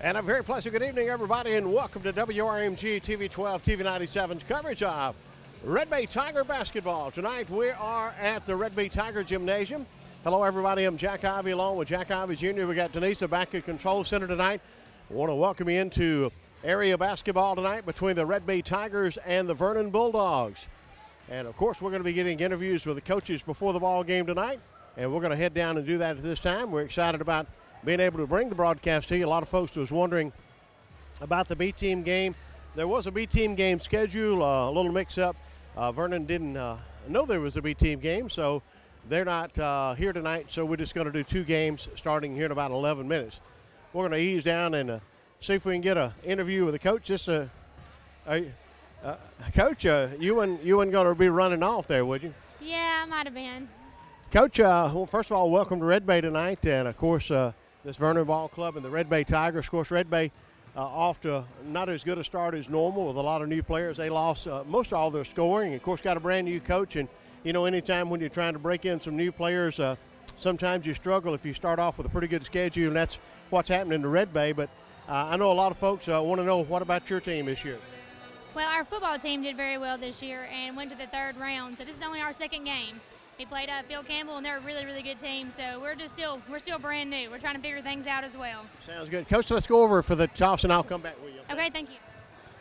And a very pleasant good evening, everybody, and welcome to WRMG TV 12, TV 97's coverage of Red Bay Tiger basketball. Tonight we are at the Red Bay Tiger Gymnasium. Hello, everybody. I'm Jack Ivy along with Jack Ivy Jr. We got Denisa back at Control Center tonight. I want to welcome you into area basketball tonight between the Red Bay Tigers and the Vernon Bulldogs. And of course, we're going to be getting interviews with the coaches before the ball game tonight. And we're going to head down and do that at this time. We're excited about being able to bring the broadcast to you. A lot of folks was wondering about the B team game. There was a B team game schedule, uh, a little mix up. Uh, Vernon didn't uh, know there was a B team game, so they're not uh, here tonight. So we're just going to do two games starting here in about 11 minutes. We're going to ease down and uh, see if we can get an interview with the coach. Just a, a uh, coach, you were you weren't going to be running off there, would you? Yeah, I might have been. Coach, well, first of all, welcome to Red Bay tonight, and of course this Vernon Ball Club and the Red Bay Tigers. Of course, Red Bay uh, off to not as good a start as normal with a lot of new players. They lost uh, most of all their scoring. Of course, got a brand new coach, and you know, anytime when you're trying to break in some new players, uh, sometimes you struggle if you start off with a pretty good schedule, and that's what's happening to Red Bay. But uh, I know a lot of folks uh, want to know what about your team this year. Well, our football team did very well this year and went to the third round. So this is only our second game. He played uh, Phil Campbell, and they're a really, really good team. So we're just still we're still brand new. We're trying to figure things out as well. Sounds good, Coach. Let's go over for the toss, and I'll come back with you. Okay, okay thank you.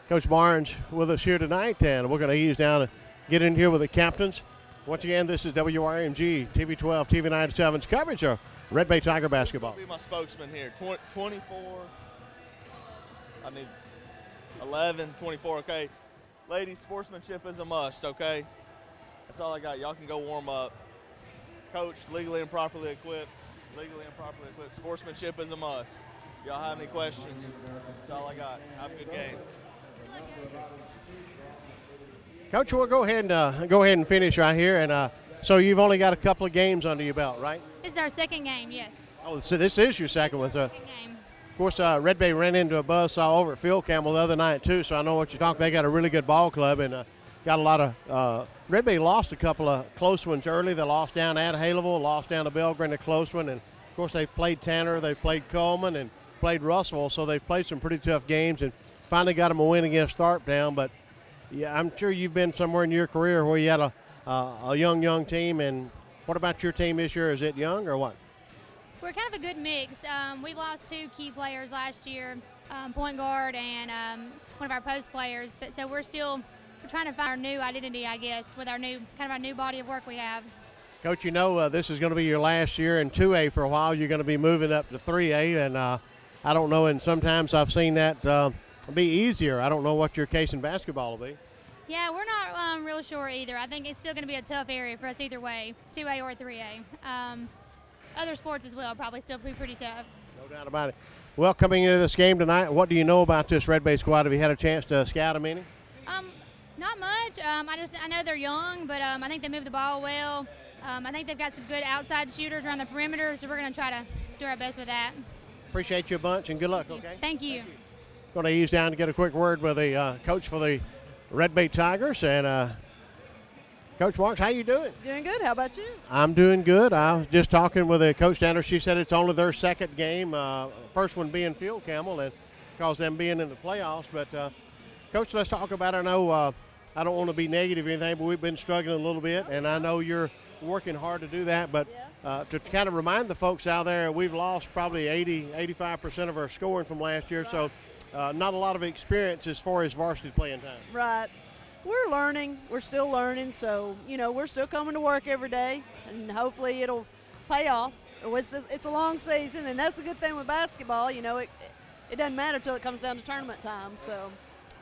Coach Barnes with us here tonight, and we're going to ease down and get in here with the captains. Once again, this is WRMG TV 12, TV 97's coverage of Red Bay Tiger basketball. I'll be my spokesman here. 20, 24. I need 11, 24. Okay, ladies, sportsmanship is a must. Okay. That's all I got. Y'all can go warm up. Coach, legally and properly equipped. Legally and properly equipped. Sportsmanship is a must. Y'all have any questions? That's all I got. Have a good game. Coach, we'll go ahead and uh, go ahead and finish right here. And uh, so you've only got a couple of games under your belt, right? This is our second game, yes. Oh, so this is your second with uh, second game. Of course, uh, Red Bay ran into a buzz all over at Phil Campbell the other night too, so I know what you're talking. They got a really good ball club, and uh, got a lot of uh, Red Bay lost a couple of close ones early. They lost down at Haleyville, lost down to Belgreen, a close one, and of course they've played Tanner, they've played Coleman, and played Russell. So they've played some pretty tough games, and finally got them a win against Tharptown. But yeah, I'm sure you've been somewhere in your career where you had a uh, a young young team. And what about your team this year? Is it young or what? We're kind of a good mix. Um, we lost two key players last year, um, point guard and um, one of our post players. But so we're still we're trying to find our new identity, I guess, with our new kind of our new body of work we have. Coach, you know uh, this is going to be your last year in 2A for a while. You're going to be moving up to 3A, and uh, I don't know. And sometimes I've seen that uh, be easier. I don't know what your case in basketball will be. Yeah, we're not um, real sure either. I think it's still going to be a tough area for us either way, 2A or 3A. Um, other sports as well probably still be pretty tough. No doubt about it. Well, coming into this game tonight, what do you know about this Red Bay squad? Have you had a chance to scout them any? Um, not much. Um, I just I know they're young, but um, I think they move the ball well. Um, I think they've got some good outside shooters around the perimeter, so we're going to try to do our best with that. Appreciate you a bunch and good luck. Okay. Thank you. Going to ease down to get a quick word with the uh, coach for the Red Bay Tigers and. Uh, Coach Marks, how you doing? Doing good. How about you? I'm doing good. I was just talking with a coach down there. She said it's only their second game, uh, first one being Phil Campbell, and because them being in the playoffs. But uh, coach, let's talk about. I know uh, I don't want to be negative or anything, but we've been struggling a little bit, and I know you're working hard to do that. But uh, to kind of remind the folks out there, we've lost probably 80, 85% of our scoring from last year, so uh, not a lot of experience as far as varsity playing time. Right. We're learning. We're still learning, so you know we're still coming to work every day, and hopefully it'll pay off. It's a, it's a long season, and that's a good thing with basketball. You know, it it doesn't matter till it comes down to tournament time. So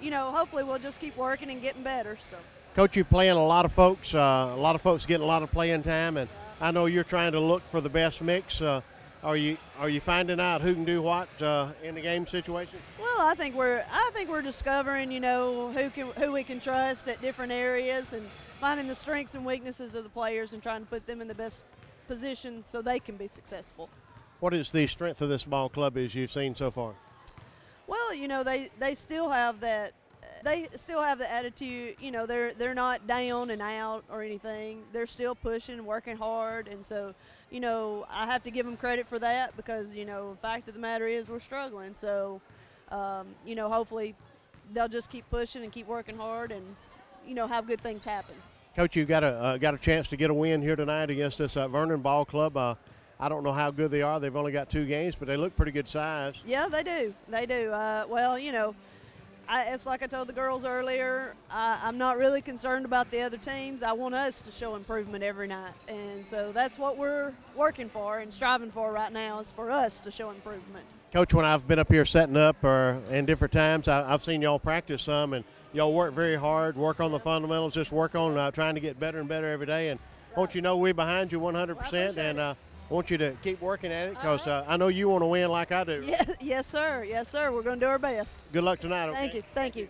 you know, hopefully we'll just keep working and getting better. So. Coach, you playing a lot of folks. Uh, a lot of folks getting a lot of playing time, and I know you're trying to look for the best mix. Uh, are you are you finding out who can do what uh, in the game situation? Well, I think we're I think we're discovering you know who can who we can trust at different areas and finding the strengths and weaknesses of the players and trying to put them in the best position so they can be successful. What is the strength of this ball club as you've seen so far? Well, you know, they, they still have that they still have the attitude. You know, they're they're not down and out or anything. They're still pushing, working hard, and so you know I have to give them credit for that because you know the fact of the matter is we're struggling. So um, you know hopefully they'll just keep pushing and keep working hard and you know have good things happen. Coach, you got a uh, got a chance to get a win here tonight against this uh, Vernon Ball Club. Uh, I don't know how good they are. They've only got two games, but they look pretty good size. Yeah, they do. They do. Uh, well, you know, I, it's like I told the girls earlier. I, I'm not really concerned about the other teams. I want us to show improvement every night, and so that's what we're working for and striving for right now is for us to show improvement. Coach, when I've been up here setting up or in different times, I, have seen y'all practice some, and y'all work very hard, work on the fundamentals, just work on uh, trying to get better and better every day. And I want you know we're behind you 100%, and uh, I want you to keep working at it because uh, I know you want to win like I do. Yes, yes, sir. Yes, sir. We're going to do our best. Good luck tonight. Okay? Thank you. Thank you.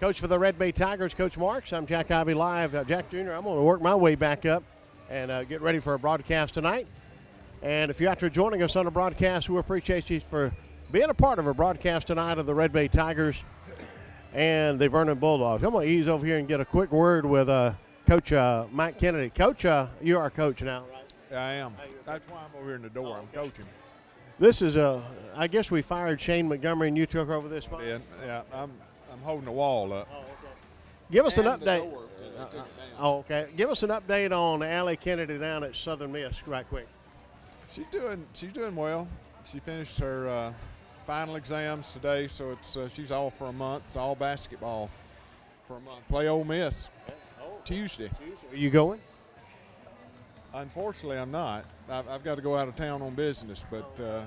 Coach for the Red Bay Tigers, Coach Marks. I'm Jack Ivy Live. Uh, Jack Jr., I'm going to work my way back up and uh, get ready for a broadcast tonight. And if you're after joining us on the broadcast, we appreciate you for being a part of a broadcast tonight of the Red Bay Tigers and the Vernon Bulldogs. I'm going to ease over here and get a quick word with uh, Coach uh, Mike Kennedy. Coach, uh, you are coach now, right? Yeah, I am. That's why I'm over here in the door. Oh, okay. I'm coaching. This is a. I guess we fired Shane Montgomery and you took over this spot. Yeah, yeah. I'm I'm holding the wall up. Oh, okay. Give us and an update. Uh, uh, oh, okay. Give us an update on Allie Kennedy down at Southern Miss, right quick. She's doing. She's doing well. She finished her uh, final exams today, so it's uh, she's all for a month. It's all basketball for a month. Play Ole Miss oh, Tuesday. Tuesday. Are you going? Unfortunately, I'm not. I've, I've, got to go out of town on business, but uh,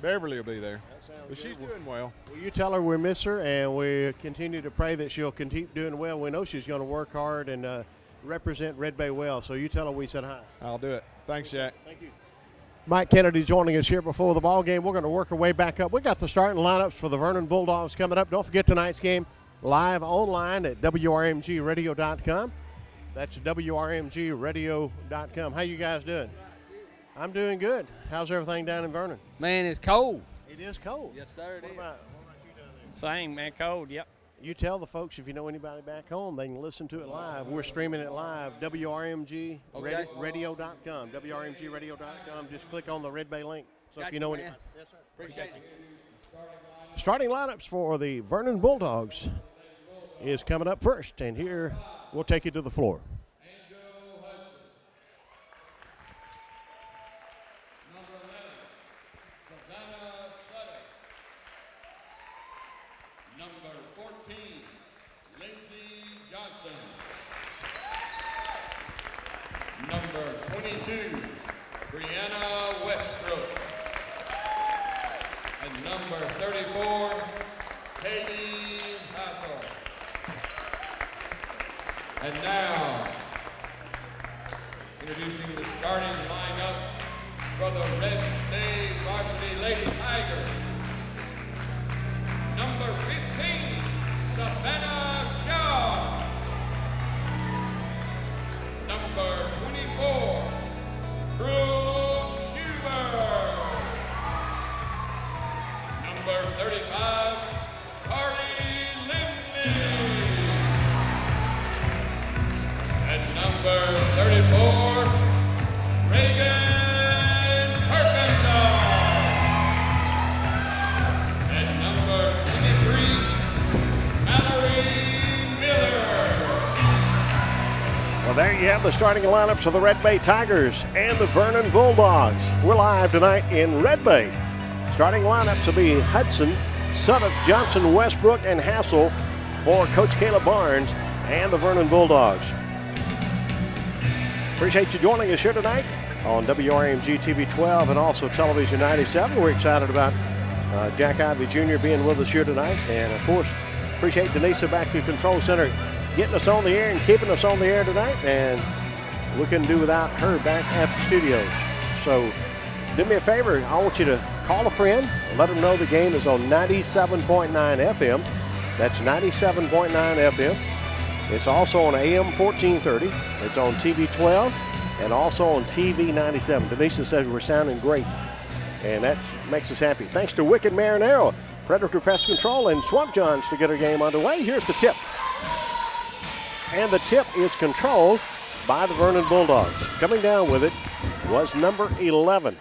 Beverly will be there. But she's doing well. Well, you tell her we miss her, and we continue to pray that she'll continue doing well. We know she's going to work hard and uh, represent Red Bay well. So you tell her we said hi. I'll do it. Thanks, Jack. Thank you. Mike Kennedy joining us here before the ball game. We're going to work our way back up. We got the starting lineups for the Vernon Bulldogs coming up. Don't forget tonight's game live online at WRMGRadio.com. That's WRMGradio.com. How you guys doing? I'm doing good. How's everything down in Vernon? Man, it's cold. It is cold. Yes, sir. It what is. About, what about you down there? Same, man. Cold. Yep. You tell the folks if you know anybody back home, they can listen to it live. We're streaming it live. WRMGradio.com. Okay. WRMGradio.com. Just click on the Red Bay link. So Got if you know man. anybody. Yes, sir. Appreciate you. Starting lineups for the Vernon Bulldogs is coming up first, and here we'll take you to the floor. The starting lineups of the Red Bay Tigers and the Vernon Bulldogs. We're live tonight in Red Bay. Starting lineups will be Hudson, Sudduth, Johnson, Westbrook, and Hassel for Coach Kayla Barnes and the Vernon Bulldogs. Appreciate you joining us here tonight on WRMG TV 12 and also Television 97. We're excited about uh, Jack Ivy Jr. being with us here tonight. And of course, appreciate Denisa back to Control Center getting us on the air and keeping us on the air tonight. And we couldn't do without her back at the studios. So do me a favor. I want you to call a friend. Let them know the game is on 97.9 FM. That's 97.9 FM. It's also on AM 1430. It's on TV 12 and also on TV 97. Denisa says we're sounding great, and that makes us happy. Thanks to Wicked Marinero, Predator Pest Control, and Swamp Johns to get our game underway. Here's the tip And the tip is controlled by the Vernon Bulldogs. Coming down with it was number 11.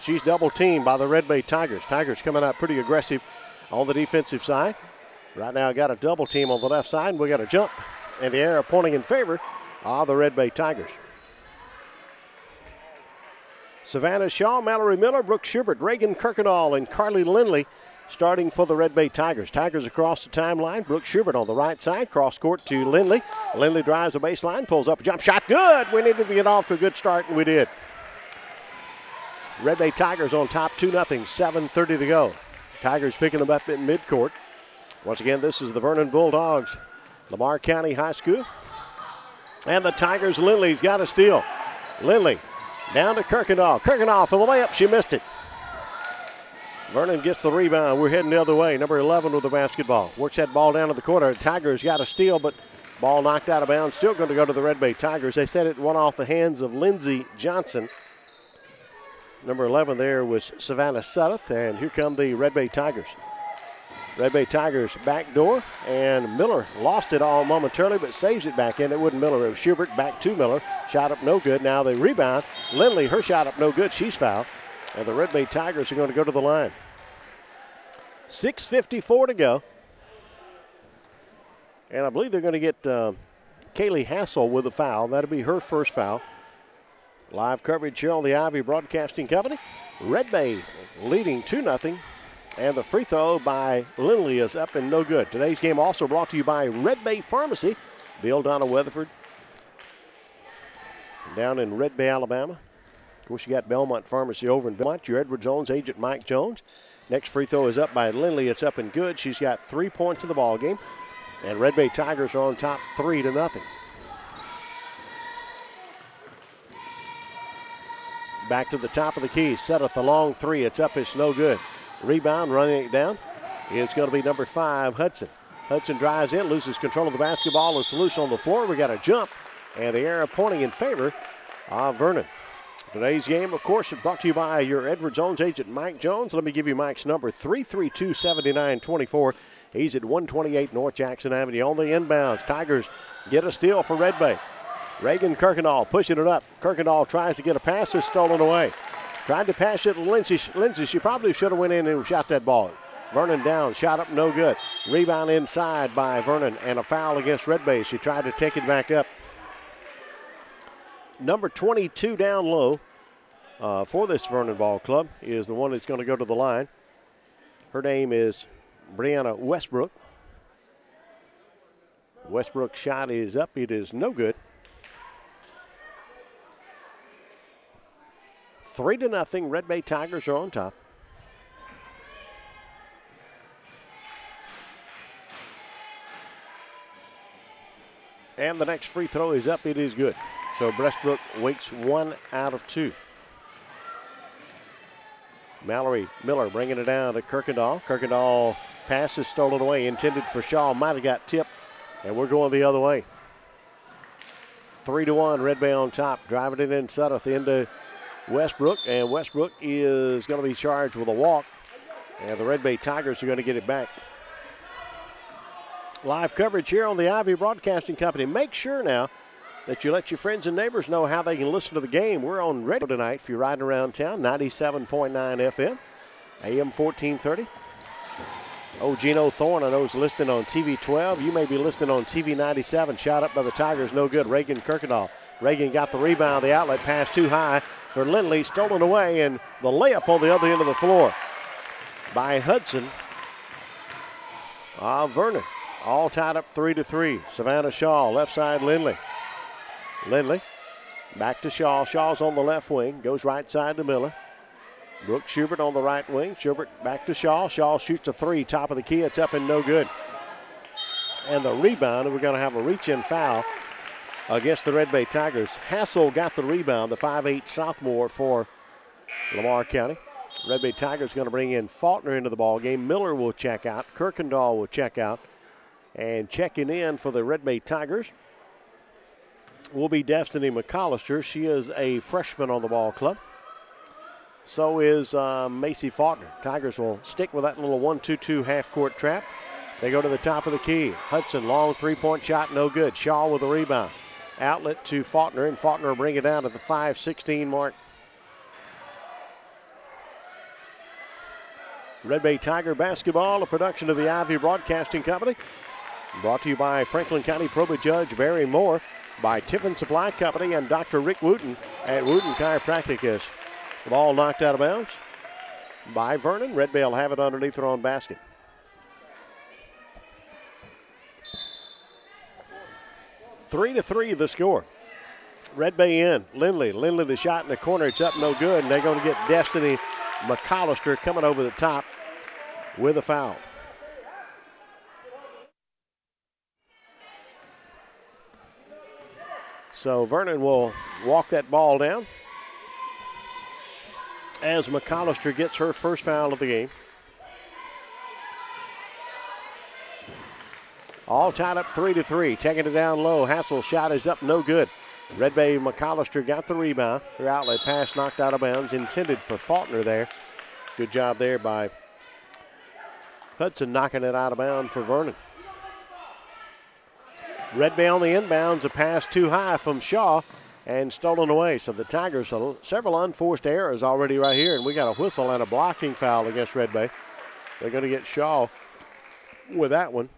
She's double teamed by the Red Bay Tigers. Tigers coming out pretty aggressive on the defensive side. Right now, got a double team on the left side, and we got a jump in the air pointing in favor of the Red Bay Tigers. Savannah Shaw, Mallory Miller, Brooke Schubert, Reagan Kirkendall, and Carly Lindley starting for the Red Bay Tigers. Tigers across the timeline. Brooke Schubert on the right side, cross court to Lindley. Lindley drives the baseline, pulls up a jump shot. Good. We needed to get off to a good start, and we did. Red Bay Tigers on top 2 0, 7.30 to go. Tigers picking them up in midcourt. Once again, this is the Vernon Bulldogs, Lamar County High School. And the Tigers, Lindley's got a steal. Lindley down to Kirkendall. Kirkendall for the layup. She missed it. Vernon gets the rebound. We're heading the other way. Number 11 with the basketball. Works that ball down to the corner. Tigers got a steal, but ball knocked out of bounds. Still going to go to the Red Bay Tigers. They said it went off the hands of Lindsey Johnson. Number 11 there was Savannah Sudduth, and here come the Red Bay Tigers. Red Bay Tigers back door, and Miller lost it all momentarily, but saves it back in. It wasn't Miller, it was Schubert back to Miller. Shot up no good. Now they rebound. Lindley, her shot up no good. She's fouled. And the Red Bay Tigers are going to go to the line. 6.54 to go. And I believe they're going to get uh, Kaylee Hassel with a foul. That'll be her first foul. Live coverage here on the Ivy Broadcasting Company. Red Bay leading 2 0. And the free throw by Lindley is up and no good. Today's game also brought to you by Red Bay Pharmacy. Bill Donna Weatherford down in Red Bay, Alabama. Of course, you got Belmont Pharmacy over in Belmont. Your Edward Jones agent, Mike Jones. Next free throw is up by Lindley. It's up and good. She's got three points in the ball game. And Red Bay Tigers are on top three to nothing. Back to the top of the key. Sudduth a long three. It's up. It's no good. Rebound, running it down, is going to be number five, Hudson. Hudson drives in, loses control of the basketball. It's loose on the floor. We got a jump, and the arrow pointing in favor of Vernon. Today's game, of course, is brought to you by your Edward Jones agent, Mike Jones. Let me give you Mike's number 332 7924. He's at 128 North Jackson Avenue on the inbounds. Tigers get a steal for Red Bay. Reagan Kirkendall pushing it up. Kirkendall tries to get a pass. It's stolen away. Tried to pass it to Lindsay. Lindsay, she probably should have went in and shot that ball. Vernon down, shot up, no good. Rebound inside by Vernon, and a foul against Red Bay. She tried to take it back up. Number 22 down low uh, for this Vernon Ball Club is the one that's going to go to the line. Her name is Brianna Westbrook. Westbrook's shot is up. It is no good. Three to nothing. Red Bay Tigers are on top. And the next free throw is up. It is good. So Westbrook waits one out of two. Mallory Miller bringing it down to Kirkendall. Kirkendall pass is stolen away, intended for Shaw. Might have got tipped, and we're going the other way. Three to one, Red Bay on top, driving it in Sudduth into Westbrook, and Westbrook is going to be charged with a walk, and the Red Bay Tigers are going to get it back. Live coverage here on the Ivy Broadcasting Company. Make sure now that you let your friends and neighbors know how they can listen to the game. We're on radio tonight if you're riding around town, 97.9 FM, AM 1430. Oh, Gino Thorne, I know, is listening on TV 12. You may be listening on TV 97. Shot up by the Tigers, no good. Reagan Kirkendall. Reagan got the rebound. The outlet pass too high for Lindley, stolen away, and the layup on the other end of the floor by Hudson. Ah, Vernon. All tied up three to three. Savannah Shaw, left side Lindley. Lindley back to Shaw. Shaw's on the left wing, goes right side to Miller. Brooke Schubert on the right wing. Schubert back to Shaw. Shaw shoots a three, top of the key. It's up and no good. And the rebound, and we're going to have a reach in foul against the Red Bay Tigers. Hassel got the rebound, the 5'8 sophomore for Lamar County. Red Bay Tigers going to bring in Faulkner into the ball game. Miller will check out. Kirkendall will check out. And checking in for the Red Bay Tigers will be Destiny McAllister. She is a freshman on the ball club. So is uh, Macy Faulkner. Tigers will stick with that little 1 2 2 half court trap. They go to the top of the key. Hudson, long three point shot, no good. Shaw with a rebound. Outlet to Faulkner, and Faulkner will bring it down to the 5 16 mark. Red Bay Tiger basketball, a production of the Ivy Broadcasting Company. Brought to you by Franklin County Probate Judge Barry Moore, by Tiffin Supply Company, and Dr. Rick Wooten at Wooten Chiropractic. The ball knocked out of bounds by Vernon. Red Bay will have it underneath their own basket. Three to three, the score. Red Bay in. Lindley. Lindley, the shot in the corner. It's up no good, and they're going to get Destiny McAllister coming over the top with a foul. So Vernon will walk that ball down as McAllister gets her first foul of the game. All tied up three to three. Taking it down low. Hassel shot is up, no good. Red Bay McAllister got the rebound. Her outlet pass knocked out of bounds, intended for Faulkner there. Good job there by Hudson knocking it out of bounds for Vernon. Red Bay on the inbounds, a pass too high from Shaw and stolen away. So the Tigers, several unforced errors already right here, and we got a whistle and a blocking foul against Red Bay. They're going to get Shaw with that one.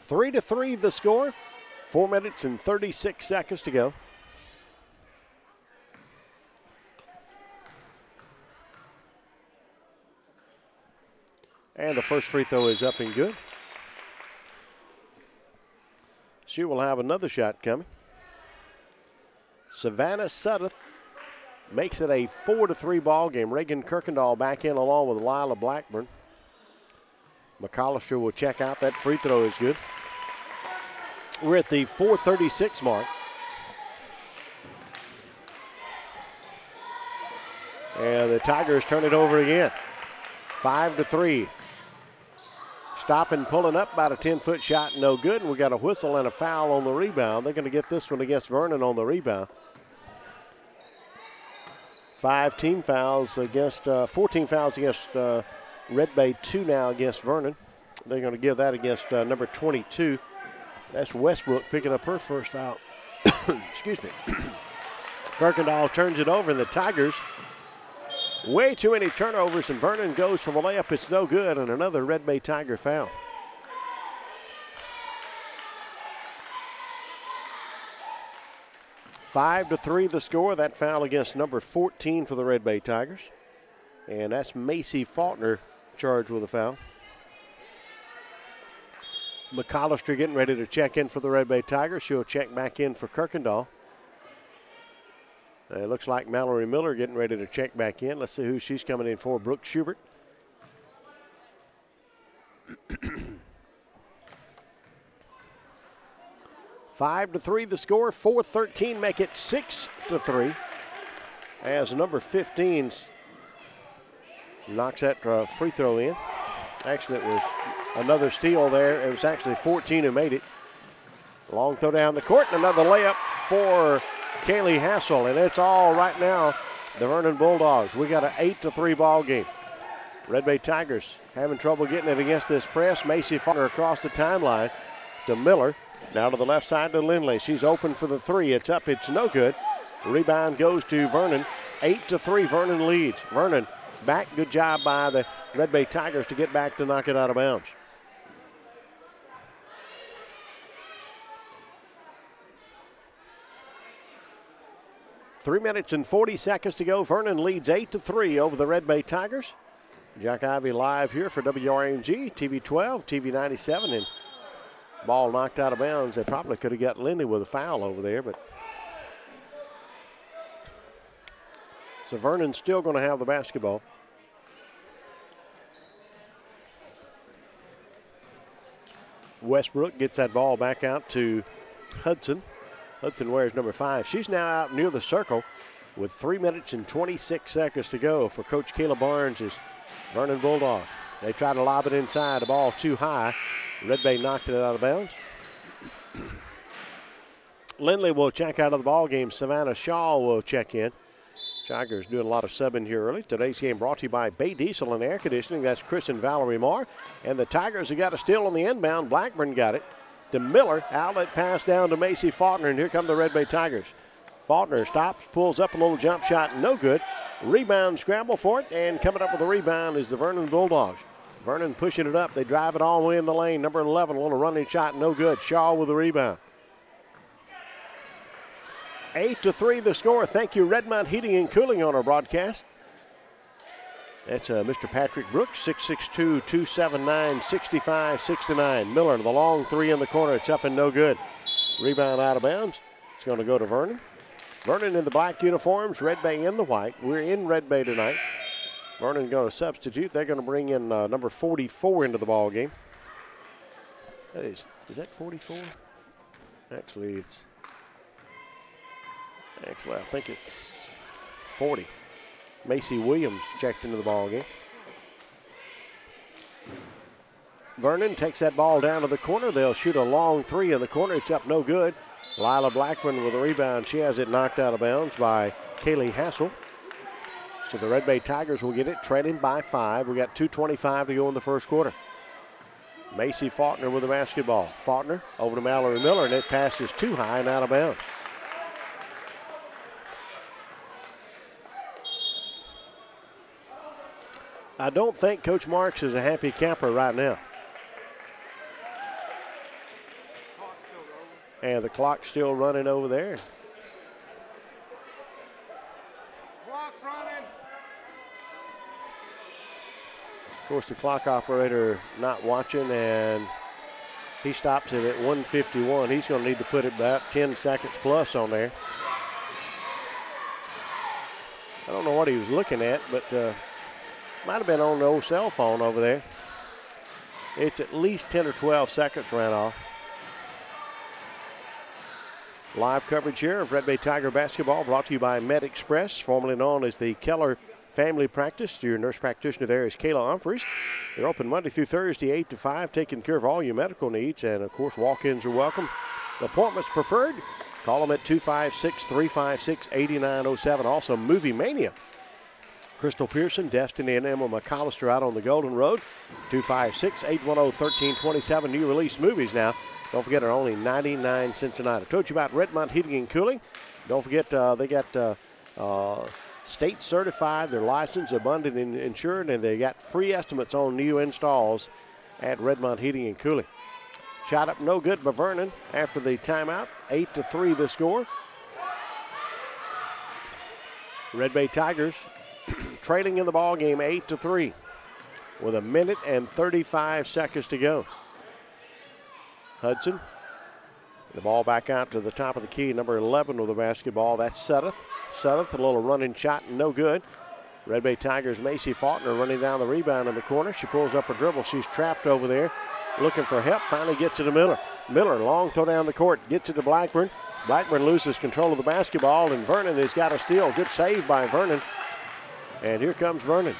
Three to three, the score. Four minutes and 36 seconds to go. And the first free throw is up and good. She will have another shot coming. Savannah Sudduth makes it a four to three ball game. Reagan Kirkendall back in along with Lila Blackburn. McAllister will check out. That free throw is good. We're at the 436 mark. And the Tigers turn it over again. Five to three. Stopping, pulling up about a 10 foot shot, no good. And we got a whistle and a foul on the rebound. They're going to get this one against Vernon on the rebound. Five team fouls against, uh, 14 fouls against uh, Red Bay, two now against Vernon. They're going to give that against uh, number 22. That's Westbrook picking up her first foul. Excuse me. Kirkendall turns it over, and the Tigers Way too many turnovers, and Vernon goes for the layup. It's no good, and another Red Bay Tiger foul. Five to three the score. That foul against number 14 for the Red Bay Tigers. And that's Macy Faulkner charged with a foul. McAllister getting ready to check in for the Red Bay Tigers. She'll check back in for Kirkendall. Uh, it looks like Mallory Miller getting ready to check back in. Let's see who she's coming in for. Brooke Schubert. Five to three the score. 4-13 make it six to three. As number 15 knocks that uh, free throw in. Actually, it was another steal there. It was actually 14 who made it. Long throw down the court and another layup for Kaylee Hassel, and it's all right now. The Vernon Bulldogs. We got an eight to three ball game. Red Bay Tigers having trouble getting it against this press. Macy Faulkner across the timeline to Miller. Now to the left side to Lindley. She's open for the three. It's up. It's no good. Rebound goes to Vernon. Eight to three. Vernon leads. Vernon back. Good job by the Red Bay Tigers to get back to knock it out of bounds. Three minutes and 40 seconds to go. Vernon leads 8 to 3 over the Red Bay Tigers. Jack Ivy live here for WRMG, TV 12, TV 97, and ball knocked out of bounds. They probably could have got Lindley with a foul over there, but. So Vernon's still going to have the basketball. Westbrook gets that ball back out to Hudson. Hudson wears number five. She's now out near the circle with three minutes and 26 seconds to go for Coach Kayla Barnes' is Vernon Bulldog. They try to lob it inside, the ball too high. Red Bay knocked it out of bounds. Lindley will check out of the ball game. Savannah Shaw will check in. Tigers doing a lot of subbing here early. Today's game brought to you by Bay Diesel and Air Conditioning. That's Chris and Valerie Marr. And the Tigers have got a steal on the inbound. Blackburn got it to Miller. Outlet pass down to Macy Faulkner, and here come the Red Bay Tigers. Faulkner stops, pulls up a little jump shot, no good. Rebound scramble for it, and coming up with the rebound is the Vernon Bulldogs. Vernon pushing it up. They drive it all the way in the lane. Number 11, a little running shot, no good. Shaw with the rebound. Eight to three, the score. Thank you, Redmont Heating and Cooling, on our broadcast. That's uh, Mr. Patrick Brooks, 6'6'2, 279, 65 69. Miller, the long three in the corner. It's up and no good. Rebound out of bounds. It's going to go to Vernon. Vernon in the black uniforms, Red Bay in the white. We're in Red Bay tonight. Vernon going to substitute. They're going to bring in uh, number 44 into the ball game. That is, is that 44? Actually, it's actually I think it's 40. Macy Williams checked into the ball game. Vernon takes that ball down to the corner. They'll shoot a long three in the corner. It's up no good. Lila Blackburn with a rebound. She has it knocked out of bounds by Kaylee Hassel. So the Red Bay Tigers will get it, trailing by five. We got 2.25 to go in the first quarter. Macy Faulkner with the basketball. Faulkner over to Mallory Miller, and it passes too high and out of bounds. I don't think Coach Marks is a happy camper right now. And the clock's still running over there. Clock's running. Of course, the clock operator not watching, and he stops it at 151. He's going to need to put it about 10 seconds plus on there. I don't know what he was looking at, but uh, might have been on the old cell phone over there. It's at least 10 or 12 seconds ran off. Live coverage here of Red Bay Tiger basketball brought to you by Med Express, formerly known as the Keller Family Practice. Your nurse practitioner there is Kayla Humphreys. They're open Monday through Thursday, 8 to 5, taking care of all your medical needs. And of course, walk ins are welcome. Appointments preferred. Call them at 256 356 8907. Also, Movie Mania. Crystal Pearson, Destiny, and Emma McAllister out on the Golden Road. 256 810 1327. New release movies now. Don't forget, are only 99 cents a night. I told you about Redmont Heating and Cooling. Don't forget, uh, they got uh, uh, state certified, they're licensed, abundant, and insured, and they got free estimates on new installs at Redmont Heating and Cooling. Shot up no good by Vernon after the timeout. 8 to 3 the score. Red Bay Tigers trailing in the ball game 8 to 3 with a minute and 35 seconds to go. Hudson. The ball back out to the top of the key, number 11 with the basketball. That's Sudduth. Sudduth, a little running shot, no good. Red Bay Tigers, Macy Faulkner running down the rebound in the corner. She pulls up a dribble. She's trapped over there, looking for help. Finally gets it to Miller. Miller, long throw down the court, gets it to Blackburn. Blackburn loses control of the basketball, and Vernon has got a steal. Good save by Vernon. And here comes Vernon.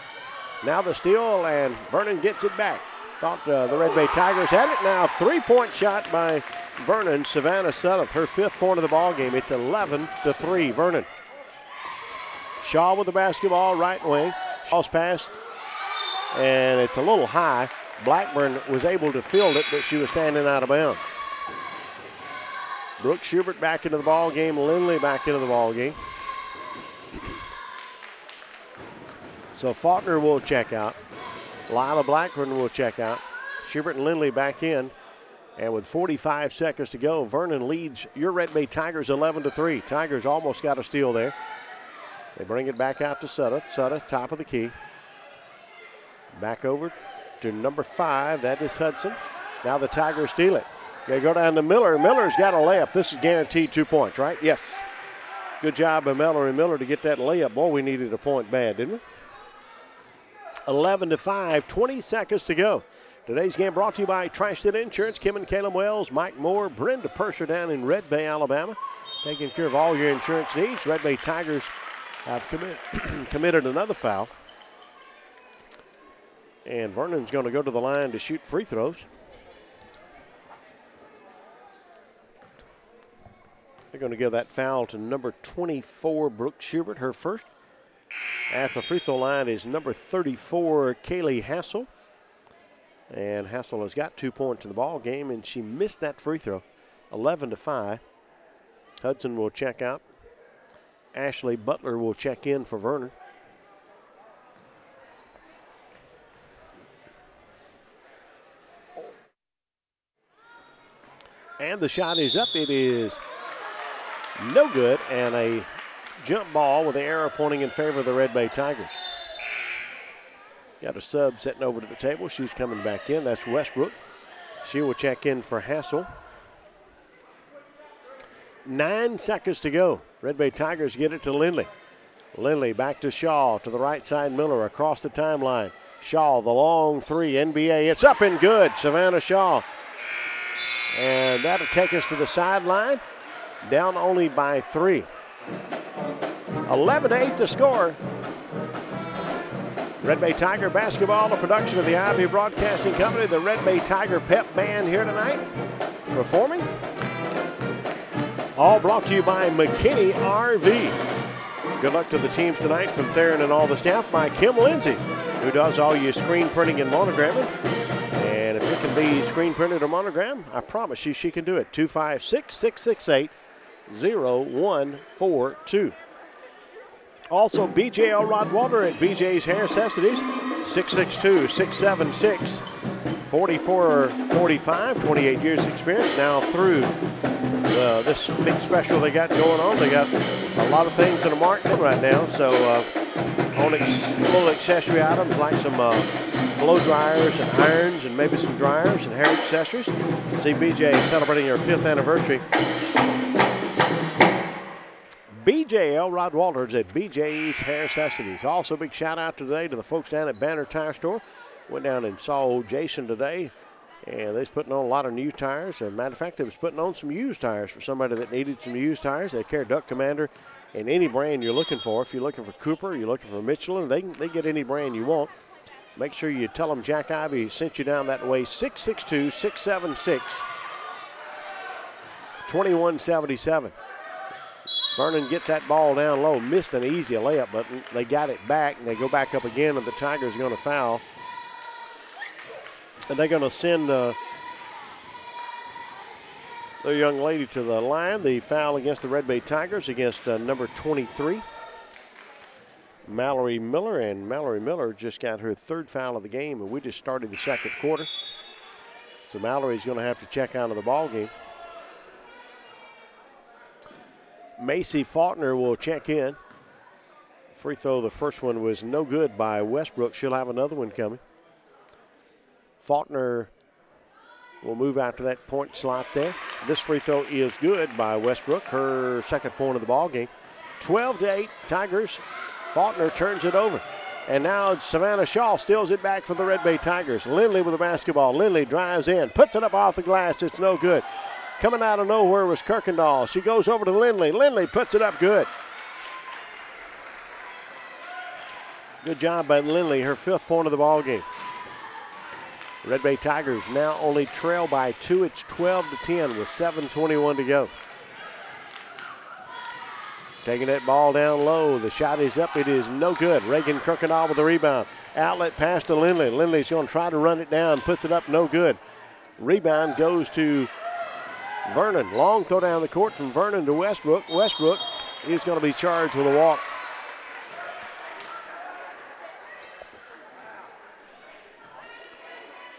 Now the steal, and Vernon gets it back. Thought uh, the Red Bay Tigers had it. Now three-point shot by Vernon. Savannah Sudduth, her fifth point of the ball game. It's 11 to three. Vernon. Shaw with the basketball, right wing. Shaw's pass, and it's a little high. Blackburn was able to field it, but she was standing out of bounds. Brooke Schubert back into the ball game. Lindley back into the ball game. So Faulkner will check out. Lila Blackburn will check out. Schubert and Lindley back in. And with 45 seconds to go, Vernon leads your Red Bay Tigers 11 to 3. Tigers almost got a steal there. They bring it back out to Sudduth. Sudduth, top of the key. Back over to number five. That is Hudson. Now the Tigers steal it. They go down to Miller. Miller's got a layup. This is guaranteed two points, right? Yes. Good job by Miller and Miller to get that layup. Boy, we needed a point bad, didn't we? 11 to 5, 20 seconds to go. Today's game brought to you by Tri-State Insurance, Kim and Caleb Wells, Mike Moore, Brenda Purser down in Red Bay, Alabama. Taking care of all your insurance needs. Red Bay Tigers have commit, committed another foul. And Vernon's going to go to the line to shoot free throws. They're going to give that foul to number 24, Brooke Schubert, her first. At the free throw line is number 34, Kaylee Hassel. And Hassel has got two points in the ball game, and she missed that free throw, 11 to 5. Hudson will check out. Ashley Butler will check in for Vernon. And the shot is up. It is no good, and a jump ball with the arrow pointing in favor of the Red Bay Tigers. Got a sub sitting over to the table. She's coming back in. That's Westbrook. She will check in for Hassel. Nine seconds to go. Red Bay Tigers get it to Lindley. Lindley back to Shaw to the right side. Miller across the timeline. Shaw, the long three, NBA. It's up and good. Savannah Shaw. And that'll take us to the sideline. Down only by three. 11 to 8 to score. Red Bay Tiger basketball, a production of the Ivy Broadcasting Company, the Red Bay Tiger Pep Band here tonight, performing. All brought to you by McKinney RV. Good luck to the teams tonight from Theron and all the staff by Kim Lindsay, who does all your screen printing and monogramming. And if it can be screen printed or monogram, I promise you she can do it. 256 668 0142. Also, BJ Elrod Walter at BJ's Hair Necessities, 662 676 4445, 28 years experience. Now through uh, this big special they got going on, they got a lot of things in the market right now. So, uh, on ex- little accessory items like some uh, blow dryers and irons and maybe some dryers and hair accessories. See BJ celebrating their fifth anniversary BJ Elrod Walters at BJ's Hair Necessities. Also, big shout out today to the folks down at Banner Tire Store. Went down and saw old Jason today, and they's putting on a lot of new tires. As a matter of fact, they was putting on some used tires for somebody that needed some used tires. They carry Duck Commander and any brand you're looking for. If you're looking for Cooper, you're looking for Michelin, they, they get any brand you want. Make sure you tell them Jack Ivy sent you down that way. 662 676 2177. Vernon gets that ball down low, missed an easy layup, but they got it back, and they go back up again, and the Tigers are going to foul. And they're going to send uh, the young lady to the line. The foul against the Red Bay Tigers against uh, number 23, Mallory Miller. And Mallory Miller just got her third foul of the game, and we just started the second quarter. So Mallory's going to have to check out of the ball game. Macy Faulkner will check in. Free throw, the first one was no good by Westbrook. She'll have another one coming. Faulkner will move out to that point slot there. This free throw is good by Westbrook, her second point of the ball game. 12 to 8, Tigers. Faulkner turns it over. And now Savannah Shaw steals it back for the Red Bay Tigers. Lindley with the basketball. Lindley drives in, puts it up off the glass. It's no good. Coming out of nowhere was Kirkendall. She goes over to Lindley. Lindley puts it up good. Good job by Lindley, her fifth point of the ball game. Red Bay Tigers now only trail by two. It's 12 to 10 with 7:21 to go. Taking that ball down low. The shot is up. It is no good. Reagan Kirkendall with the rebound. Outlet pass to Lindley. Lindley's going to try to run it down. Puts it up. No good. Rebound goes to Vernon. Long throw down the court from Vernon to Westbrook. Westbrook is going to be charged with a walk.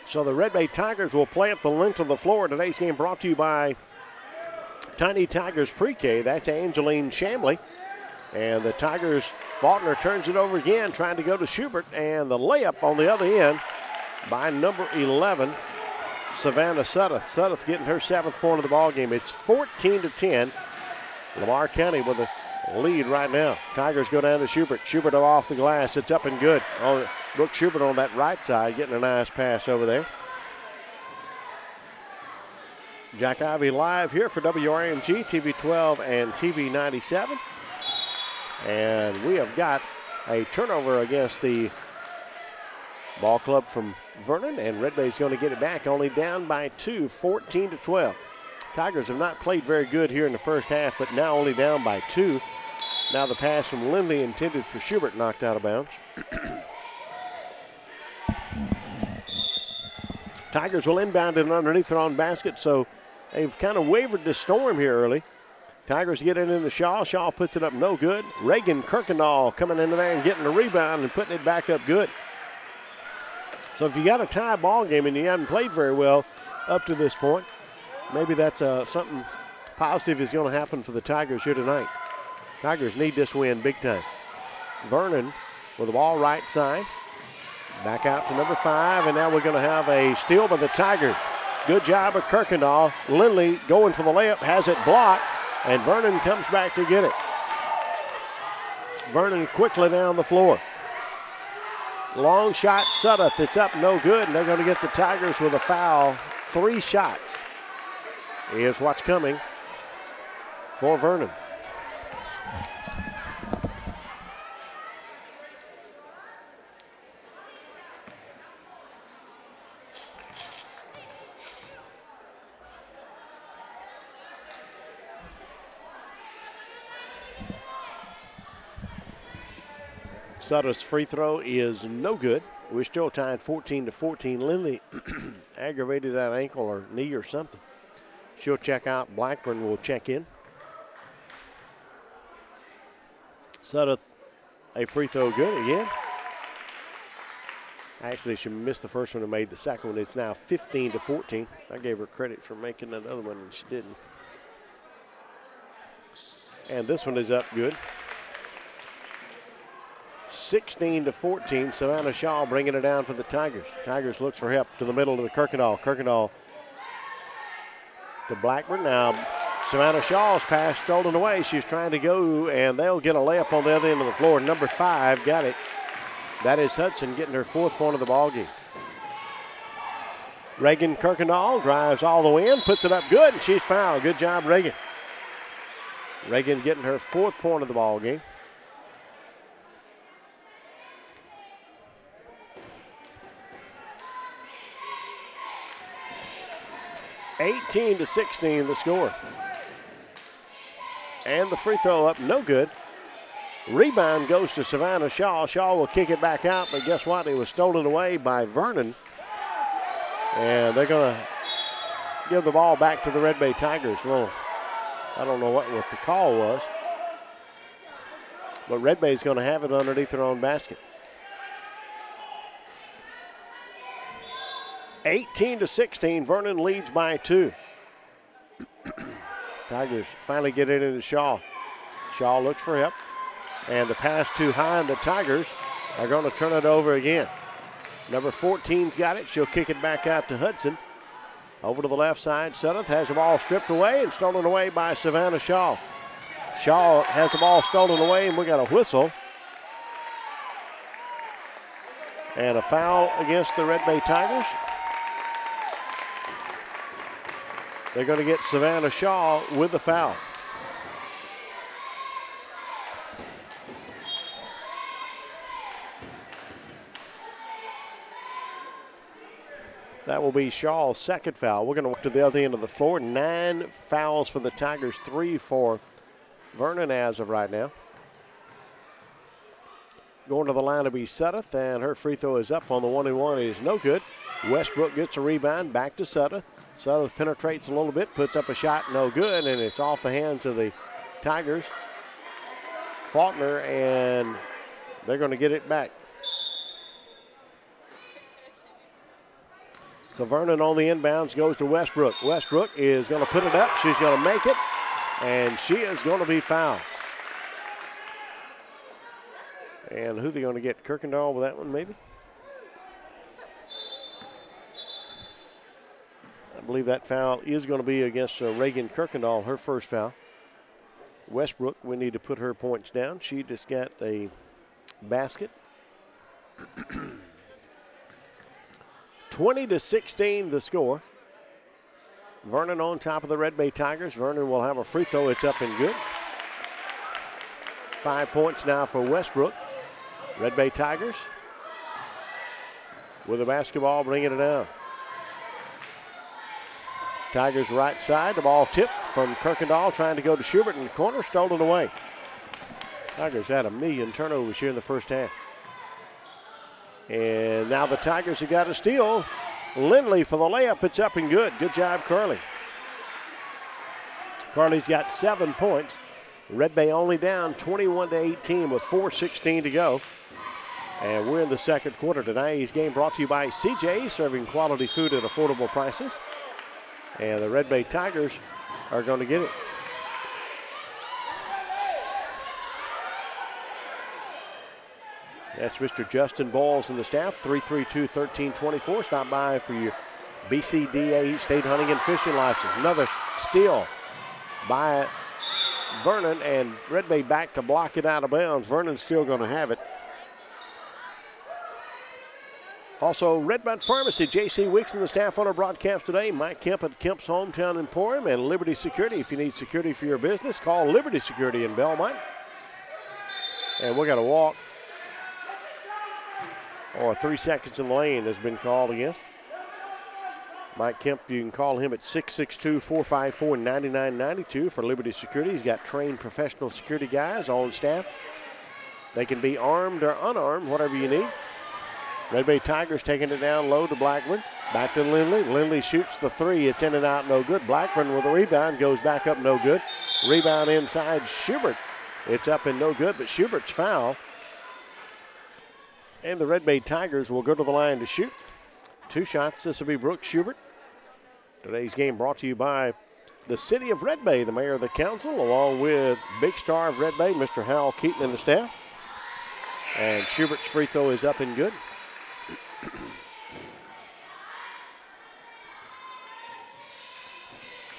So the Red Bay Tigers will play at the length of the floor. Today's game brought to you by Tiny Tigers Pre-K. That's Angeline Shamley. And the Tigers, Faulkner turns it over again, trying to go to Schubert. And the layup on the other end by number 11, Savannah Sudduth. Sudduth getting her seventh point of the ball game. It's 14 to 10. Lamar County with a lead right now. Tigers go down to Schubert. Schubert off the glass. It's up and good. Oh, Brooke Schubert on that right side getting a nice pass over there. Jack Ivy live here for WRMG, TV 12 and TV 97. And we have got a turnover against the ball club from Vernon, and Red Bay's going to get it back, only down by two, 14 to 12. Tigers have not played very good here in the first half, but now only down by two. Now the pass from Lindley intended for Schubert knocked out of bounds. Tigers will inbound it underneath their own basket, so they've kind of wavered the storm here early. Tigers get it into Shaw. Shaw puts it up no good. Reagan Kirkendall coming into there and getting the rebound and putting it back up good. So if you got a tie ball game and you haven't played very well up to this point, maybe that's uh, something positive is going to happen for the Tigers here tonight. Tigers need this win big time. Vernon with the ball right side. Back out to number five, and now we're going to have a steal by the Tigers. Good job of Kirkendall. Lindley going for the layup, has it blocked, and Vernon comes back to get it. Vernon quickly down the floor. Long shot, Sudduth. It's up, no good, and they're going to get the Tigers with a foul. Three shots is what's coming for Vernon. Sudduth's free throw is no good. We're still tied 14 to 14. Lindley aggravated that ankle or knee or something. She'll check out. Blackburn will check in. Sudduth, a free throw good again. Actually, she missed the first one and made the second one. It's now 15 to 14. I gave her credit for making that other one, and she didn't. And this one is up good. 16 to 14. Savannah Shaw bringing it down for the Tigers. Tigers looks for help to the middle of the Kirkendall. Kirkendall to Blackburn. Now Savannah Shaw's pass stolen away. She's trying to go, and they'll get a layup on the other end of the floor. Number five got it. That is Hudson getting her fourth point of the ball game. Reagan Kirkendall drives all the way in, puts it up good, and she's fouled. Good job, Reagan. Reagan getting her fourth point of the ball game. 18 to 16 the score. And the free throw up, no good. Rebound goes to Savannah Shaw. Shaw will kick it back out, but guess what? It was stolen away by Vernon. And they're going to give the ball back to the Red Bay Tigers. Well, I don't know what, what the call was. But Red Bay's going to have it underneath their own basket. 18 to 16. Vernon leads by two. Tigers finally get it into Shaw. Shaw looks for help. And the pass too high, and the Tigers are going to turn it over again. Number 14's got it. She'll kick it back out to Hudson. Over to the left side. Sudduth has the ball stripped away and stolen away by Savannah Shaw. Shaw has the ball stolen away, and we got a whistle. And a foul against the Red Bay Tigers. They're going to get Savannah Shaw with the foul. That will be Shaw's second foul. We're going to walk to the other end of the floor. Nine fouls for the Tigers, three for Vernon as of right now. Going to the line to be Sudduth, and her free throw is up on the one and one. It is no good. Westbrook gets a rebound back to Sudduth. Sudduth penetrates a little bit, puts up a shot, no good, and it's off the hands of the Tigers. Faulkner, and they're going to get it back. So Vernon on the inbounds goes to Westbrook. Westbrook is going to put it up. She's going to make it, and she is going to be fouled. And who they going to get? Kirkendall with that one, maybe? Believe that foul is going to be against uh, Reagan Kirkendall, her first foul. Westbrook, we need to put her points down. She just got a basket. 20 to 16 the score. Vernon on top of the Red Bay Tigers. Vernon will have a free throw. It's up and good. Five points now for Westbrook. Red Bay Tigers with the basketball bringing it down. Tigers right side, the ball tipped from Kirkendall trying to go to Schubert in the corner, stolen away. Tigers had a million turnovers here in the first half. And now the Tigers have got a steal. Lindley for the layup. It's up and good. Good job, Carly. Carly's got seven points. Red Bay only down 21 to 18 with 4.16 to go. And we're in the second quarter. Tonight's game brought to you by CJ, serving quality food at affordable prices. And the Red Bay Tigers are going to get it. That's Mr. Justin Balls and the staff, 332 1324. Stop by for your BCDA state hunting and fishing license. Another steal by Vernon, and Red Bay back to block it out of bounds. Vernon's still going to have it. Also, Redmond Pharmacy, J.C. Wicks and the staff on our broadcast today. Mike Kemp at Kemp's Hometown Emporium and Liberty Security. If you need security for your business, call Liberty Security in Belmont. And we're going to walk oh, or three seconds in the lane has been called against. Mike Kemp, you can call him at 662 454 9992 for Liberty Security. He's got trained professional security guys on staff. They can be armed or unarmed, whatever you need. Red Bay Tigers taking it down low to Blackburn. Back to Lindley. Lindley shoots the three. It's in and out, no good. Blackburn with a rebound goes back up, no good. Rebound inside Schubert. It's up and no good, but Schubert's foul. And the Red Bay Tigers will go to the line to shoot. Two shots. This will be Brooke Schubert. Today's game brought to you by the City of Red Bay, the mayor of the council, along with Big Star of Red Bay, Mr. Hal Keaton and the staff. And Schubert's free throw is up and good.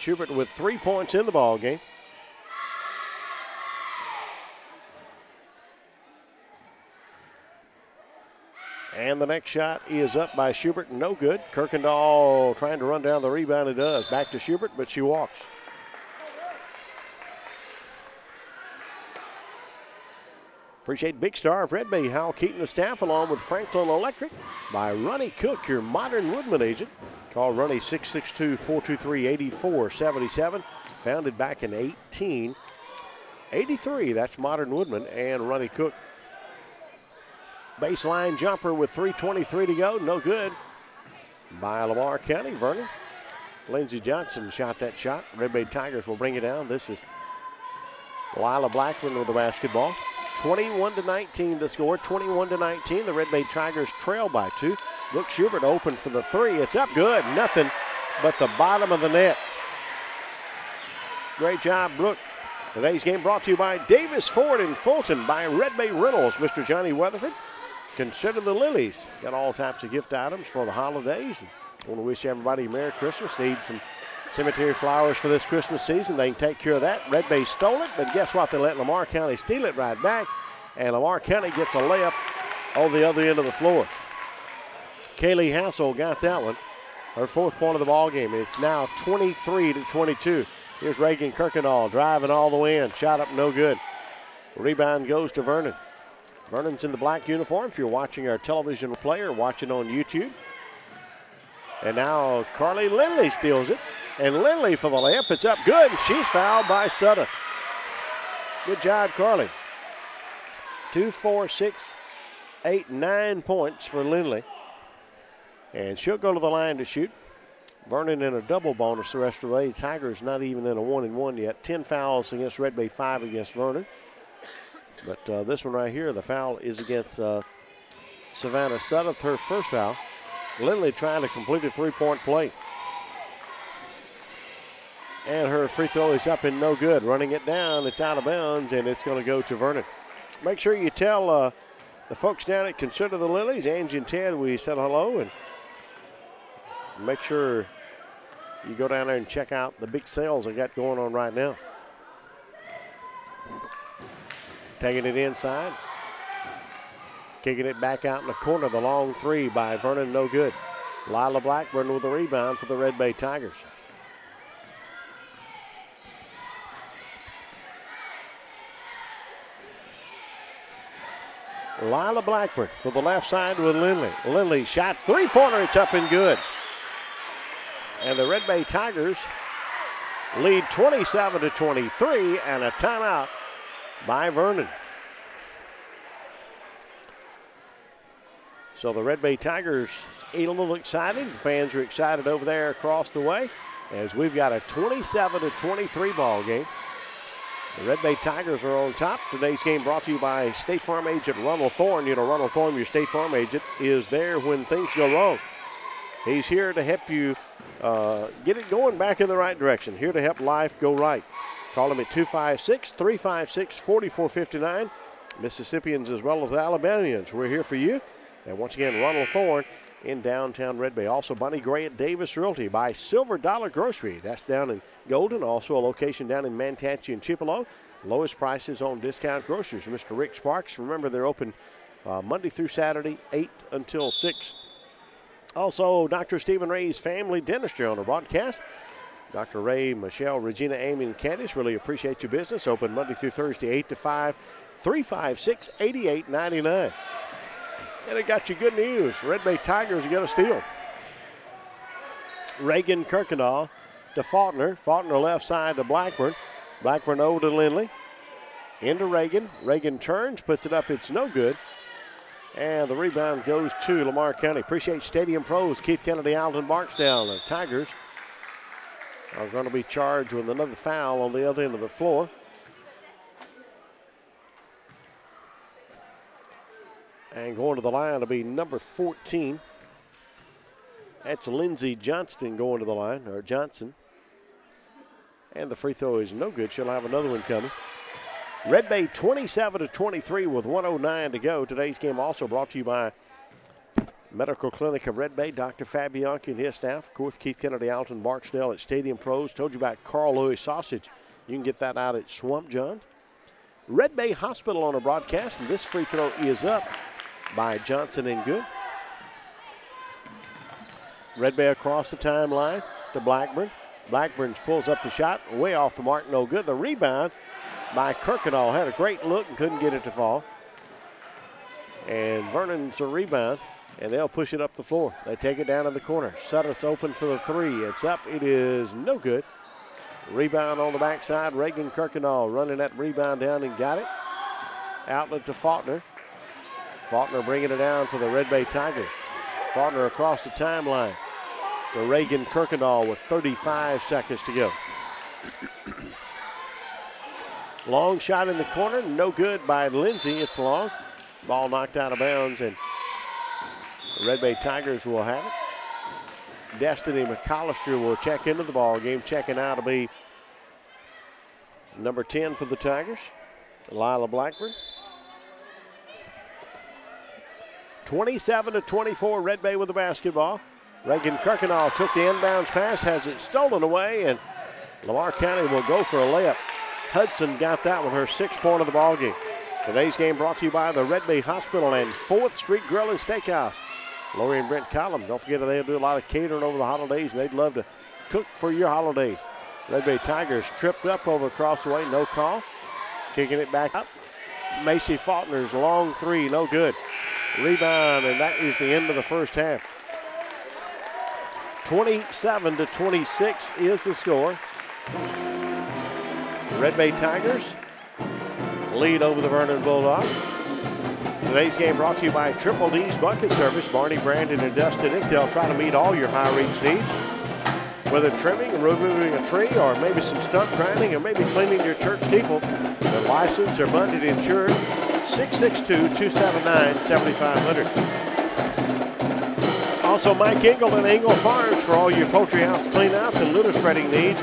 Schubert with three points in the ball game. And the next shot is up by Schubert, no good. Kirkendall trying to run down the rebound, it does. Back to Schubert, but she walks. Appreciate Big Star of Red Bay, Hal Keaton, the staff, along with Franklin Electric by Ronnie Cook, your modern Woodmen agent. Call Ronnie 662 423 8477. Founded back in 1883. That's Modern Woodmen and Ronnie Cook. Baseline jumper with 3.23 to go. No good by Lamar County. Vernon. Lindsey Johnson shot that shot. Red Bay Tigers will bring it down. This is Lila Blackburn with the basketball. 21 to 19 the score. 21 to 19. The Red Bay Tigers trail by two. Brooke Schubert open for the three. It's up good. Nothing but the bottom of the net. Great job, Brooke. Today's game brought to you by Davis Ford in Fulton by Red Bay Reynolds. Mr. Johnny Weatherford. Consider the lilies. Got all types of gift items for the holidays. I want to wish everybody a Merry Christmas. Need some cemetery flowers for this Christmas season. They can take care of that. Red Bay stole it, but guess what? They let Lamar County steal it right back. And Lamar County gets a layup on the other end of the floor. Kaylee Hassel got that one. Her fourth point of the ball game. It's now 23 to 22. Here's Reagan Kirkendall driving all the way in. Shot up, no good. Rebound goes to Vernon. Vernon's in the black uniform if you're watching our television player, watching on YouTube. And now Carly Lindley steals it. And Lindley for the layup. It's up good. And she's fouled by Sudduth. Good job, Carly. Two, four, six, eight, nine points for Lindley. And she'll go to the line to shoot. Vernon in a double bonus the rest of the way. Tigers not even in a one and one yet. Ten fouls against Red Bay, five against Vernon. But uh, this one right here, the foul is against uh, Savannah Sudduth, her first foul. Lindley trying to complete a three-point play. And her free throw is up and no good. Running it down, it's out of bounds, and it's going to go to Vernon. Make sure you tell uh, the folks down at Consider the Lilies, Angie and Ted, we said hello, and make sure you go down there and check out the big sales they got going on right now. Taking it inside. Kicking it back out in the corner. The long three by Vernon, no good. Lila Blackburn with the rebound for the Red Bay Tigers. Lila Blackburn with the left side with Lindley. Lindley shot three pointer, it's up and good. And the Red Bay Tigers lead 27 to 23 and a timeout by Vernon. So the Red Bay Tigers a little excited. Fans are excited over there across the way as we've got a 27 to 23 ball game. The Red Bay Tigers are on top. Today's game brought to you by State Farm agent Ronald Thorne. You know, Ronald Thorne, your State Farm agent, is there when things go wrong. He's here to help you uh, get it going back in the right direction. Here to help life go right. Call him at 256 356 4459. Mississippians as well as Alabamians, we're here for you. And once again, Ronald Thorne in downtown Red Bay. Also, Bonnie Gray at Davis Realty by Silver Dollar Grocery. That's down in Golden. Also, a location down in Mantachie and Tupelo. Lowest prices on discount groceries. Mr. Rick Sparks. Remember, they're open uh, Monday through Saturday, 8 until 6. Also, Dr. Stephen Ray's Family Dentistry on the broadcast. Dr. Ray, Michelle, Regina, Amy, and Candice really appreciate your business. Open Monday through Thursday, 8 to 5, 356 8899. And it got you good news. Red Bay Tigers going to steal. Reagan Kirkendall to Faulkner. Faulkner left side to Blackburn. Blackburn over to Lindley. Into Reagan. Reagan turns, puts it up. It's no good. And the rebound goes to Lamar County. Appreciate Stadium Pros, Keith Kennedy, Alden Barksdale. The Tigers are going to be charged with another foul on the other end of the floor. And going to the line to be number 14. That's Lindsey Johnston going to the line, or Johnson. And the free throw is no good. She'll have another one coming. Red Bay 27 to 23 with 109 to go. Today's game also brought to you by Medical Clinic of Red Bay, Dr. Fabianchi and his staff. Of course, Keith Kennedy, Alton Barksdale at Stadium Pros. Told you about Carl Lewis Sausage. You can get that out at Swamp John. Red Bay Hospital on a broadcast, and this free throw is up by Johnson and Good. Red Bay across the timeline to Blackburn. Blackburn pulls up the shot, way off the mark, no good. The rebound by Kirkendall had a great look and couldn't get it to fall. And Vernon's a rebound, and they'll push it up the floor. They take it down in the corner. Sudduth's open for the three. It's up. It is no good. Rebound on the backside. Reagan Kirkendall running that rebound down and got it. Outlet to Faulkner. Faulkner bringing it down for the Red Bay Tigers. Faulkner across the timeline The Reagan Kirkendall with 35 seconds to go. Long shot in the corner, no good by Lindley. It's long. Ball knocked out of bounds, and the Red Bay Tigers will have it. Destiny McAllister will check into the ball game. Checking out to be number 10 for the Tigers, Lila Blackburn. 27 to 24, Red Bay with the basketball. Reagan Kirkendall took the inbounds pass, has it stolen away, and Lamar County will go for a layup. Hudson got that one, her sixth point of the ball game. Today's game brought to you by the Red Bay Hospital and 4th Street Grill and Steakhouse. Lori and Brent Collum, don't forget they'll do a lot of catering over the holidays, and they'd love to cook for your holidays. Red Bay Tigers tripped up over across the way, no call. Kicking it back up. Macy Faulkner's long three, no good. Rebound, and that is the end of the first half. 27 to 26 is the score. Red Bay Tigers lead over the Vernon Bulldogs. Today's game brought to you by Triple D's Bucket Service. Barney Brandon and Dustin Nick. They'll try to meet all your high reach needs. Whether trimming, removing a tree, or maybe some stump grinding, or maybe cleaning your church steeple, they're licensed, they're bonded, insured. 662-279-7500. Also, Mike Engel and Engel Farms for all your poultry house cleanouts and litter spreading needs.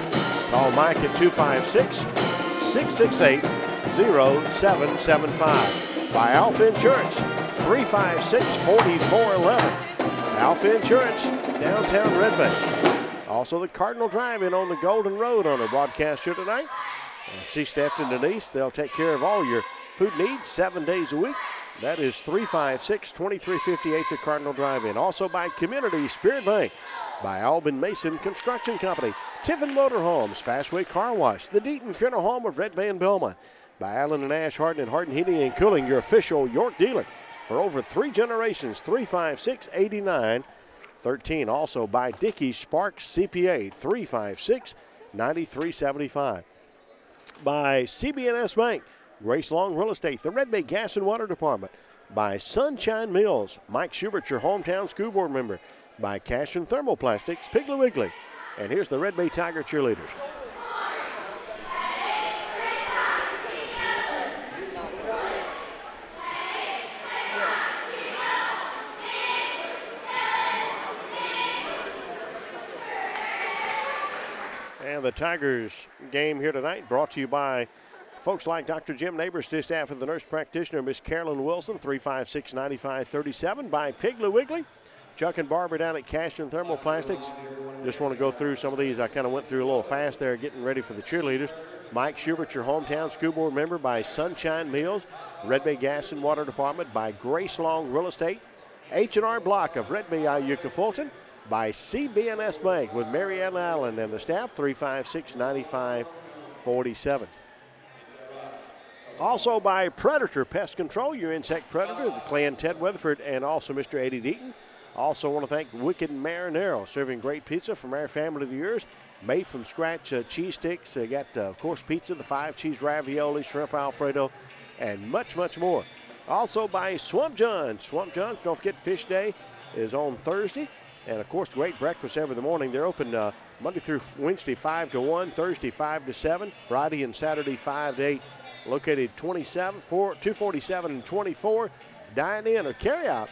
Call Mike at 256-668-0775. By Alpha Insurance, 356-4411. Alpha Insurance, downtown Red. Also, the Cardinal Drive-In on the Golden Road on our broadcast here tonight. Uh, see Steph and Denise. They'll take care of all your food needs seven days a week. That is 356 2358 the Cardinal Drive In. Also by Community Spirit Bank, by Albin Mason Construction Company, Tiffin Motorhomes, Fastway Car Wash, the Deaton Funeral Home of Red Bay and Belmont, by Allen and Ash Harden and Harden Heating and Cooling, your official York dealer for over three generations, 356 89 13. Also by Dickey Sparks CPA, 356 9375. By CBNS Bank, Grace Long Real Estate, the Red Bay Gas and Water Department, by Sunshine Mills. Mike Schubert, your hometown school board member, by Cash and Thermoplastics, Piggly Wiggly. And here's the Red Bay Tiger cheerleaders. And the Tigers game here tonight brought to you by folks like Dr. Jim Neighbors, to staff of the nurse practitioner, Miss Carolyn Wilson, 356 9537 by Piggly Wiggly. Chuck and Barbara down at Cash and Thermoplastics. Just want to go through some of these. I kind of went through a little fast there, getting ready for the cheerleaders. Mike Schubert, your hometown school board member by Sunshine Mills, Red Bay Gas and Water Department by Grace Long Real Estate, H&R Block of Red Bay Iuka Fulton by CBNS Bank with Marianne Allen and the staff 356 9547. Also by Predator Pest Control, your insect predator, the clan Ted Weatherford, and also Mr. Eddie Deaton. Also want to thank Wicked Marinero, serving great pizza from our family to yours. Made from scratch uh, cheese sticks. They got, uh, of course, pizza, the five cheese ravioli, shrimp alfredo, and much, much more. Also by Swamp John. Swamp John, don't forget Fish Day is on Thursday. And of course, great breakfast every morning. They're open uh, Monday through Wednesday, 5 to 1, Thursday, 5 to 7, Friday and Saturday, 5 to 8. Located 27, 4, 247 and 24. Dine in or carry out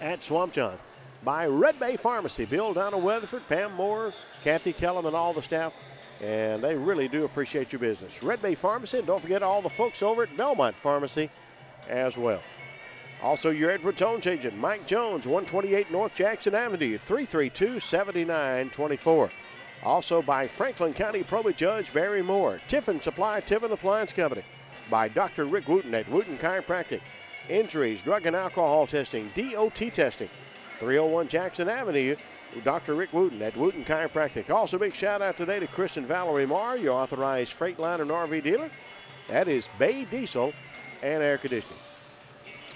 at Swamp John by Red Bay Pharmacy. Bill Donna Weatherford, Pam Moore, Kathy Kellum, and all the staff. And they really do appreciate your business. Red Bay Pharmacy, and don't forget all the folks over at Belmont Pharmacy as well. Also, your Edward Jones agent, Mike Jones, 128 North Jackson Avenue, 332 7924. Also by Franklin County Probate Judge Barry Moore, Tiffin Supply, Tiffin Appliance Company. By Dr. Rick Wooten at Wooten Chiropractic. Injuries, drug and alcohol testing, DOT testing. 301 Jackson Avenue, Dr. Rick Wooten at Wooten Chiropractic. Also, big shout out today to Kristen Valerie Marr, your authorized Freightliner and RV dealer. That is Bay Diesel and Air Conditioning.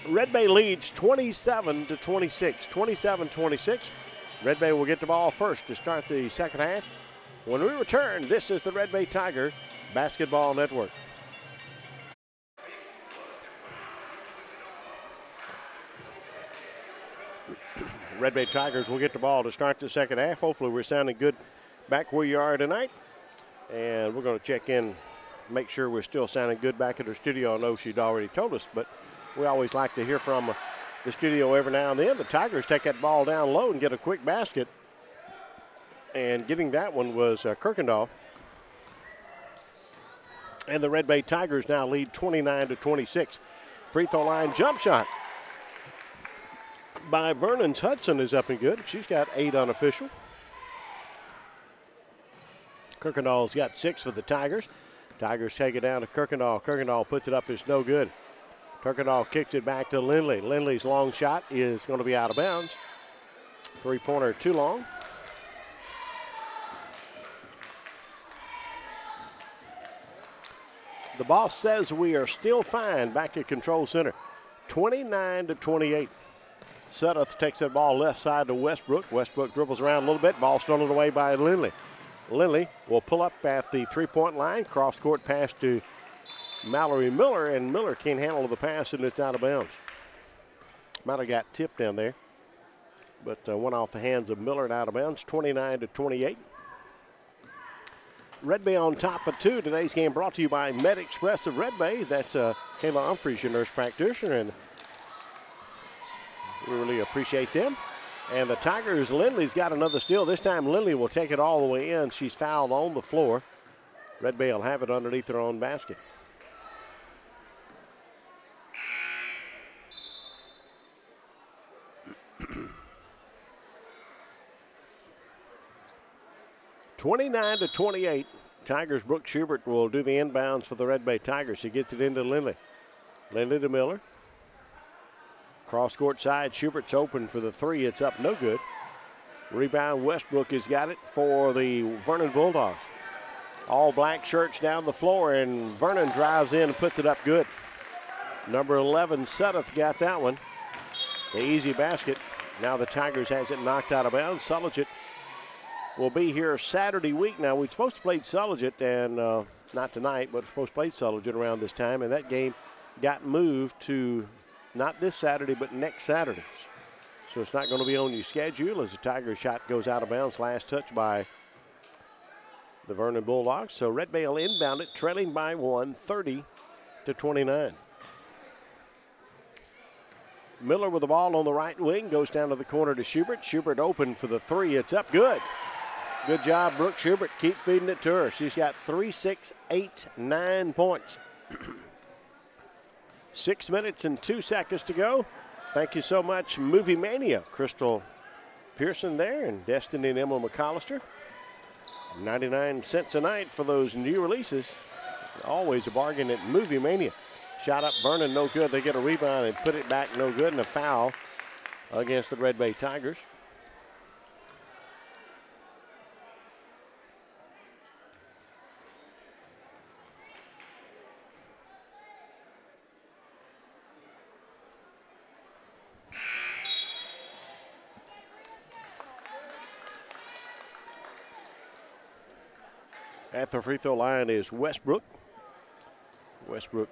Red Bay leads 27 to 26. 27 26. Red Bay will get the ball first to start the second half. When we return, this is the Red Bay Tiger Basketball Network. Red Bay Tigers will get the ball to start the second half. Hopefully, we're sounding good back where you are tonight. And we're going to check in, make sure we're still sounding good back at the studio. I know she'd already told us, but we always like to hear from the studio every now and then. The Tigers take that ball down low and get a quick basket. And getting that one was uh, Kirkendall. And the Red Bay Tigers now lead 29 to 26. Free throw line jump shot by Vernon's Hudson is up and good. She's got eight unofficial. Kirkendall's got six for the Tigers. Tigers take it down to Kirkendall. Kirkendall puts it up. It's no good. Kirkendall kicks it back to Lindley. Lindley's long shot is going to be out of bounds. Three pointer too long. The boss says we are still fine back at Control Center. 29 to 28. Sudduth takes that ball left side to Westbrook. Westbrook dribbles around a little bit. Ball stolen away by Lindley. Lindley will pull up at the three point line. Cross court pass to Mallory Miller, and Miller can't handle the pass, and it's out of bounds. Might have got tipped down there, but uh, went off the hands of Miller and out of bounds, 29 to 28. Red Bay on top of two. Today's game brought to you by Med Express of Red Bay. That's uh, Kayla Humphries, your nurse practitioner, and we really appreciate them. And the Tigers, Lindley's got another steal. This time Lindley will take it all the way in. She's fouled on the floor. Red Bay will have it underneath their own basket. Twenty-nine to twenty-eight. Tigers. Brooke Schubert will do the inbounds for the Red Bay Tigers. She gets it into Lindley. Lindley to Miller. Cross court side, Schubert's open for the three. It's up, no good. Rebound, Westbrook has got it for the Vernon Bulldogs. All black shirts down the floor, and Vernon drives in and puts it up good. Number 11, Sudduth got that one. The easy basket. Now the Tigers has it knocked out of bounds. Sulligent will be here Saturday week. Now, we're supposed to play Sulligent, and uh, not tonight, but supposed to play Sulligent around this time, and that game got moved to not this Saturday, but next Saturday. So it's not going to be on your schedule as the Tiger shot goes out of bounds. Last touch by the Vernon Bulldogs. So Red will inbound it, trailing by one, 30 to 29. Miller with the ball on the right wing goes down to the corner to Schubert. Schubert open for the three. It's up good. Good job, Brooke Schubert. Keep feeding it to her. She's got three, six, eight, nine points. Six minutes and two seconds to go. Thank you so much, Movie Mania. Crystal Pearson there and Destiny and Emma McAllister. 99 cents a night for those new releases. Always a bargain at Movie Mania. Shot up Vernon, no good. They get a rebound and put it back, no good, and a foul against the Red Bay Tigers. The free throw line is Westbrook. Westbrook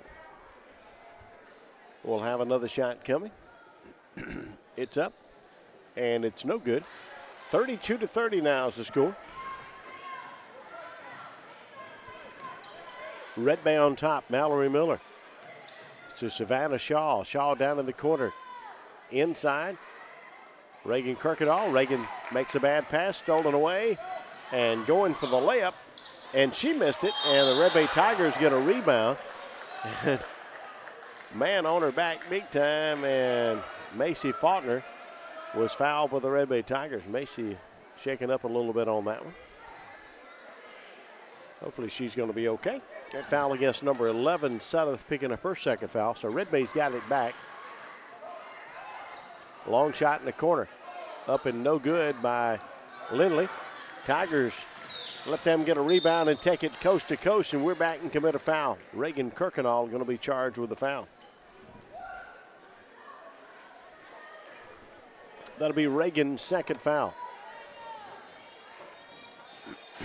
will have another shot coming. it's up, and it's no good. 32 to 30 now is the score. Red Bay on top, Mallory Miller. To Savannah Shaw. Shaw down in the corner. Inside. Reagan Kirkendall. Reagan makes a bad pass, stolen away, and going for the layup and she missed it, and the Red Bay Tigers get a rebound. Man on her back big time, and Macy Faulkner was fouled by the Red Bay Tigers. Macy shaking up a little bit on that one. Hopefully she's going to be okay. That foul against number 11, Sudduth picking up her second foul, so Red Bay's got it back. Long shot in the corner. Up and no good by Lindley. Tigers let them get a rebound and take it coast to coast, and we're back and commit a foul. Reagan Kirkendall going to be charged with a foul. That'll be Reagan's second foul.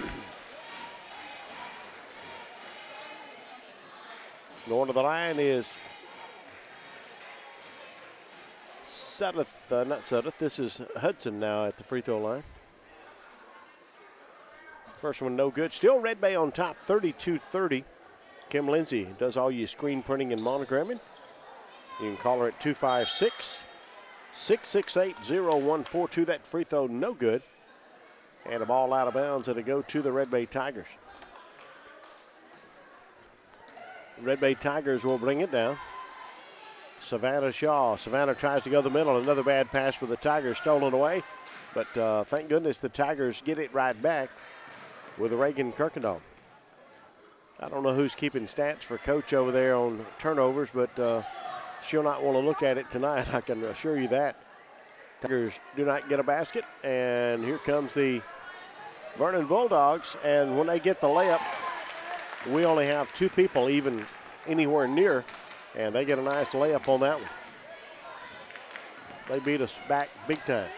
Going to the line is Sudduth, uh, not Sudduth, this is Hudson now at the free throw line. First one no good. Still Red Bay on top, 32-30. Kim Lindsay does all your screen printing and monogramming. You can call her at 256 668 0142. That free throw no good. And a ball out of bounds. It'll go to the Red Bay Tigers. Red Bay Tigers will bring it down. Savannah Shaw. Savannah tries to go the middle. Another bad pass with the Tigers stolen away. But uh, thank goodness the Tigers get it right back with Reagan Kirkendall. I don't know who's keeping stats for coach over there on turnovers, but uh, she'll not want to look at it tonight. I can assure you that. Tigers do not get a basket, and here comes the Vernon Bulldogs. And when they get the layup, we only have two people even anywhere near, and they get a nice layup on that one. They beat us back big time.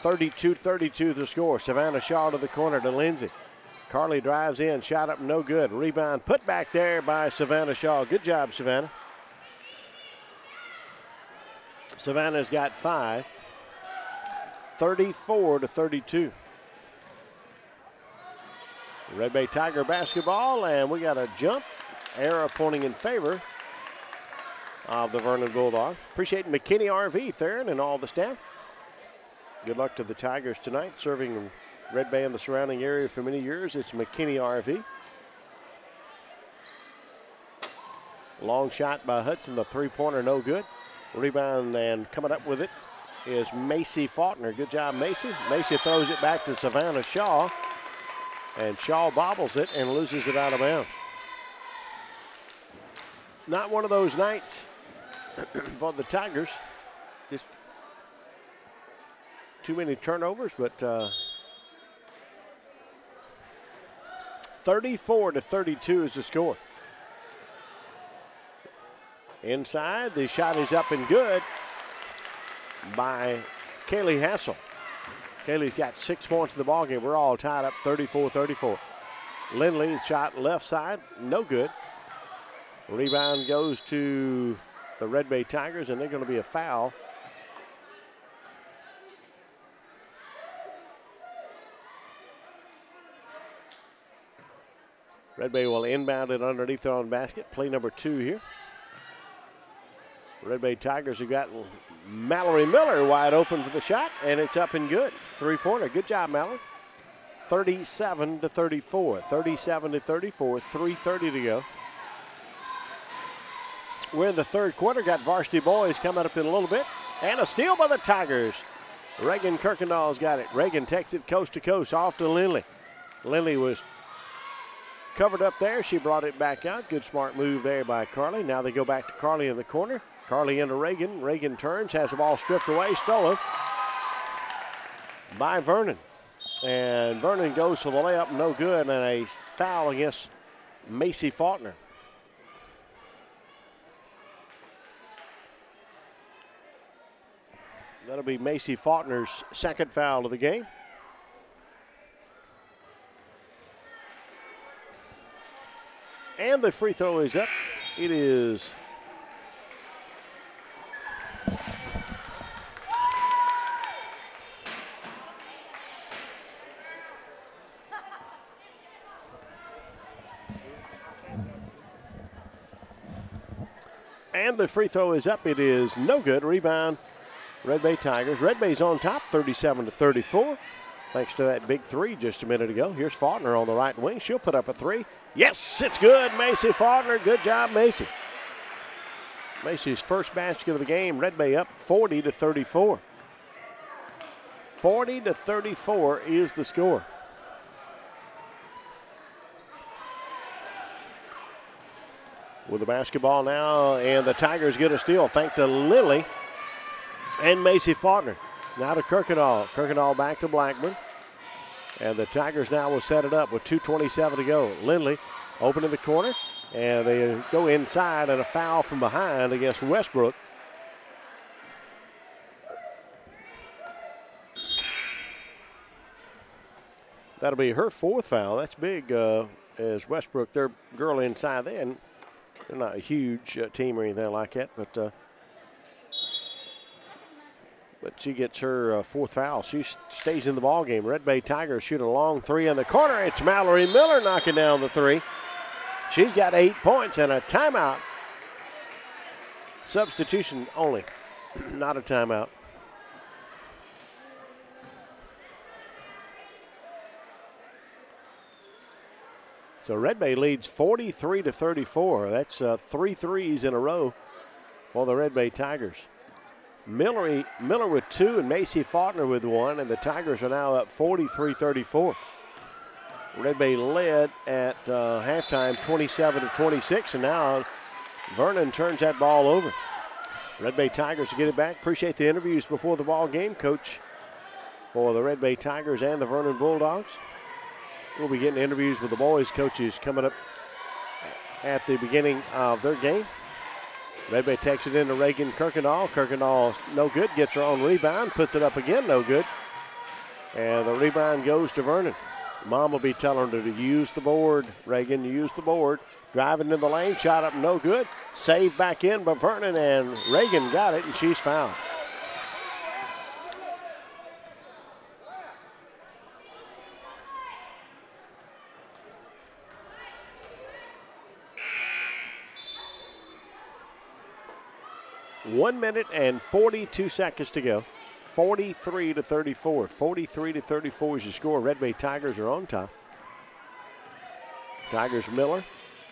32 32 the score. Savannah Shaw to the corner to Lindley. Carly drives in, shot up, no good. Rebound put back there by Savannah Shaw. Good job, Savannah. Savannah's got five. 34 to 32. Red Bay Tiger basketball, and we got a jump. Arrow pointing in favor of the Vernon Bulldogs. Appreciate McKinney RV, Theron, and all the staff. Good luck to the Tigers tonight, serving Red Bay and the surrounding area for many years. It's McKinney RV. Long shot by Hudson, the three-pointer, no good. Rebound and coming up with it is Macy Faulkner. Good job, Macy. Macy throws it back to Savannah Shaw, and Shaw bobbles it and loses it out of bounds. Not one of those nights for the Tigers. Just too many turnovers, but uh, 34 to 32 is the score. Inside, the shot is up and good by Kaylee Hassel. Kaylee's got six points in the ballgame. We're all tied up 34-34. Lindley shot left side, no good. Rebound goes to the Red Bay Tigers, and they're going to be a foul. Red Bay will inbound it underneath their own basket. Play number two here. Red Bay Tigers have got Mallory Miller wide open for the shot, and it's up and good. Three pointer. Good job, Mallory. 37 to 34. 37 to 34. 3.30 to go. We're in the third quarter. Got varsity boys coming up in a little bit. And a steal by the Tigers. Reagan Kirkendall's got it. Reagan takes it coast to coast off to Lindley. Lindley was covered up there. She brought it back out. Good smart move there by Carly. Now they go back to Carly in the corner. Carly into Reagan. Reagan turns, has the ball stripped away, stolen by Vernon. And Vernon goes for the layup, no good, and a foul against Macy Faulkner. That'll be Macy Faulkner's second foul of the game. And the free throw is up. It is And the free throw is up. It is no good. Rebound, Red Bay Tigers. Red Bay's on top, 37 to 34. Thanks to that big three just a minute ago. Here's Faulkner on the right wing. She'll put up a three. Yes, it's good. Macy Faulkner. Good job, Macy. Macy's first basket of the game. Red Bay up 40 to 34. 40 to 34 is the score. with the basketball now, and the Tigers get a steal thanks to Lily and Macy Faulkner. Now to Kirkendall. Kirkendall back to Blackburn. And the Tigers now will set it up with 2.27 to go. Lindley open in the corner, and they go inside, and a foul from behind against Westbrook. That'll be her fourth foul. That's big uh, as Westbrook, their girl inside they're not a huge uh, team or anything like that, but uh, but she gets her uh, fourth foul. She stays in the ball game. Red Bay Tigers shoot a long three in the corner. It's Mallory Miller knocking down the three. She's got eight points and a timeout. Substitution only, not a timeout. So Red Bay leads 43 to 34. That's uh, three threes in a row for the Red Bay Tigers. Miller, Miller with two and Macy Faulkner with one, and the Tigers are now up 43 34. Red Bay led at uh, halftime 27 to 26, and now Vernon turns that ball over. Red Bay Tigers get it back. Appreciate the interviews before the ball game, coach for the Red Bay Tigers and the Vernon Bulldogs. We'll be getting interviews with the boys' coaches coming up at the beginning of their game. Red Bay takes it into Reagan Kirkendall. Kirkendall, no good, gets her own rebound, puts it up again, no good. And the rebound goes to Vernon. Mom will be telling her to use the board. Reagan, use the board. Driving in the lane, shot up, no good. Saved back in by Vernon, and Reagan got it, and she's fouled. One minute and 42 seconds to go. 43 to 34. 43 to 34 is the score. Red Bay Tigers are on top. Tigers Miller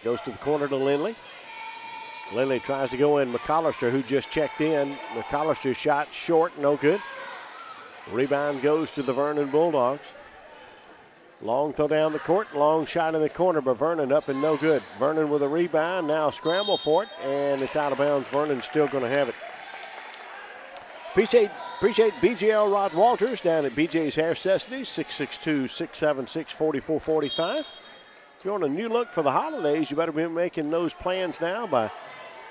goes to the corner to Lindley. Lindley tries to go in. McAllister, who just checked in. McAllister's shot short, no good. Rebound goes to the Vernon Bulldogs. Long throw down the court, long shot in the corner, but Vernon up and no good. Vernon with a rebound, now scramble for it, and it's out of bounds. Vernon's still going to have it. Appreciate, appreciate BGL Rod Walters down at BJ's Hair Necessities, 662 676 4445. If you want a new look for the holidays, you better be making those plans now by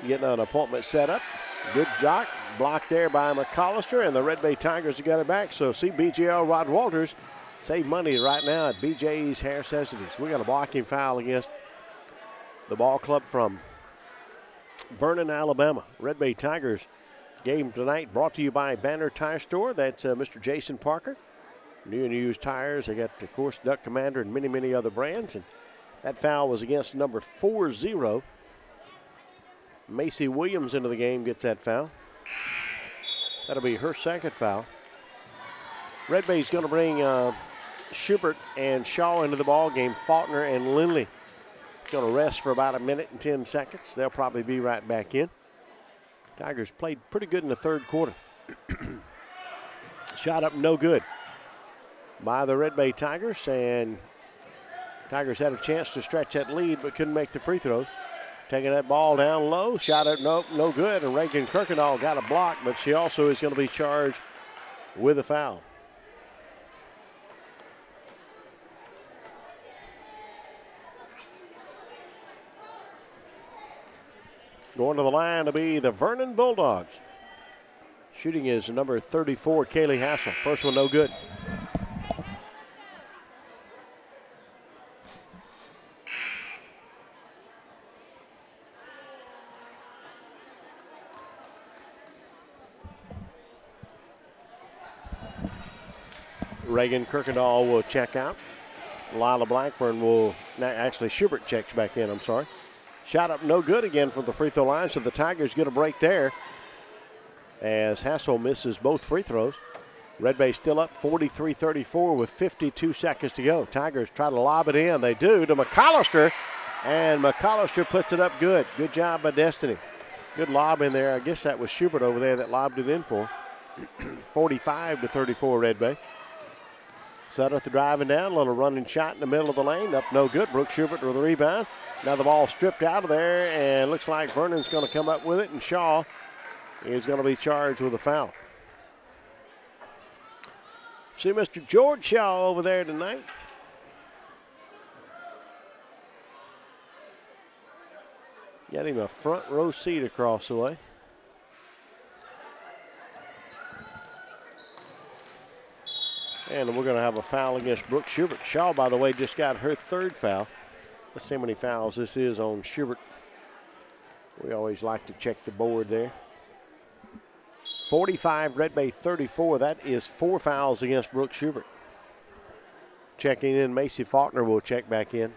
getting an appointment set up. Good jock, blocked there by McAllister, and the Red Bay Tigers have got it back. So see BGL Rod Walters Save money right now at BJ's Hair Necessities. We got a blocking foul against the ball club from Vernon, Alabama. Red Bay Tigers game tonight brought to you by Banner Tire Store. That's uh, Mr. Jason Parker. New and used tires. They got, of course, Duck Commander and many, many other brands. And that foul was against number 4 0. Macy Williams into the game gets that foul. That'll be her second foul. Red Bay's going to bring uh, Schubert and Shaw into the ball game. Faulkner and Lindley going to rest for about a minute and 10 seconds. They'll probably be right back in. Tigers played pretty good in the third quarter. Shot up no good by the Red Bay Tigers, and Tigers had a chance to stretch that lead but couldn't make the free throws. Taking that ball down low, shot it, nope, no good. And Reagan Kirkendall got a block, but she also is going to be charged with a foul. Going to the line to be the Vernon Bulldogs. Shooting is number 34, Kaylee Hassel. First one, no good. Reagan Kirkendall will check out. Lila Blackburn will, actually, Schubert checks back in, I'm sorry. Shot up no good again from the free throw line, so the Tigers get a break there as Hassel misses both free throws. Red Bay still up 43 34 with 52 seconds to go. Tigers try to lob it in. They do to McAllister, and McAllister puts it up good. Good job by Destiny. Good lob in there. I guess that was Schubert over there that lobbed it in for. 45 to 34, Red Bay. Sudduth driving down, a little running shot in the middle of the lane. Up no good. Brooke Schubert with the rebound. Now the ball stripped out of there, and looks like Vernon's going to come up with it, and Shaw is going to be charged with a foul. See Mr. George Shaw over there tonight. Got him a front row seat across the way. And we're going to have a foul against Brooke Schubert. Shaw, by the way, just got her third foul. Let's see how many fouls this is on Schubert. We always like to check the board there. 45, Red Bay 34. That is four fouls against Brooke Schubert. Checking in, Macy Faulkner will check back in.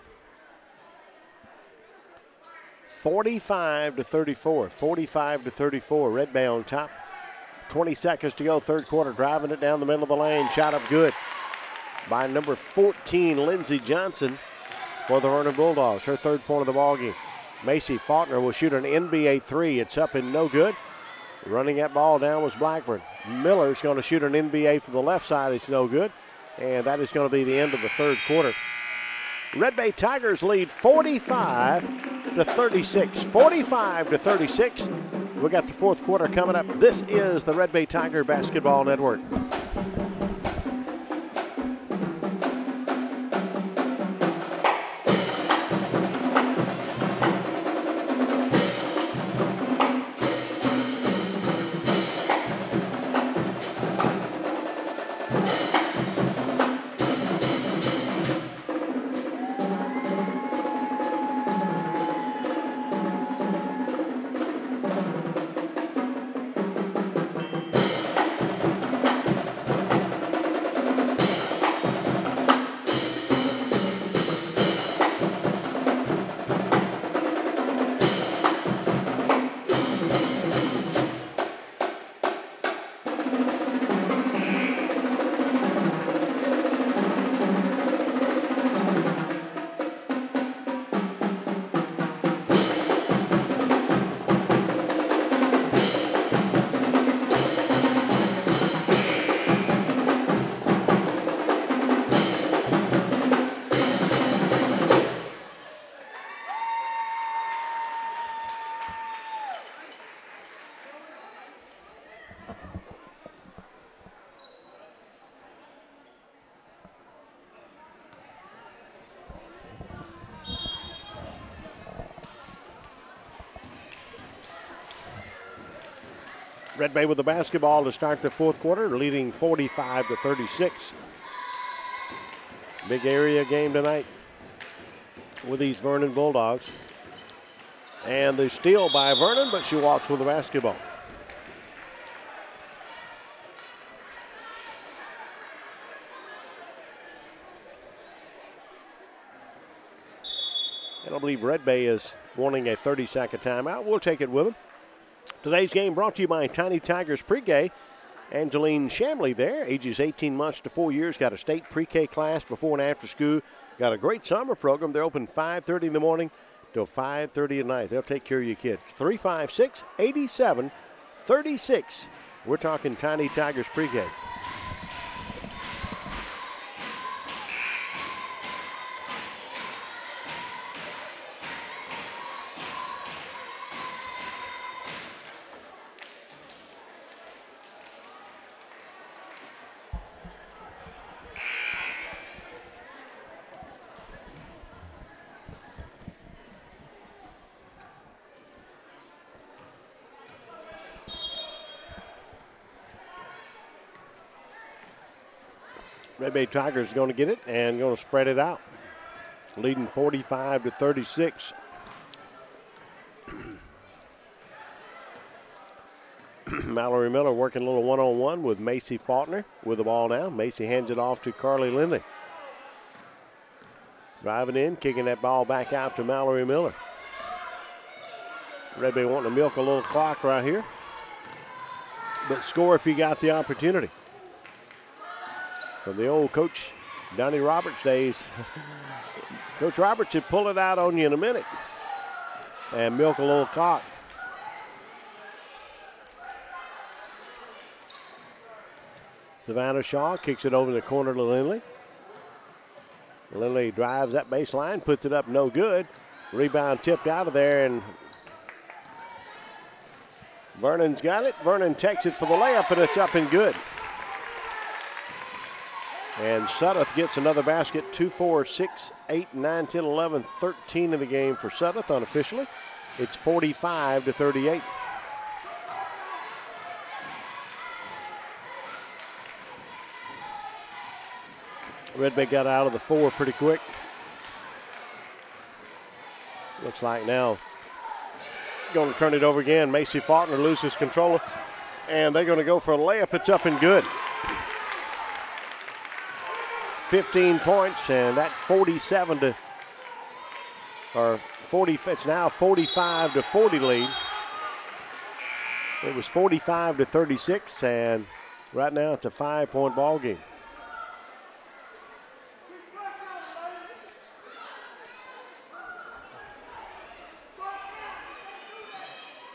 45 to 34. 45 to 34. Red Bay on top. 20 seconds to go, third quarter, driving it down the middle of the lane. Shot up good by number 14, Lindsey Johnson for the Vernon Bulldogs. Her third point of the ball game. Macy Faulkner will shoot an NBA three. It's up and no good. Running that ball down was Blackburn. Miller's going to shoot an NBA from the left side. It's no good. And that is going to be the end of the third quarter. Red Bay Tigers lead 45 to 36. 45 to 36. We got the fourth quarter coming up. This is the Red Bay Tiger Basketball Network. Red Bay with the basketball to start the fourth quarter, leading 45 to 36. Big area game tonight with these Vernon Bulldogs. And the steal by Vernon, but she walks with the basketball. And I believe Red Bay is wanting a 30 second timeout. We'll take it with them. Today's game brought to you by Tiny Tigers Pregame. Angeline Shamley there, ages 18 months to four years, got a state pre-K class before and after school. Got a great summer program. They're open 5:30 in the morning till 5:30 at night. They'll take care of your kids. 356 87 36. We're talking Tiny Tigers pregame. Red Bay Tigers going to get it and going to spread it out, leading 45 to 36. Mallory Miller working a little one-on-one with Macy Faulkner with the ball now. Macy hands it off to Carly Lindley. Driving in, kicking that ball back out to Mallory Miller. Red Bay wanting to milk a little clock right here, but score if you got the opportunity from the old coach Donnie Roberts days. coach Roberts would pull it out on you in a minute and milk a little cock. Savannah Shaw kicks it over the corner to Lindley. Lindley drives that baseline, puts it up no good. Rebound tipped out of there, and Vernon's got it. Vernon takes it for the layup, and it's up and good. And Sudduth gets another basket 2, 4, 6, 8, 9, 10, 11, 13 in the game for Sudduth unofficially. It's 45 to 38. Red Bay got out of the four pretty quick. Looks like now going to turn it over again. Macy Faulkner loses control, and they're going to go for a layup. It's up and good. 15 points, and that 47 to, or 40, it's now 45 to 40 lead. It was 45 to 36, and right now it's a five point ball game.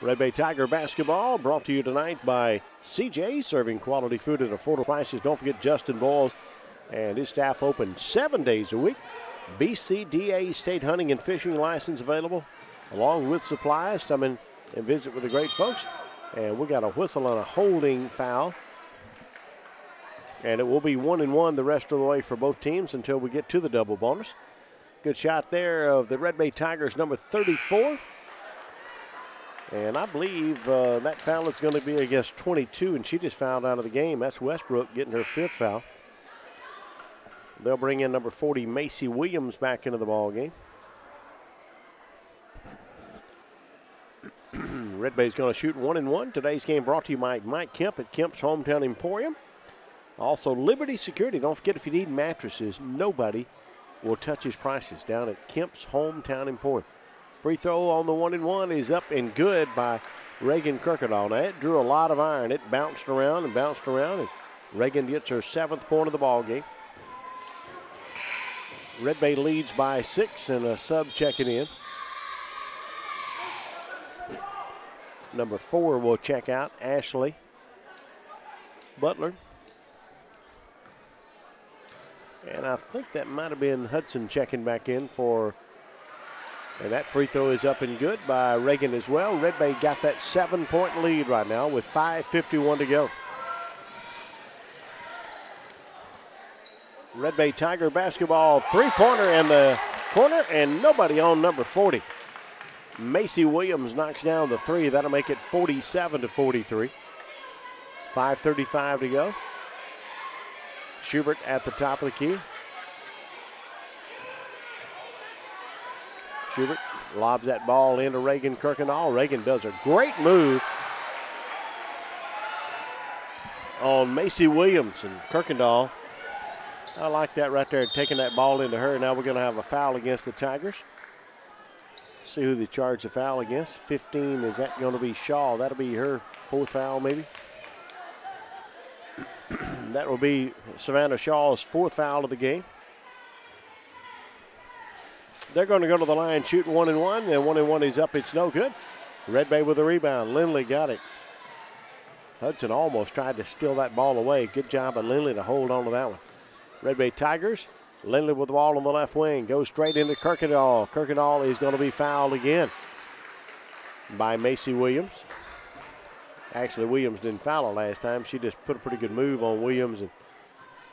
Red Bay Tiger basketball brought to you tonight by CJ, serving quality food at affordable prices. Don't forget Justin Balls and his staff open seven days a week. BCDA state hunting and fishing license available, along with supplies. Come in and visit with the great folks. And we got a whistle and a holding foul. And it will be one and one the rest of the way for both teams until we get to the double bonus. Good shot there of the Red Bay Tigers, number 34. And I believe uh, that foul is going to be against 22, and she just fouled out of the game. That's Westbrook getting her fifth foul. They'll bring in number 40, Macy Williams, back into the ball game. Red Bay's going to shoot one and one. Today's game brought to you by Mike Kemp at Kemp's Hometown Emporium. Also, Liberty Security. Don't forget if you need mattresses, nobody will touch his prices down at Kemp's Hometown Emporium. Free throw on the one and one is up and good by Reagan Kirkendall. Now, it drew a lot of iron. It bounced around and bounced around, and Reagan gets her seventh point of the ball game. Red Bay leads by six, and a sub checking in. Number four will check out, Ashley Butler. And I think that might have been Hudson checking back in for, and that free throw is up and good by Reagan as well. Red Bay got that seven point lead right now with 5.51 to go. Red Bay Tiger basketball three pointer in the corner, and nobody on number 40. Macy Williams knocks down the three. That'll make it 47 to 43. 5.35 to go. Schubert at the top of the key. Schubert lobs that ball into Reagan Kirkendall. Reagan does a great move on Macy Williams and Kirkendall. I like that right there, taking that ball into her. Now we're going to have a foul against the Tigers. See who they charge the foul against. 15, is that going to be Shaw? That'll be her fourth foul, maybe. that will be Savannah Shaw's fourth foul of the game. They're going to go to the line shooting one and one, and one and one is up. It's no good. Red Bay with a rebound. Lindley got it. Hudson almost tried to steal that ball away. Good job of Lindley to hold on to that one. Red Bay Tigers. Lindley with the ball on the left wing. Goes straight into Kirkendall. Kirkendall is going to be fouled again by Macy Williams. Actually, Williams didn't foul her last time. She just put a pretty good move on Williams, and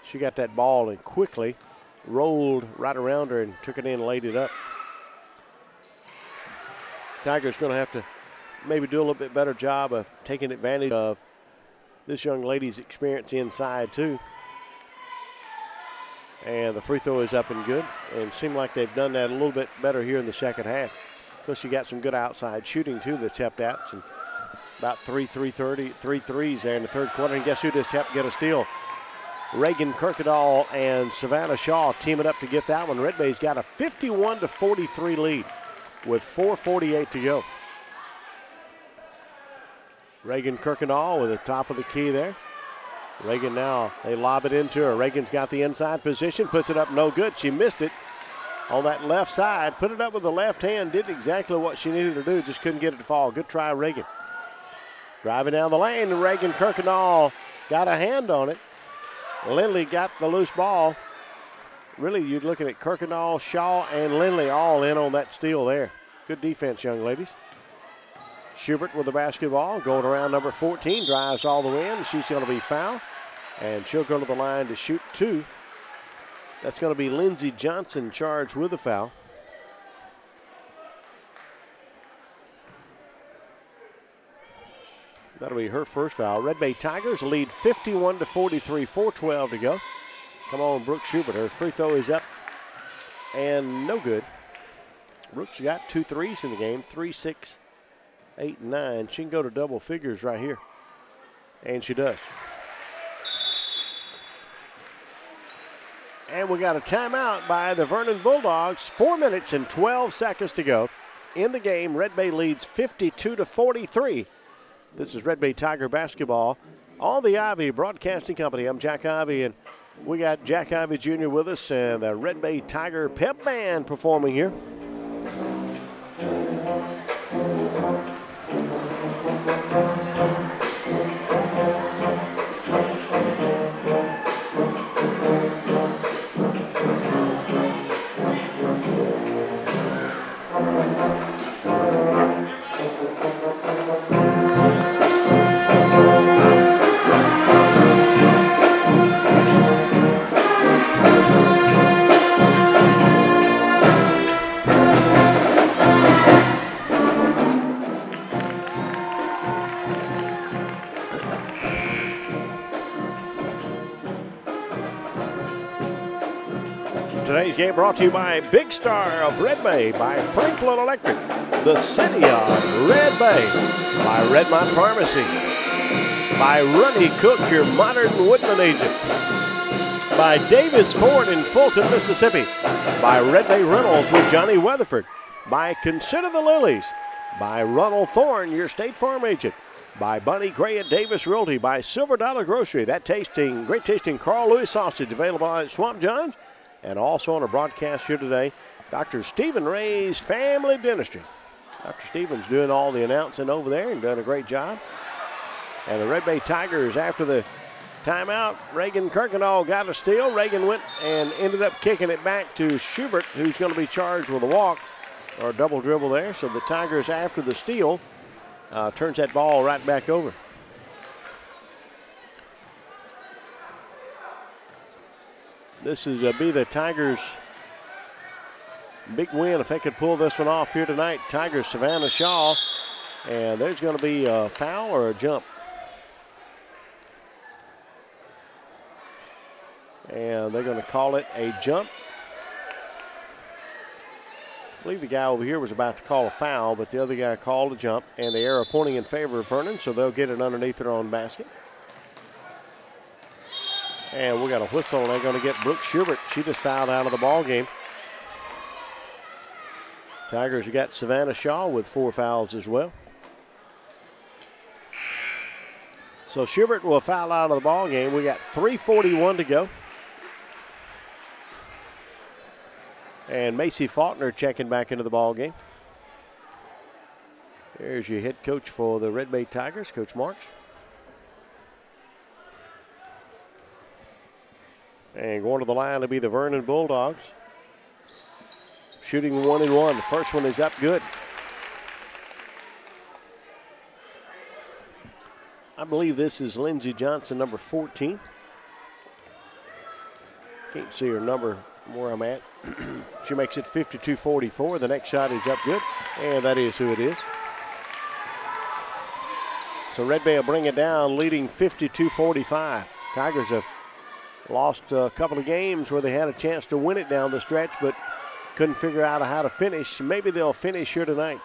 she got that ball and quickly rolled right around her and took it in and laid it up. Tigers going to have to maybe do a little bit better job of taking advantage of this young lady's experience inside, too. And the free throw is up and good. And seemed like they've done that a little bit better here in the second half. Plus, you got some good outside shooting, too, that's helped out. Some, about three, three thirty, three threes there in the third quarter. And guess who just helped get a steal? Reagan Kirkendall and Savannah Shaw teaming up to get that one. Red Bay's got a 51 to 43 lead with 4:48 to go. Reagan Kirkendall with the top of the key there. Reagan now, they lob it into her. Reagan's got the inside position, puts it up no good. She missed it on that left side. Put it up with the left hand, did exactly what she needed to do, just couldn't get it to fall. Good try, Reagan. Driving down the lane, Reagan Kirkendall got a hand on it. Lindley got the loose ball. Really, you're looking at Kirkendall, Shaw, and Lindley all in on that steal there. Good defense, young ladies. Schubert with the basketball, going around number 14, drives all the way in. She's going to be fouled, and she'll go to the line to shoot two. That's going to be Lindsey Johnson charged with a foul. That'll be her first foul. Red Bay Tigers lead 51 to 43, 4:12 to go. Come on, Brooke Schubert. Her free throw is up and no good. Brooks got two threes in the game, three, six, eight, nine. She can go to double figures right here, and she does. And we got a timeout by the Vernon Bulldogs. Four minutes and 12 seconds to go in the game. Red Bay leads 52 to 43. This is Red Bay Tiger basketball All the Ivy Broadcasting Company. I'm Jack Ivy, and we got Jack Ivy Jr. with us and the Red Bay Tiger Pep Band performing here. Brought to you by Big Star of Red Bay, by Franklin Electric, the City of Red Bay, by Redmont Pharmacy, by Runny Cook, your Modern Woodmen agent, by Davis Ford in Fulton, Mississippi, by Red Bay Reynolds with Johnny Weatherford, by Consider the Lilies, by Ronald Thorne, your State Farm agent, by Bunny Gray at Davis Realty, by Silver Dollar Grocery, that tasting, great tasting Carl Lewis sausage available at Swamp John's, and also on our broadcast here today, Dr. Stephen Ray's Family Dentistry. Dr. Stephen's doing all the announcing over there and doing a great job. And the Red Bay Tigers, after the timeout, Reagan Kirkendall got a steal. Reagan went and ended up kicking it back to Schubert, who's going to be charged with a walk or a double dribble there. So the Tigers, after the steal, uh, turns that ball right back over. This is uh, be the Tigers' big win if they could pull this one off here tonight. Tigers, Savannah Shaw, and there's going to be a foul or a jump. And they're going to call it a jump. I believe the guy over here was about to call a foul, but the other guy called a jump, and the arrow pointing in favor of Vernon, so they'll get it underneath their own basket. And we got a whistle, and they're going to get Brooke Schubert. She just fouled out of the ball game. Tigers have got Savannah Shaw with four fouls as well. So Schubert will foul out of the ball game. We got 3:41 to go. And Macy Faulkner checking back into the ball game. There's your head coach for the Red Bay Tigers, Coach Marks. And going to the line to be the Vernon Bulldogs. Shooting one and one. The first one is up good. I believe this is Lindsey Johnson, number 14. Can't see her number from where I'm at. she makes it 52 44. The next shot is up good, and that is who it is. So Red Bay will bring it down, leading 52 45. Tigers have lost a couple of games where they had a chance to win it down the stretch, but couldn't figure out how to finish. Maybe they'll finish here tonight.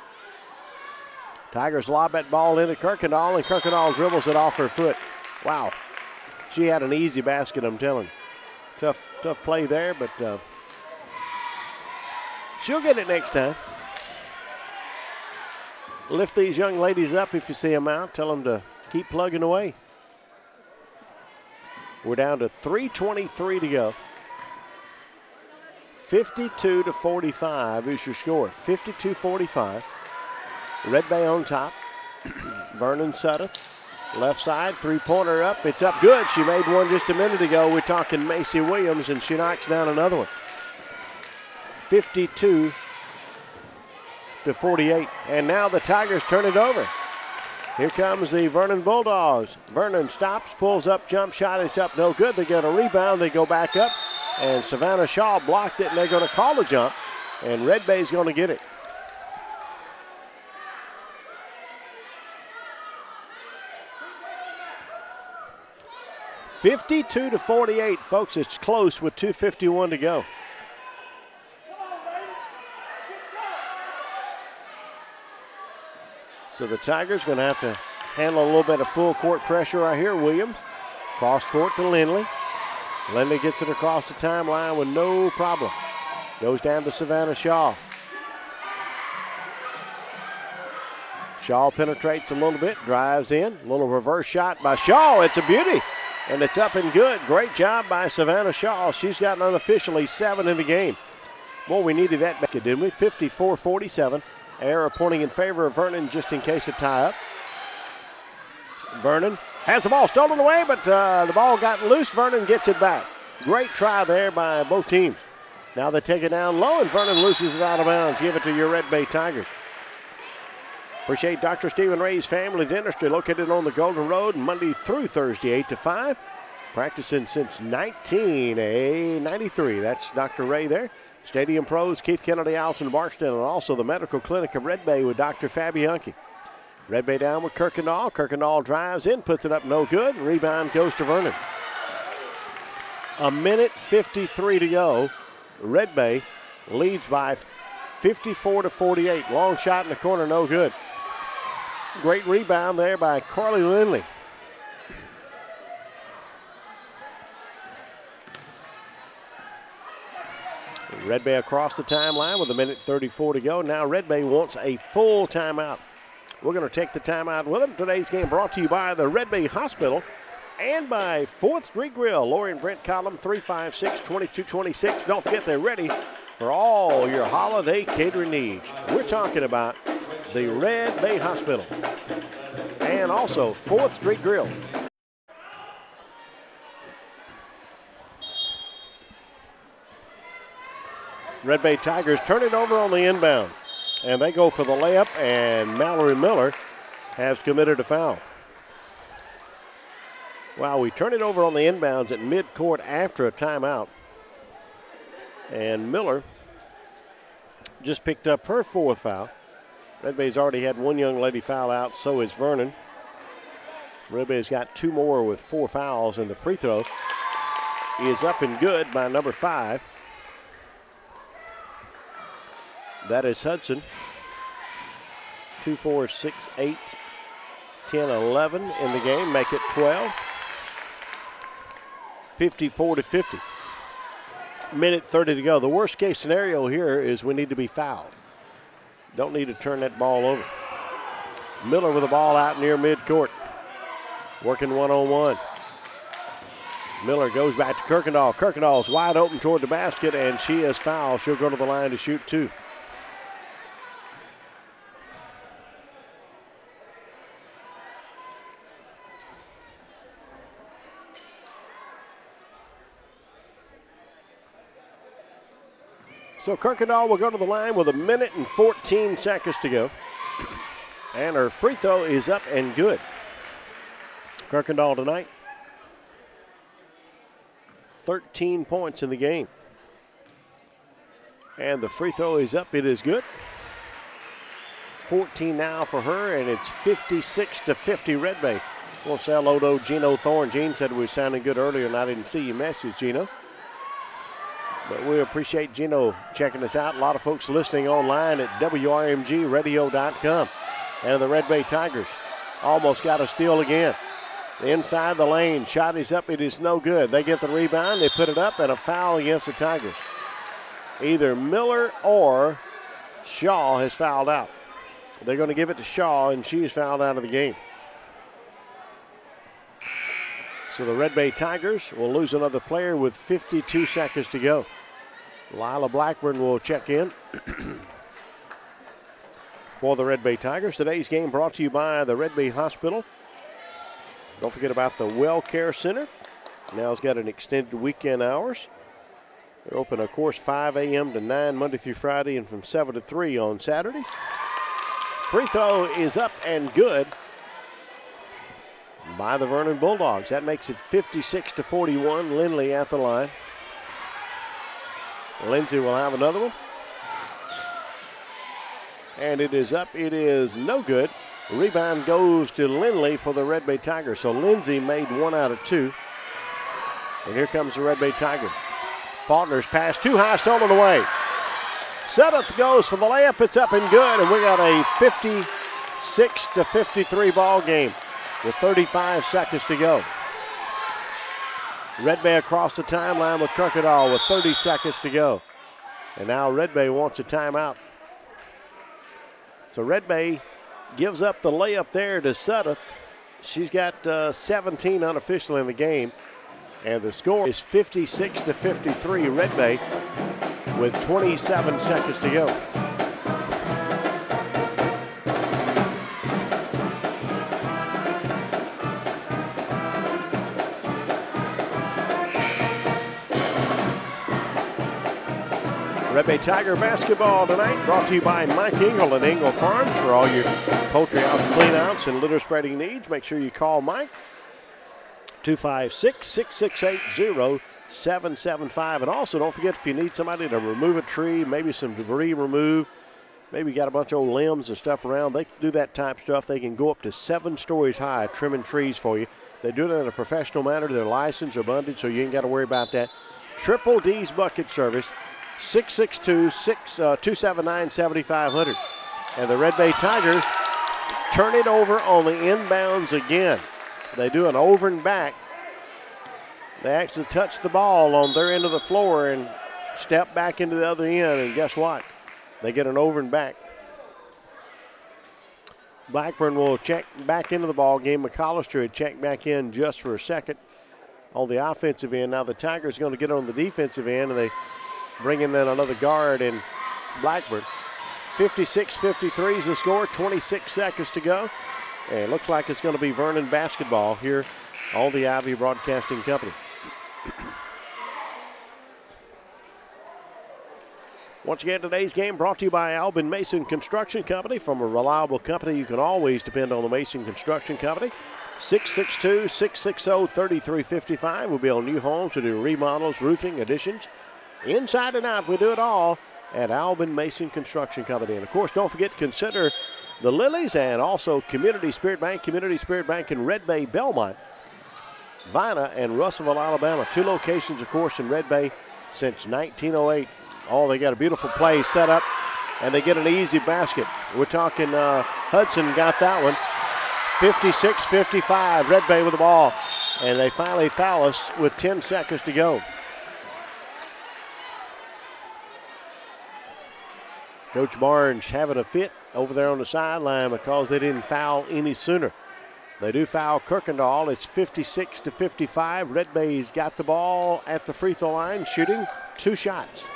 Tigers lob that ball into Kirkendall, and Kirkendall dribbles it off her foot. Wow. She had an easy basket, I'm telling. Tough, tough play there, but uh, she'll get it next time. Lift these young ladies up if you see them out. Tell them to keep plugging away. We're down to 3.23 to go. 52 to 45 is your score. 52 45. Red Bay on top. Vernon Sutter. Left side, three pointer up. It's up good. She made one just a minute ago. We're talking Macy Williams, and she knocks down another one. 52 to 48. And now the Tigers turn it over. Here comes the Vernon Bulldogs. Vernon stops, pulls up, jump shot. It's up, no good. They get a rebound. They go back up, and Savannah Shaw blocked it, and they're going to call the jump, and Red Bay's going to get it. Fifty-two to forty-eight, folks. It's close with two fifty-one to go. So the Tigers going to have to handle a little bit of full court pressure right here. Williams cross court to Lindley. Lindley gets it across the timeline with no problem. Goes down to Savannah Shaw. Shaw penetrates a little bit, drives in. Little reverse shot by Shaw. It's a beauty. And it's up and good. Great job by Savannah Shaw. She's got unofficially seven in the game. Boy, we needed that back, didn't we? 54 47. Error pointing in favor of Vernon just in case of tie up. Vernon has the ball stolen away, but uh, the ball got loose. Vernon gets it back. Great try there by both teams. Now they take it down low, and Vernon loses it out of bounds. Give it to your Red Bay Tigers. Appreciate Dr. Stephen Ray's Family Dentistry located on the Golden Road Monday through Thursday, 8 to 5. Practicing since 1993. That's Dr. Ray there. Stadium Pros, Keith Kennedy, Alton Barkston, and also the Medical Clinic of Red Bay with Dr. Fabianchi. Red Bay down with Kirkendall. Kirkendall drives in, puts it up no good. Rebound goes to Vernon. A minute 53 to go. Red Bay leads by 54 to 48. Long shot in the corner, no good. Great rebound there by Carly Lindley. Red Bay across the timeline with a minute 34 to go. Now Red Bay wants a full timeout. We're going to take the timeout with them. Today's game brought to you by the Red Bay Hospital and by 4th Street Grill. Lori and Brent Column 356 2226. Don't forget they're ready for all your holiday catering needs. We're talking about the Red Bay Hospital and also 4th Street Grill. Red Bay Tigers turn it over on the inbound. And they go for the layup, and Mallory Miller has committed a foul. Wow, we turn it over on the inbounds at midcourt after a timeout. And Miller just picked up her fourth foul. Red Bay's already had one young lady foul out, so is Vernon. Red Bay's got two more with four fouls, and the free throw is up and good by number five. That is Hudson. 2, 4, 6, 8, 10, 11 in the game, make it 12. 54 to 50. Minute 30 to go. The worst case scenario here is we need to be fouled. Don't need to turn that ball over. Miller with the ball out near midcourt. Working one on one. Miller goes back to Kirkendall. Kirkendall's wide open toward the basket, and she is fouled. She'll go to the line to shoot two. So Kirkendall will go to the line with a minute and 14 seconds to go. And her free throw is up and good. Kirkendall tonight, 13 points in the game. And the free throw is up. It is good. 14 now for her, and it's 56 to 50 Red Bay. We'll say hello to Gino Thorne. Gene said we were sounding good earlier, and I didn't see your message, Gino. But we appreciate Gino checking us out. A lot of folks listening online at WRMGradio.com. And the Red Bay Tigers almost got a steal again. Inside the lane, shot is up. It is no good. They get the rebound, they put it up, and a foul against the Tigers. Either Miller or Shaw has fouled out. They're going to give it to Shaw, and she's fouled out of the game. So the Red Bay Tigers will lose another player with 52 seconds to go. Lila Blackburn will check in for the Red Bay Tigers. Today's game brought to you by the Red Bay Hospital. Don't forget about the Well Care Center. Now it's got an extended weekend hours. They're open, of course, 5 a.m. to 9 Monday through Friday and from 7 to 3 on Saturdays. Free throw is up and good by the Vernon Bulldogs. That makes it 56 to 41. Lindley at the line. Lindsay will have another one. And it is up. It is no good. Rebound goes to Lindley for the Red Bay Tigers. So Lindsay made one out of two. And here comes the Red Bay Tigers. Faulkner's pass too high, stolen away. Sudduth goes for the layup. It's up and good. And we got a 56 to 53 ball game with 35 seconds to go. Red Bay across the timeline with Kirkendall with 30 seconds to go. And now Red Bay wants a timeout. So Red Bay gives up the layup there to Sudduth. She's got uh, 17 unofficial in the game. And the score is 56 to 53 Red Bay with 27 seconds to go. Red Bay Tiger basketball tonight brought to you by Mike Engel at Engel Farms for all your poultry house cleanouts and litter spreading needs. Make sure you call Mike 256 668 0775. And also, don't forget if you need somebody to remove a tree, maybe some debris removed, maybe you got a bunch of old limbs and stuff around, they can do that type stuff. They can go up to seven stories high trimming trees for you. They do it in a professional manner. They're licensed bonded, so you ain't got to worry about that. Triple D's Bucket Service. 662 uh, 279 7500. And the Red Bay Tigers turn it over on the inbounds again. They do an over and back. They actually touch the ball on their end of the floor and step back into the other end. And guess what? They get an over and back. Blackburn will check back into the ball game. McAllister had checked back in just for a second on the offensive end. Now the Tigers going to get on the defensive end, and they bringing in another guard in Blackburn. 56-53 is the score, 26 seconds to go. And it looks like it's going to be Vernon basketball here on the Ivy Broadcasting Company. Once again, today's game brought to you by Albin Mason Construction Company. From a reliable company, you can always depend on the Mason Construction Company. 662 660 3355. We'll be on new homes to do remodels, roofing, additions. Inside and out, we do it all at Albin Mason Construction Company. And of course, don't forget to consider the Lilies and also Community Spirit Bank, Community Spirit Bank in Red Bay, Belmont, Vina, and Russellville, Alabama. Two locations, of course, in Red Bay since 1908. Oh, they got a beautiful play set up. and they get an easy basket. We're talking uh, Hudson got that one. 56 55. Red Bay with the ball. And they finally foul us with 10 seconds to go. Coach Barnes having a fit over there on the sideline because they didn't foul any sooner. They do foul Kirkendall. It's 56 to 55. Red Bay's got the ball at the free throw line, shooting two shots.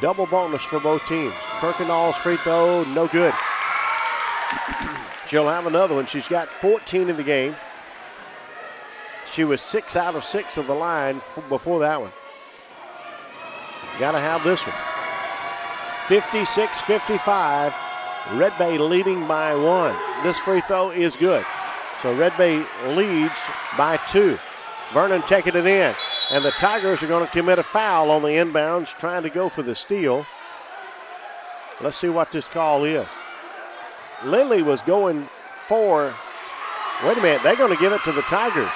Double bonus for both teams. Kirkendall's free throw, no good. She'll have another one. She's got 14 in the game. She was six out of six of the line before that one. Got to have this one. 56 55. Red Bay leading by one. This free throw is good. So Red Bay leads by two. Vernon taking it in. And the Tigers are going to commit a foul on the inbounds, trying to go for the steal. Let's see what this call is. Lindley was going for, wait a minute, they're going to give it to the Tigers.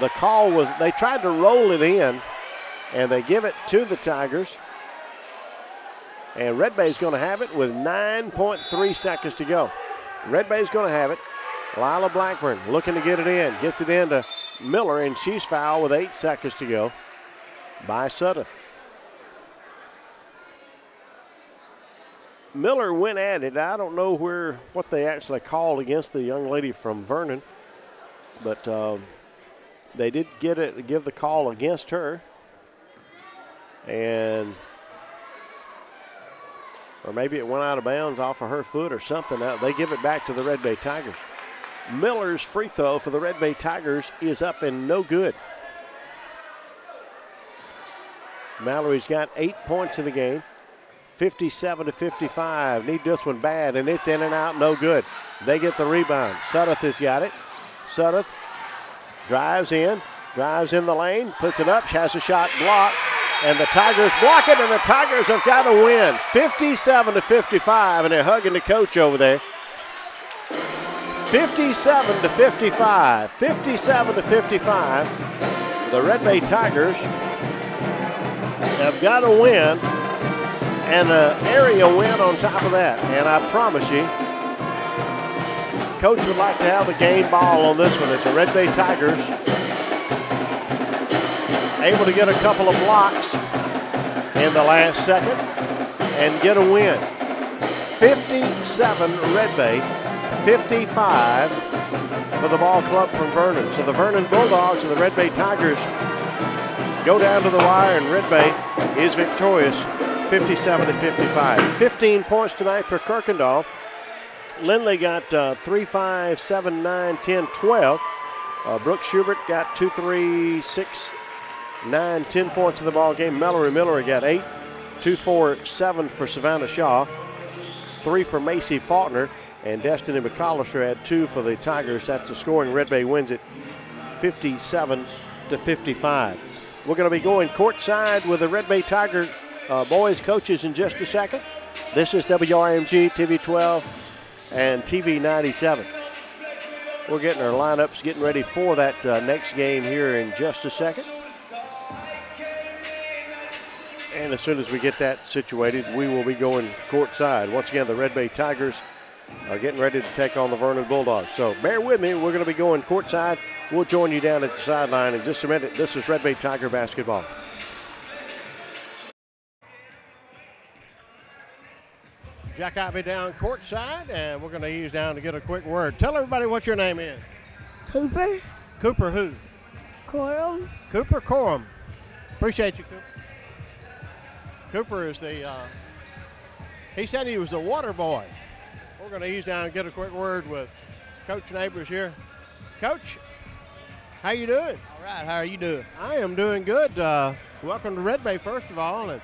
The call was, they tried to roll it in, and they give it to the Tigers. And Red Bay's going to have it with 9.3 seconds to go. Red Bay's going to have it. Lila Blackburn looking to get it in. Gets it into Miller, and she's fouled with eight seconds to go by Sudduth. Miller went at it. I don't know where what they actually called against the young lady from Vernon, but um, they did get it, give the call against her, and or maybe it went out of bounds off of her foot or something. Uh, they give it back to the Red Bay Tigers. Miller's free throw for the Red Bay Tigers is up and no good. Mallory's got eight points in the game. 57 to 55. Need this one bad, and it's in and out, no good. They get the rebound. Sudduth has got it. Sudduth drives in, drives in the lane, puts it up, has a shot blocked, and the Tigers block it, and the Tigers have got to win 57 to 55, and they're hugging the coach over there. 57 to 55. 57 to 55. The Red Bay Tigers have got to win and an area win on top of that. And I promise you, Coach would like to have the game ball on this one. It's the Red Bay Tigers able to get a couple of blocks in the last second and get a win. 57 Red Bay, 55 for the ball club from Vernon. So the Vernon Bulldogs and the Red Bay Tigers go down to the wire, and Red Bay is victorious 57 to 55. 15 points tonight for Kirkendall. Lindley got uh, 3, 5, 7, 9, 10, 12. Uh, Brooke Schubert got 2, 3, 6, 9, 10 points in the ball game. Mallory Miller got 8, 2, 4, 7 for Savannah Shaw, 3 for Macy Faulkner, and Destiny McAllister had 2 for the Tigers. That's the scoring. Red Bay wins it 57 to 55. We're going to be going courtside with the Red Bay Tiger uh, boys coaches in just a second. This is WRMG TV 12 and TV 97. We're getting our lineups, getting ready for that uh, next game here in just a second. And as soon as we get that situated, we will be going courtside. Once again, the Red Bay Tigers are getting ready to take on the Vernon Bulldogs. So bear with me. We're going to be going courtside. We'll join you down at the sideline in just a minute. This is Red Bay Tiger basketball. Jack Ivy down courtside, and we're going to ease down to get a quick word. Tell everybody what your name is. Cooper. Cooper who? Corum. Cooper Corum. Appreciate you, Cooper. Cooper is the, uh, he said he was a water boy. We're going to ease down and get a quick word with Coach Neighbors here. Coach, how you doing? All right, how are you doing? I am doing good. Uh, welcome to Red Bay, first of all. And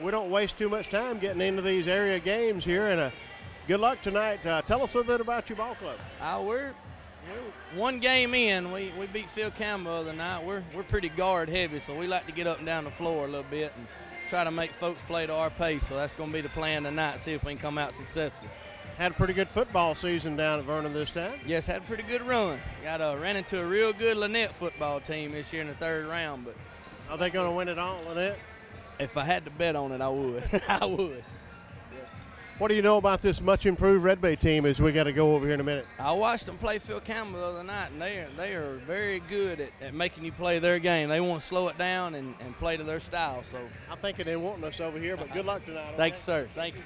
we don't waste too much time getting into these area games here. And uh, good luck tonight. Uh, tell us a little bit about your ball club. Uh, we're, we're one game in. We, we beat Phil Campbell the other night. We're, we're pretty guard heavy, so we like to get up and down the floor a little bit and try to make folks play to our pace. So that's going to be the plan tonight, see if we can come out successful. Had a pretty good football season down at Vernon this time. Yes, had a pretty good run. Got uh, ran into a real good Lynette football team this year in the third round. But Are they going to win it all, Lynette? if I had to bet on it, I would. I would. What do you know about this much improved Red Bay team as we got to go over here in a minute? I watched them play Phil Campbell the other night, and they are, they are very good at, at making you play their game. They want to slow it down and, and play to their style. So I'm thinking they wanting us over here, but good luck tonight. Thanks, sir. Thank you.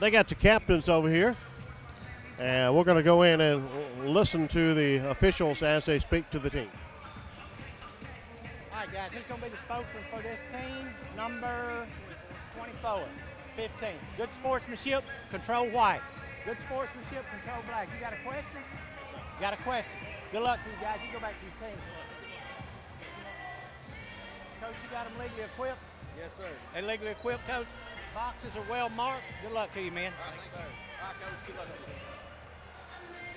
They got the captains over here. And we're going to go in and listen to the officials as they speak to the team. All right, guys, who's going to be the spokesman 24, 15. Good sportsmanship, control white. Good sportsmanship, control black. You got a question? You got a question? Good luck to you guys. You go back to your team. Coach, you got them legally equipped? Yes, sir. They legally equipped, Coach? Boxes are well marked. Good luck to you, man. Thanks, sir. All right, Coach. Good luck.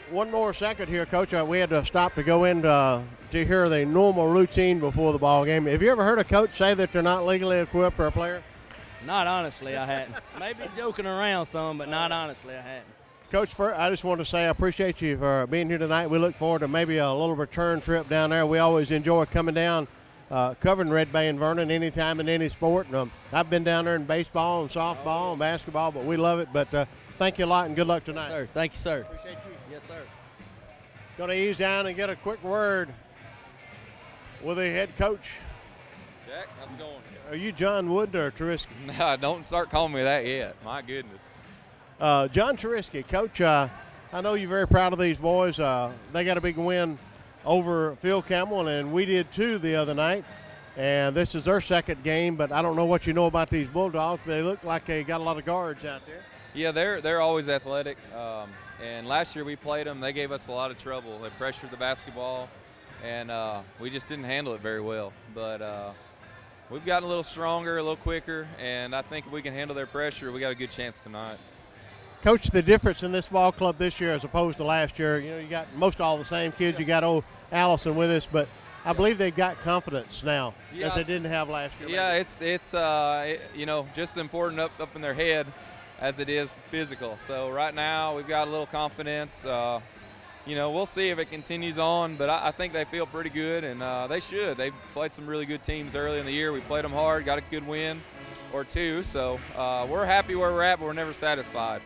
One more second here, Coach. Uh, we had to stop to go in uh, to hear the normal routine before the ball game. Have you ever heard a coach say that they're not legally equipped for a player? Not honestly, I hadn't. Maybe joking around some, but not honestly, I hadn't. Coach, I just want to say I appreciate you for being here tonight. We look forward to maybe a little return trip down there. We always enjoy coming down, uh, covering Red Bay and Vernon anytime in any sport. And, um, I've been down there in baseball and softball and basketball, but we love it. But uh, thank you a lot and good luck tonight. Yes, sir. Thank you, sir. Appreciate you. Yes, sir. Going to ease down and get a quick word with the head coach. Jack, how's it going? Are you John Wood or Turiski? No, don't start calling me that yet. My goodness. Uh, John Turiski, coach. Uh, I know you're very proud of these boys. Uh, they got a big win over Phil Campbell, and we did too the other night. And this is their second game, but I don't know what you know about these Bulldogs, but they look like they got a lot of guards out there. Yeah, they're they're always athletic. Um, and last year we played them. They gave us a lot of trouble. They pressured the basketball, and uh, we just didn't handle it very well. But uh, we've gotten a little stronger, a little quicker, and I think if we can handle their pressure, we got a good chance tonight. Coach, the difference in this ball club this year as opposed to last year, you know, you got most all the same kids. You got old Allison with us, but I believe they've got confidence now Yeah. that they didn't have last year. Yeah, it's it's uh, it- you know just as important up up in their head as it is physical. So right now we've got a little confidence. Uh, you know, we'll see if it continues on, but I, I think they feel pretty good, and uh, they should. They've played some really good teams early in the year. We played them hard, got a good win or two. So uh, we're happy where we're at, but we're never satisfied.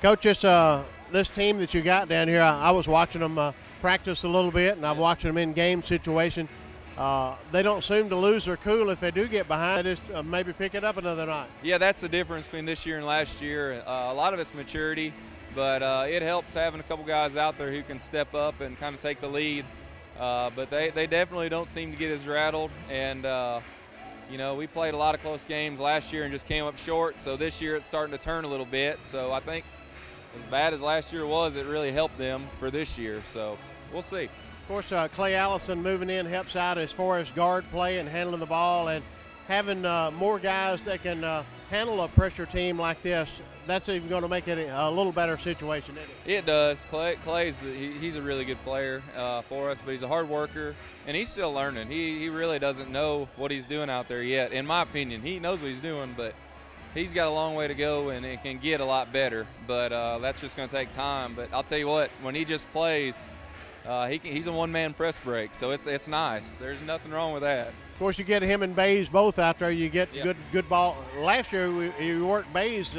Coach, this, uh, this team that you got down here, I, I was watching them uh, practice a little bit, and I've watched them in game situation. Uh, they don't seem to lose their cool if they do get behind. They just uh, maybe pick it up another night. Yeah, that's the difference between this year and last year. Uh, a lot of it's maturity, but uh, it helps having a couple guys out there who can step up and kind of take the lead. Uh, but they, they definitely don't seem to get as rattled. And, uh, you know, we played a lot of close games last year and just came up short. So this year it's starting to turn a little bit. So I think as bad as last year was, it really helped them for this year. So we'll see. Of course, uh, Clay Allison moving in helps out as far as guard play and handling the ball, and having uh, more guys that can uh, handle a pressure team like this. That's even going to make it a little better situation, isn't it? It does. Clay, Clay's he, he's a really good player uh, for us, but he's a hard worker and he's still learning. He he really doesn't know what he's doing out there yet. In my opinion, he knows what he's doing, but he's got a long way to go and it can get a lot better. But uh, that's just going to take time. But I'll tell you what, when he just plays, uh, he can, he's a one-man press break, so it's it's nice. There's nothing wrong with that. Of course, you get him and Bays both out there. You get Yeah. good good ball. Last year, we, you worked Bays.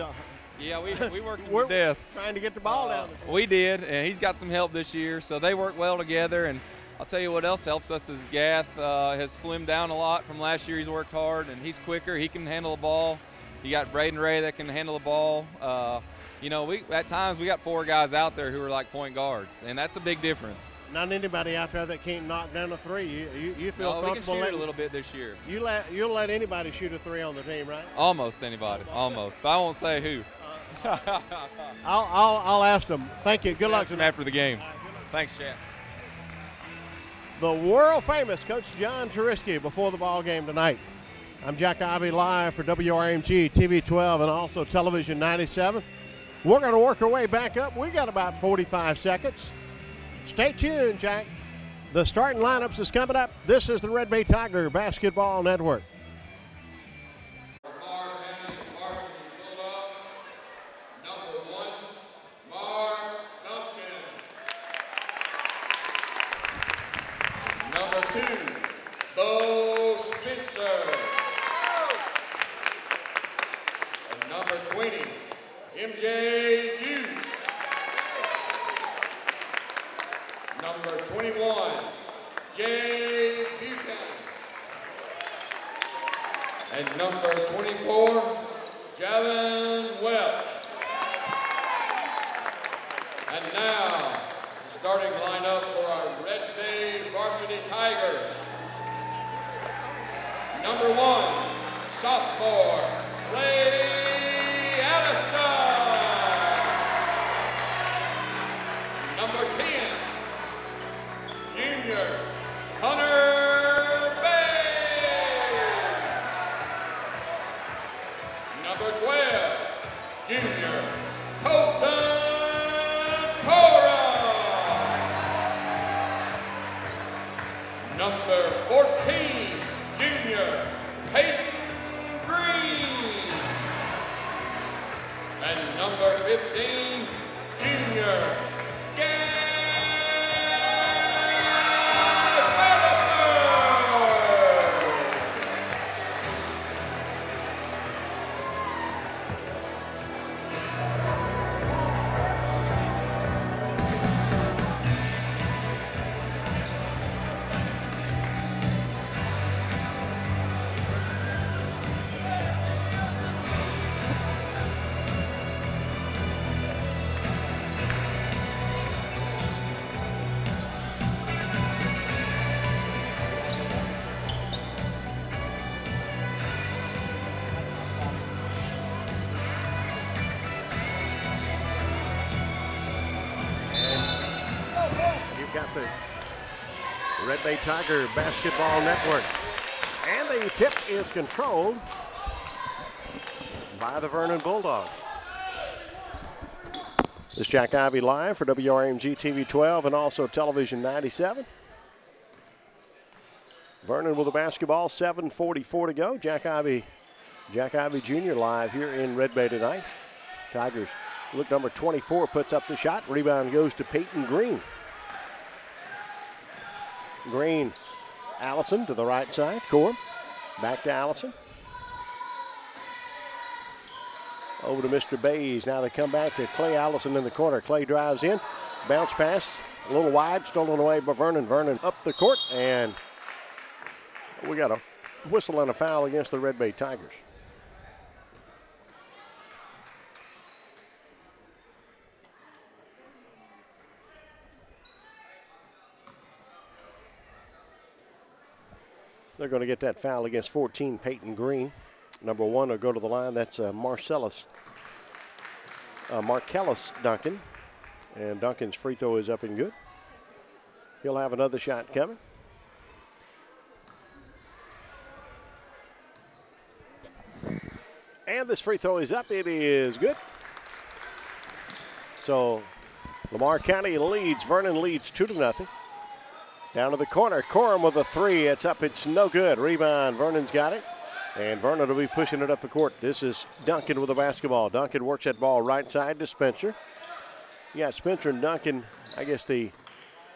Uh, Yeah, we we worked him We're- to death. trying to get the ball Uh, down. We did, and he's got some help this year, so they work well together. And I'll tell you what else helps us is Gath uh, has slimmed down a lot from last year. He's worked hard, and he's quicker. He can handle the ball. You got Braden Ray that can handle the ball. Uh, you know, we at times we got four guys out there who are like point guards, and that's a big difference. Not anybody out there that can't knock down a three. You you, you feel No, we can comfortable shoot it a little bit this year. You let you'll let anybody shoot a three on the team, right? Almost anybody, almost. But I won't say who. I'll I'll, I'll ask them. Thank you. Good luck Ask him after the game. Thanks, Chad. the world famous Coach John Turiski before the ball game tonight. I'm Jack Ivy live for WRMG TV 12 and also Television 97. We're going to work our way back up. We got about 45 seconds. Stay tuned, Jack. The starting lineups is coming up. This is the Red Bay Tiger Basketball Network. two, Bo Spitzer. And number 20, MJ Duke. Number 21, Jay Buchanan. And number 24, Javon Welch. And now, starting lineup for our Red Bay Varsity Tigers. Number one, sophomore, Clay Allison. Number 10, junior, Hunter number 15, junior, You've got the Red Bay Tiger Basketball Network. And the tip is controlled by the Vernon Bulldogs. This is Jack Ivy live for WRMG TV 12 and also Television 97. Vernon with the basketball, 7.44 to go. Jack Ivy, Jack Ivy Jr. live here in Red Bay tonight. Tigers, look number 24 puts up the shot. Rebound goes to Peyton Green. Green, Allison to the right side. Core, back to Allison. Over to Mr. Bays. Now they come back to Clay Allison in the corner. Clay drives in. Bounce pass. A little wide. Stolen away by Vernon. Vernon up the court. And we got a whistle and a foul against the Red Bay Tigers. They're going to get that foul against 14, Peyton Green. Number one will go to the line. That's uh, Marcellus, uh, Marcellus Duncan. And Duncan's free throw is up and good. He'll have another shot coming. And this free throw is up. It is good. So Lamar County leads. Vernon leads two to nothing. Down to the corner. Corum with a three. It's up. It's no good. Rebound. Vernon's got it. And Vernon will be pushing it up the court. This is Duncan with the basketball. Duncan works that ball right side to Spencer. Yeah, Spencer and Duncan, I guess the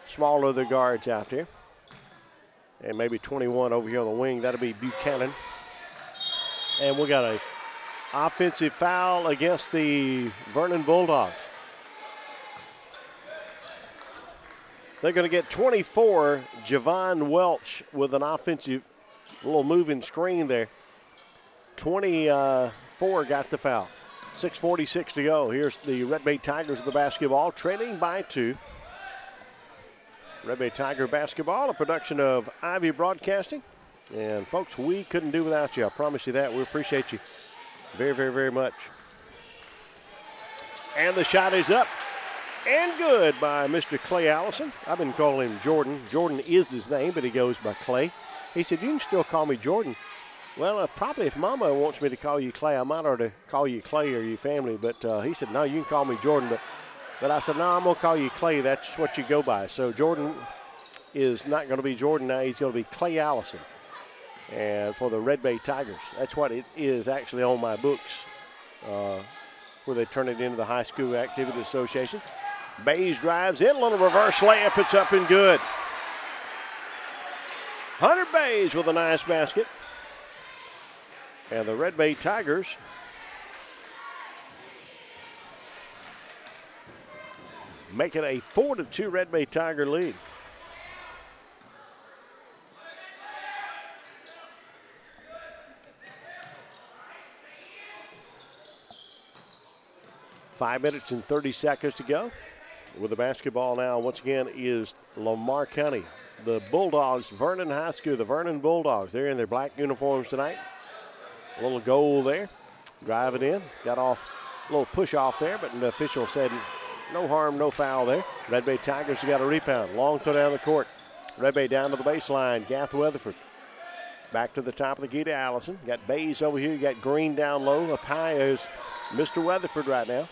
smaller of the guards out there. And maybe 21 over here on the wing. That'll be Buchanan. And we got a offensive foul against the Vernon Bulldogs. They're going to get 24. Javon Welch with an offensive little moving screen there. 24 got the foul. 6.46 to go. Here's the Red Bay Tigers of the basketball, trailing by two. Red Bay Tiger basketball, a production of Ivy Broadcasting. And folks, we couldn't do without you. I promise you that. We appreciate you very, very, very much. And the shot is up and good by Mr. Clay Allison. I've been calling him Jordan. Jordan is his name, but he goes by Clay. He said, You can still call me Jordan. Well, uh, probably if Mama wants me to call you Clay, I might ought to call you Clay or your family. But uh, he said, No, you can call me Jordan. But, but I said, No, I'm going to call you Clay. That's what you go by. So Jordan is not going to be Jordan now. He's going to be Clay Allison. And for the Red Bay Tigers. That's what it is actually on my books, uh, where they turn it into the High School Activity Association. Bays drives in, a little reverse layup. It's up and good. Hunter Bays with a nice basket. And the Red Bay Tigers make it a 4 to 2 Red Bay Tiger lead. Five minutes and 30 seconds to go. With the basketball now, once again, is Lamar County. The Bulldogs, Vernon High School, the Vernon Bulldogs. They're in their black uniforms tonight. A little goal there. Driving in. Got off a little push off there, but the official said no harm, no foul there. Red Bay Tigers got a rebound. Long throw down the court. Red Bay down to the baseline. Gath Weatherford. Back to the top of the key to Allison. Got Bays over here. You Got Green down low. Up high is Mr. Weatherford right now.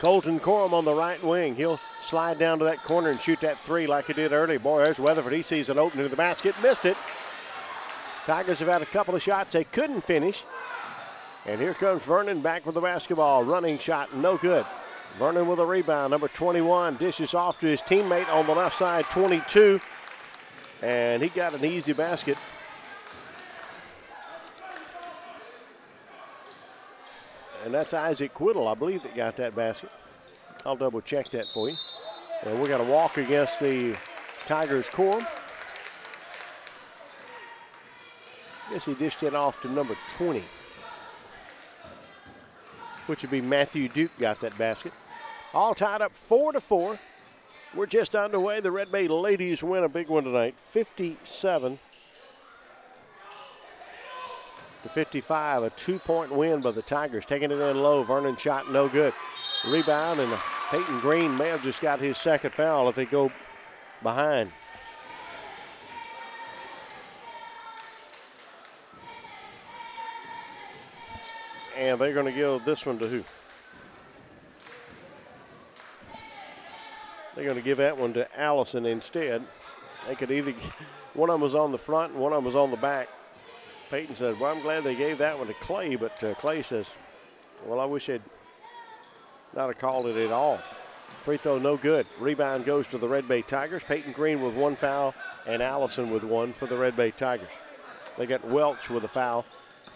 Colton Corum on the right wing. He'll slide down to that corner and shoot that three like he did earlier. Boy, there's Weatherford. He sees an opening to the basket. Missed it. Tigers have had a couple of shots they couldn't finish. And here comes Vernon back with the basketball. Running shot, no good. Vernon with a rebound. Number 21 dishes off to his teammate on the left side, 22. And he got an easy basket. And that's Isaac Quiddle, I believe, that got that basket. I'll double check that for you. And we're going to walk against the Tigers core. Guess he dished it off to number 20, which would be Matthew Duke got that basket. All tied up four to four. We're just underway. The Red Bay ladies win a big one tonight, 57 to 55. A two-point win by the Tigers, taking it in low. Vernon shot no good. Rebound and Peyton Green may have just got his second foul if they go behind. And they're going to give this one to who? They're going to give that one to Allison instead. They could either, one of them was on the front and one of them was on the back. Peyton said, Well, I'm glad they gave that one to Clay, but uh, Clay says, Well, I wish they'd not have called it at all. Free throw, no good. Rebound goes to the Red Bay Tigers. Peyton Green with one foul and Allison with one for the Red Bay Tigers. They got Welch with a foul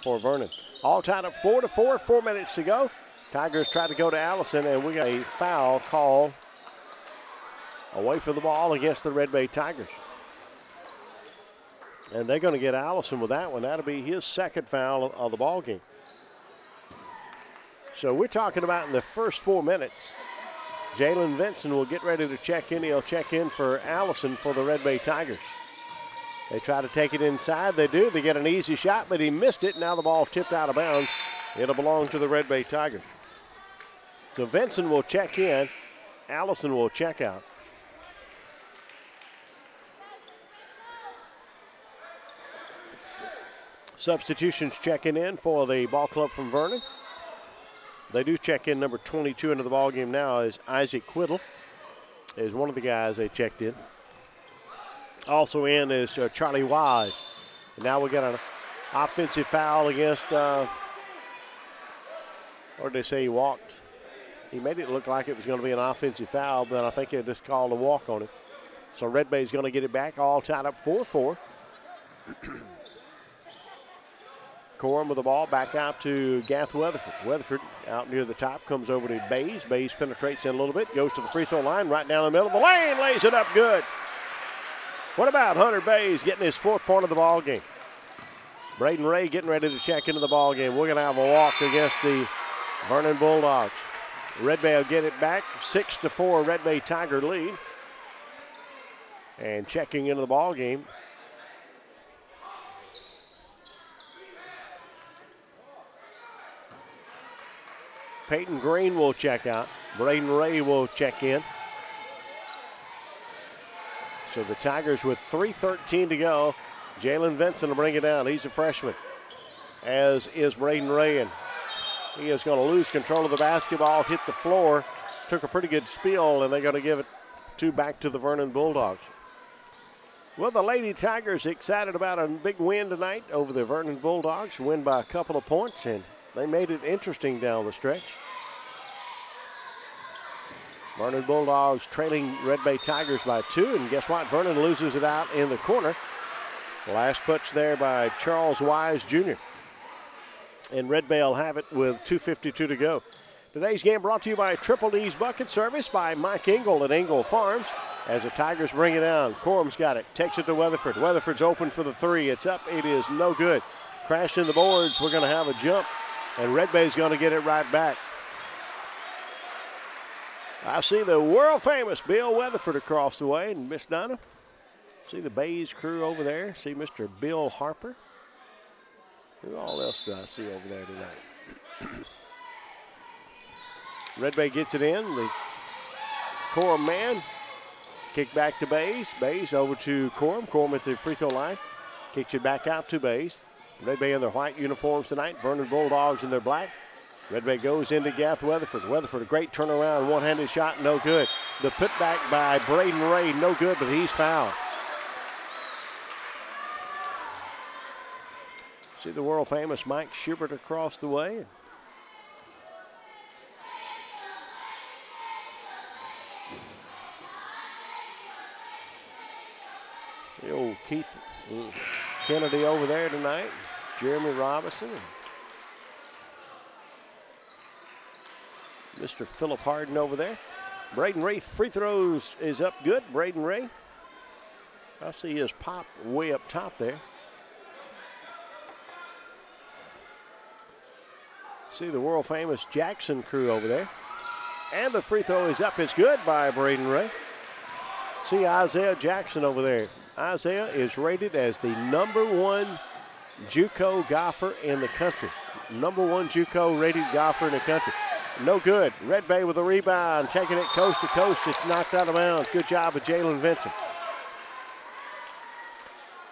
for Vernon. All tied up four to four, four minutes to go. Tigers try to go to Allison, and we got a foul call away from the ball against the Red Bay Tigers. And they're going to get Allison with that one. That'll be his second foul of the ball game. So we're talking about in the first four minutes. Jalen Vinson will get ready to check in. He'll check in for Allison for the Red Bay Tigers. They try to take it inside. They do. They get an easy shot, but he missed it. Now the ball tipped out of bounds. It'll belong to the Red Bay Tigers. So Vinson will check in. Allison will check out. Substitutions checking in for the ball club from Vernon. They do check in number 22 into the ball game now is Isaac Quiddle is one of the guys they checked in. Also in is uh, Charlie Wise. And now we got an offensive foul against, uh, or did they say he walked? He made it look like it was going to be an offensive foul, but I think they just called a walk on it. So Red Bay's going to get it back, all tied up 4 4. Corum with the ball back out to Gath Weatherford. Weatherford out near the top comes over to Bays. Bays penetrates in a little bit, goes to the free throw line right down the middle of the lane, lays it up good. What about Hunter Bays getting his fourth point of the ball game? Braden Ray getting ready to check into the ball game. We're going to have a walk against the Vernon Bulldogs. Red Bay will get it back, six to four. Red Bay Tiger lead. And checking into the ball game Peyton Green will check out. Braden Ray will check in. So the Tigers with 3.13 to go. Jalen Vincent will bring it down. He's a freshman, as is Braden Ray. And he is going to lose control of the basketball, hit the floor, took a pretty good spill, and they're going to give it two back to the Vernon Bulldogs. Well, the Lady Tigers excited about a big win tonight over the Vernon Bulldogs. Win by a couple of points, and they made it interesting down the stretch. Vernon Bulldogs trailing Red Bay Tigers by two, and guess what? Vernon loses it out in the corner. Last punch there by Charles Wise Jr. And Red Bay will have it with 2.52 to go. Today's game brought to you by Triple D's Bucket Service by Mike Engel at Engel Farms. As the Tigers bring it down, Corum's got it, takes it to Weatherford. Weatherford's open for the three. It's up. It is no good. Crashed in the boards. We're going to have a jump, and Red Bay's going to get it right back. I see the world famous Bill Weatherford across the way, and Miss Donna. See the Bays crew over there. See Mr. Bill Harper. Who all else do I see over there tonight? Red Bay gets it in. The Corum man. Kick back to Bays. Bays over to Corum. Corum at the free throw line. Kicks it back out to Bays. Red Bay in their white uniforms tonight. Vernon Bulldogs in their black. Red Bay goes into Gath Weatherford. Weatherford, a great turnaround, one handed shot, no good. The putback by Braden Ray, no good, but he's fouled. See the world famous Mike Schubert across the way. The old Keith Kennedy over there tonight. Jeremy Robinson. Mr. Philip Harden over there. Braden Ray free throws is up good. Braden Ray. I see his pop way up top there. See the world famous Jackson crew over there. And the free throw is up. It's good by Braden Ray. See Isaiah Jackson over there. Isaiah is rated as the number one JUCO golfer in the country. Number one JUCO rated golfer in the country. No good. Red Bay with a rebound, taking it coast to coast. It's knocked out of bounds. Good job of Jalen Vincent.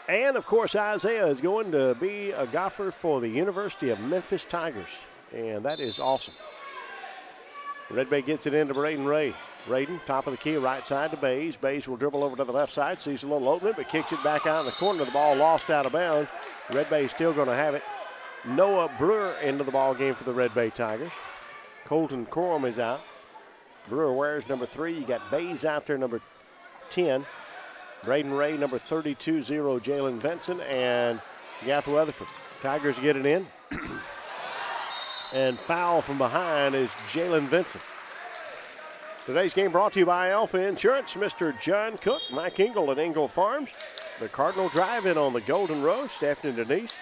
And of course, Isaiah is going to be a golfer for the University of Memphis Tigers. And that is awesome. Red Bay gets it into Braden Ray. Braden, top of the key, right side to Bays. Bays will dribble over to the left side, sees a little opening, but kicks it back out in the corner. The ball lost out of bounds. Red Bay still going to have it. Noah Brewer into the ball game for the Red Bay Tigers. Colton Corum is out. Brewer wears number three. You got Bays out there, number 10. Braden Ray, number 32, 0, Jalen Benson and Gath Weatherford. Tigers get it in. and foul from behind is Jalen Vincent. Today's game brought to you by Alpha Insurance, Mr. John Cook, Mike Engel at Engel Farms, the Cardinal Drive-In on the Golden Road, Stephanie Denise.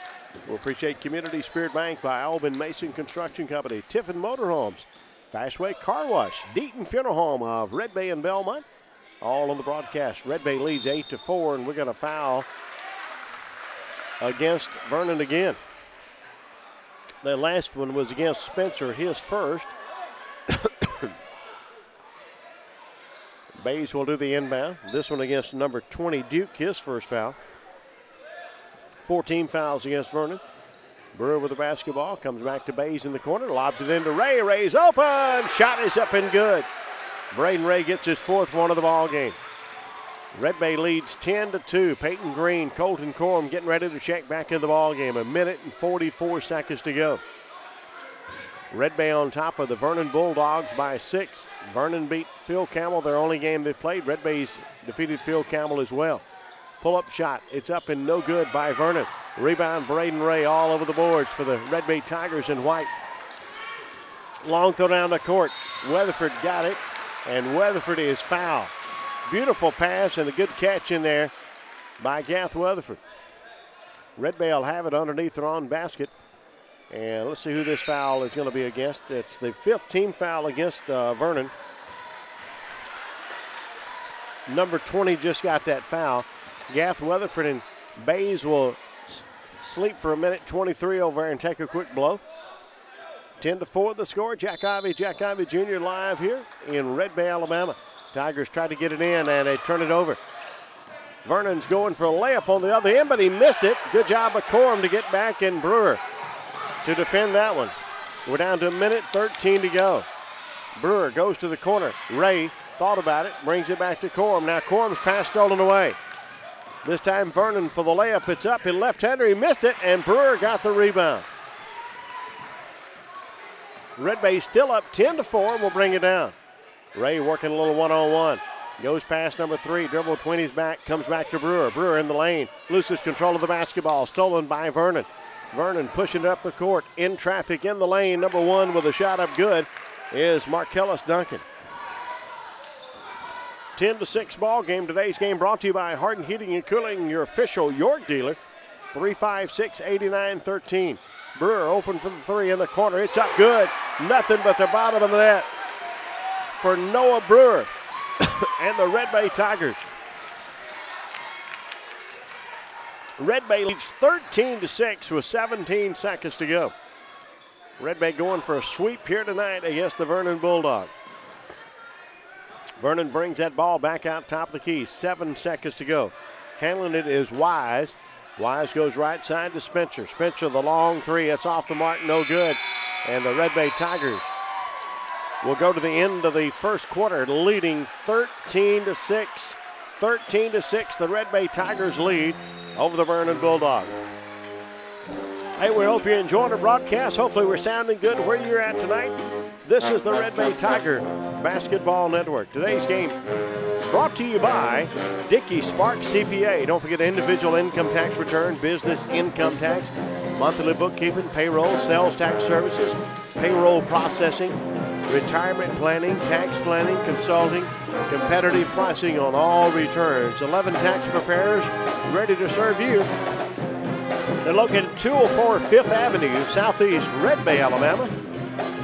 We appreciate Community Spirit Bank by Alvin Mason Construction Company, Tiffin Motorhomes, Fastway Car Wash, Deaton Funeral Home of Red Bay and Belmont. All on the broadcast. Red Bay leads 8 to 4, and we're going to foul against Vernon again. The last one was against Spencer, his first. Bays will do the inbound. This one against number 20, Duke, his first foul. 14 fouls against Vernon. Brewer with the basketball, comes back to Bays in the corner, lobs it into Ray. Ray's open. Shot is up and good. Braden Ray gets his fourth one of the ball game. Red Bay leads 10 to 2. Peyton Green, Colton Corum getting ready to check back in the ball game. A minute and 44 seconds to go. Red Bay on top of the Vernon Bulldogs by six. Vernon beat Phil Campbell, their only game they've played. Red Bay's defeated Phil Campbell as well. Pull up shot. It's up and no good by Vernon. Rebound Braden Ray all over the boards for the Red Bay Tigers in white. Long throw down the court. Weatherford got it, and Weatherford is foul. Beautiful pass and a good catch in there by Gath Weatherford. Red Bay will have it underneath their own basket. And let's see who this foul is going to be against. It's the fifth team foul against uh, Vernon. Number 20 just got that foul. Gath Weatherford and Bays will sleep for a minute 23 over and take a quick blow. 10 to 4 the score. Jack Ivy, Jack Ivy Jr. live here in Red Bay, Alabama. Tigers try to get it in and they turn it over. Vernon's going for a layup on the other end, but he missed it. Good job of Corum to get back and Brewer to defend that one. We're down to a minute 13 to go. Brewer goes to the corner. Ray thought about it, brings it back to Corum. Now Corum's pass stolen away. This time Vernon for the layup. It's up in left-hander. He missed it, and Brewer got the rebound. Red Bay still up 10 to 4. We'll bring it down. Ray working a little one-on-one. Goes past number three, dribble between his back, comes back to Brewer. Brewer in the lane, loses control of the basketball, stolen by Vernon. Vernon pushing it up the court, in traffic, in the lane. Number one with a shot up good. is Marcellus Duncan. 10 to 6 ball game. Today's game brought to you by Hardin Heating and Cooling, your official York dealer. 356 89 13. Brewer open for the three in the corner. It's up good. Nothing but the bottom of the net for Noah Brewer and the Red Bay Tigers. Red Bay leads 13 to 6 with 17 seconds to go. Red Bay going for a sweep here tonight against the Vernon Bulldogs. Vernon brings that ball back out top of the key. Seven seconds to go. Handling it is Wise. Wise goes right side to Spencer. Spencer, the long three. It's off the mark, no good. And the Red Bay Tigers will go to the end of the first quarter, leading 13 to 6. 13 to 6, the Red Bay Tigers lead over the Vernon Bulldogs. Hey, we hope you're enjoying the broadcast. Hopefully, we're sounding good where you're at tonight. This is the Red Bay Tiger Basketball Network. Today's game brought to you by Dickey Spark CPA. Don't forget individual income tax return, business income tax, monthly bookkeeping, payroll, sales tax services, payroll processing, retirement planning, tax planning, consulting, competitive pricing on all returns. 11 tax preparers ready to serve you. They're located 204 Fifth Avenue, Southeast Red Bay, Alabama.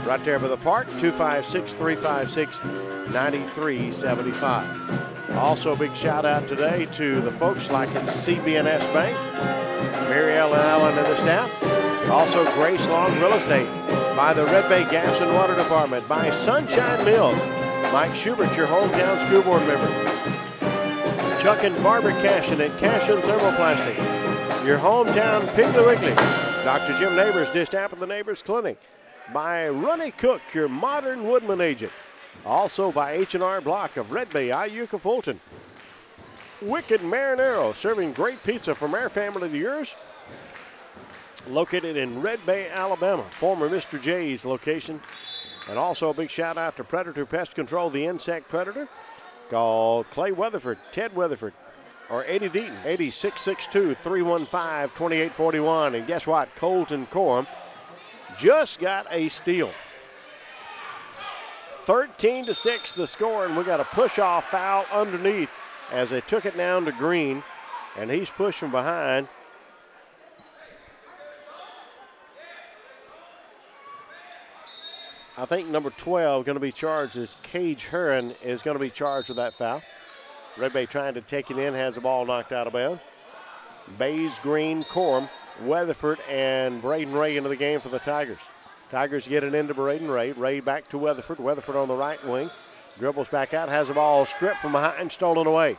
Right there by the park, 256 356 9375. Also, a big shout out today to the folks like at CB&S Bank, Mary Ellen Allen and the staff. Also, Grace Long Real Estate by the Red Bay Gas and Water Department, by Sunshine Mills, Mike Schubert, your hometown school board member. Chuck and Barbara Cashin at Cashin Thermoplastic, your hometown Piggly Wiggly. Dr. Jim Neighbors, Dish App of the Neighbors Clinic. By Runny Cook, your Modern Woodmen agent. Also by H&R Block of Red Bay, Iuka Fulton. Wicked Marinero, serving great pizza from our family to yours. Located in Red Bay, Alabama, former Mr. J's location. And also a big shout out to Predator Pest Control, the insect predator. Call Clay Weatherford, Ted Weatherford, or Eddie Deaton, 8662 315 2841. And guess what? Colton Corum just got a steal. 13 to 6 the score, and we got a push off foul underneath as they took it down to Green, and he's pushing behind. I think number 12 going to be charged is Cage Heron is going to be charged with that foul. Red Bay trying to take it in, has the ball knocked out of bounds. Bays, Green, Corum, Weatherford, and Braden Ray into the game for the Tigers. Tigers get it into Braden Ray. Ray back to Weatherford. Weatherford on the right wing. Dribbles back out, has the ball stripped from behind, stolen away.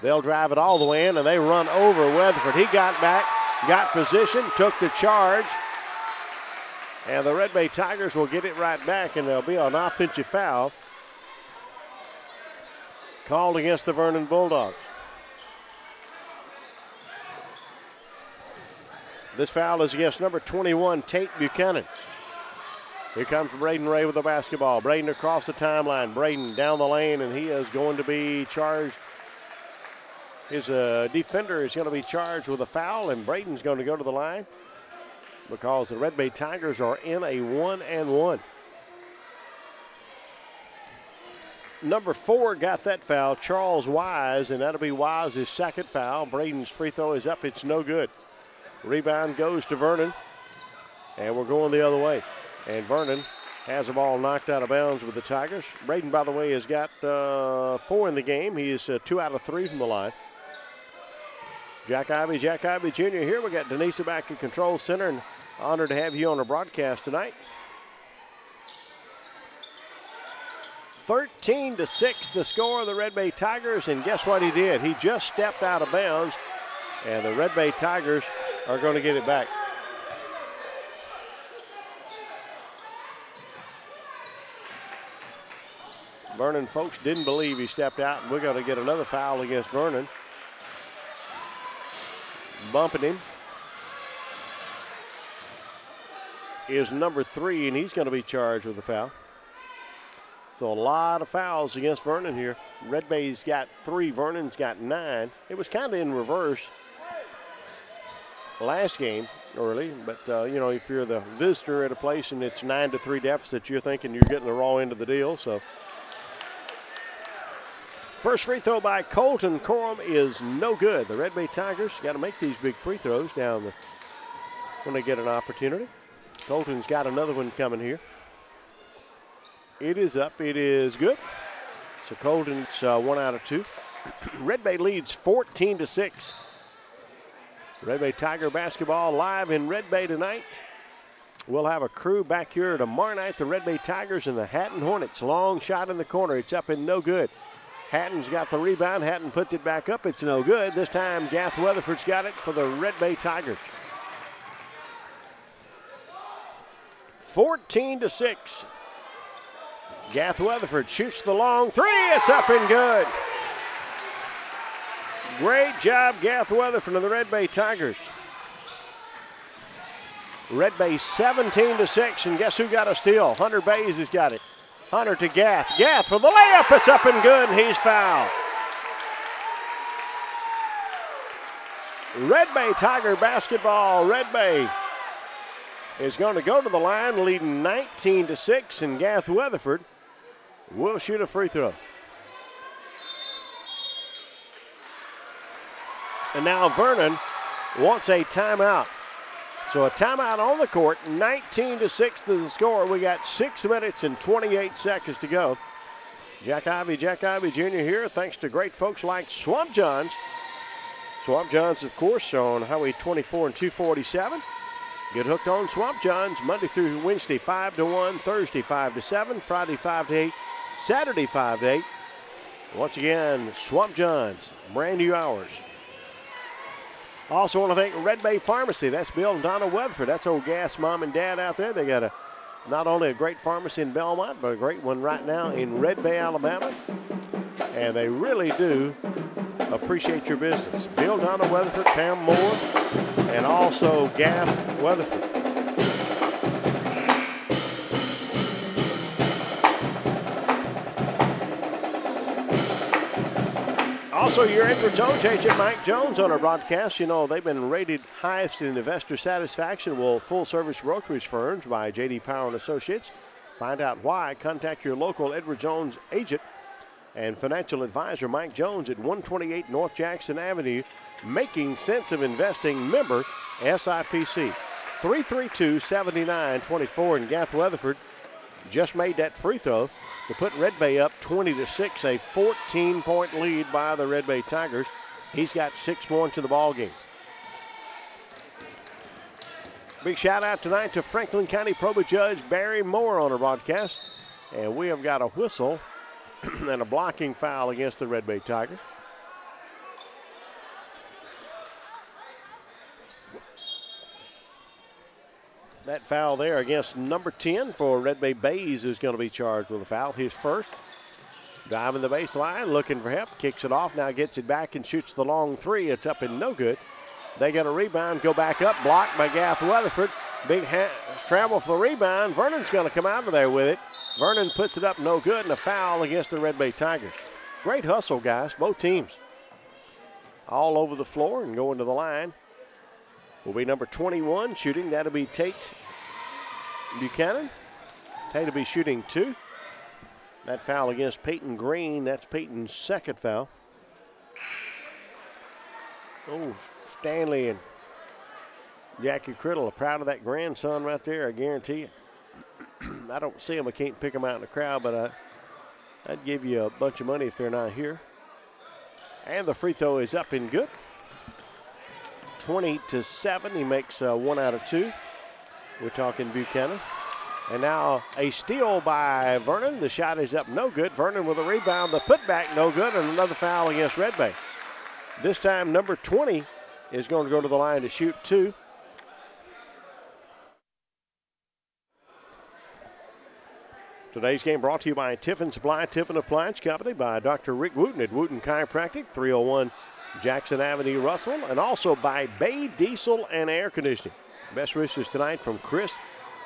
They'll drive it all the way in, and they run over Weatherford. He got back, got position, took the charge. And the Red Bay Tigers will get it right back, and there'll be an offensive foul called against the Vernon Bulldogs. This foul is against number 21, Tate Buchanan. Here comes Braden Ray with the basketball. Braden across the timeline. Braden down the lane, and he is going to be charged. His uh, defender is going to be charged with a foul, and Braden's going to go to the line because the Red Bay Tigers are in a one and one. Number four got that foul, Charles Wise, and that'll be Wise's second foul. Braden's free throw is up, it's no good. Rebound goes to Vernon, and we're going the other way. And Vernon has the ball knocked out of bounds with the Tigers. Braden, by the way, has got uh, four in the game. He is uh, two out of three from the line. Jack Ivy, Jack Ivy Jr. here. We got Denise back in control center, and honored to have you on the broadcast tonight. 13 to 6 the score of the Red Bay Tigers, and guess what he did? He just stepped out of bounds, and the Red Bay Tigers are going to get it back. Vernon folks didn't believe he stepped out, and we're going to get another foul against Vernon. Bumping him is number three, and he's going to be charged with a foul. So a lot of fouls against Vernon here. Red Bay's got three, Vernon's got nine. It was kind of in reverse last game. early. But uh, you know, if you're the visitor at a place and it's nine to three deficit, you're thinking you're getting the raw end of the deal. So. First free throw by Colton Corum is no good. The Red Bay Tigers got to make these big free throws down the when they get an opportunity. Colton's got another one coming here. It is up. It is good. So Colton's uh, one out of two. Red Bay leads 14 to six. Red Bay Tiger basketball live in Red Bay tonight. We'll have a crew back here tomorrow night. The Red Bay Tigers and the Hatton Hornets. Long shot in the corner. It's up and no good. Hatton's got the rebound. Hatton puts it back up. It's no good. This time Gath Weatherford's got it for the Red Bay Tigers. 14 to 6. Gath Weatherford shoots the long three. It's up and good. Great job, Gath Weatherford and the Red Bay Tigers. Red Bay 17 to 6, and guess who got a steal? Hunter Bays has got it. Hunter to Gath. Gath for the layup. It's up and good, and he's fouled. Red Bay Tiger basketball. Red Bay is going to go to the line, leading 19 to 6, and Gath Weatherford will shoot a free throw. And now Vernon wants a timeout. So a timeout on the court, 19 to 6 to the score. We got six minutes and 28 seconds to go. Jack Ivy, Jack Ivy Jr. here, thanks to great folks like Swamp Johns. Swamp Johns, of course, on Highway 24 and 247. Get hooked on Swamp Johns Monday through Wednesday, 5 to 1, Thursday, 5 to 7, Friday, 5 to 8, Saturday, 5 to 8. Once again, Swamp Johns, brand new hours. Also want to thank Red Bay Pharmacy. That's Bill and Donna Weatherford. That's old Gath's mom and dad out there. They got a not only a great pharmacy in Belmont, but a great one right now in Red Bay, Alabama. And they really do appreciate your business. Bill, Donna Weatherford, Pam Moore, and also Gath Weatherford. Also, your Edward Jones agent, Mike Jones, on our broadcast. You know, they've been rated highest in investor satisfaction with full-service brokerage firms by J.D. Power and Associates. Find out why. Contact your local Edward Jones agent and financial advisor Mike Jones at 128 North Jackson Avenue, making sense of investing member SIPC. 332 7924 in Gath Weatherford just made that free throw to put Red Bay up 20 to 6, a 14 point lead by the Red Bay Tigers. He's got six points in the ball game. Big shout out tonight to Franklin County Probate Judge Barry Moore on our broadcast. And we have got a whistle and a blocking foul against the Red Bay Tigers. That foul there against number 10 for Red Bay Bays is going to be charged with a foul. His first. Driving the baseline, looking for help, kicks it off, now gets it back and shoots the long three. It's up and no good. They get a rebound, go back up, blocked by Gath Weatherford. Big ha- scramble for the rebound. Vernon's going to come out of there with it. Vernon puts it up, no good, and a foul against the Red Bay Tigers. Great hustle, guys, both teams. All over the floor and going to the line will be number 21 shooting. That'll be Tate Buchanan. Tate will be shooting two. That foul against Peyton Green, that's Peyton's second foul. Oh, Stanley and Jackie Criddle proud of that grandson right there, I guarantee you. I don't see them, I can't pick them out in the crowd, but I, I'd give you a bunch of money if they're not here. And the free throw is up and good. 20 to 7. He makes uh, one out of two. We're talking Buchanan. And now a steal by Vernon. The shot is up, no good. Vernon with a rebound. The putback, no good. And another foul against Red Bay. This time, number 20 is going to go to the line to shoot two. Today's game brought to you by Tiffin Supply, Tiffin Appliance Company, by Dr. Rick Wooten at Wooten Chiropractic, 301 Jackson Avenue, Russell, and also by Bay Diesel and Air Conditioning. Best wishes tonight from Chris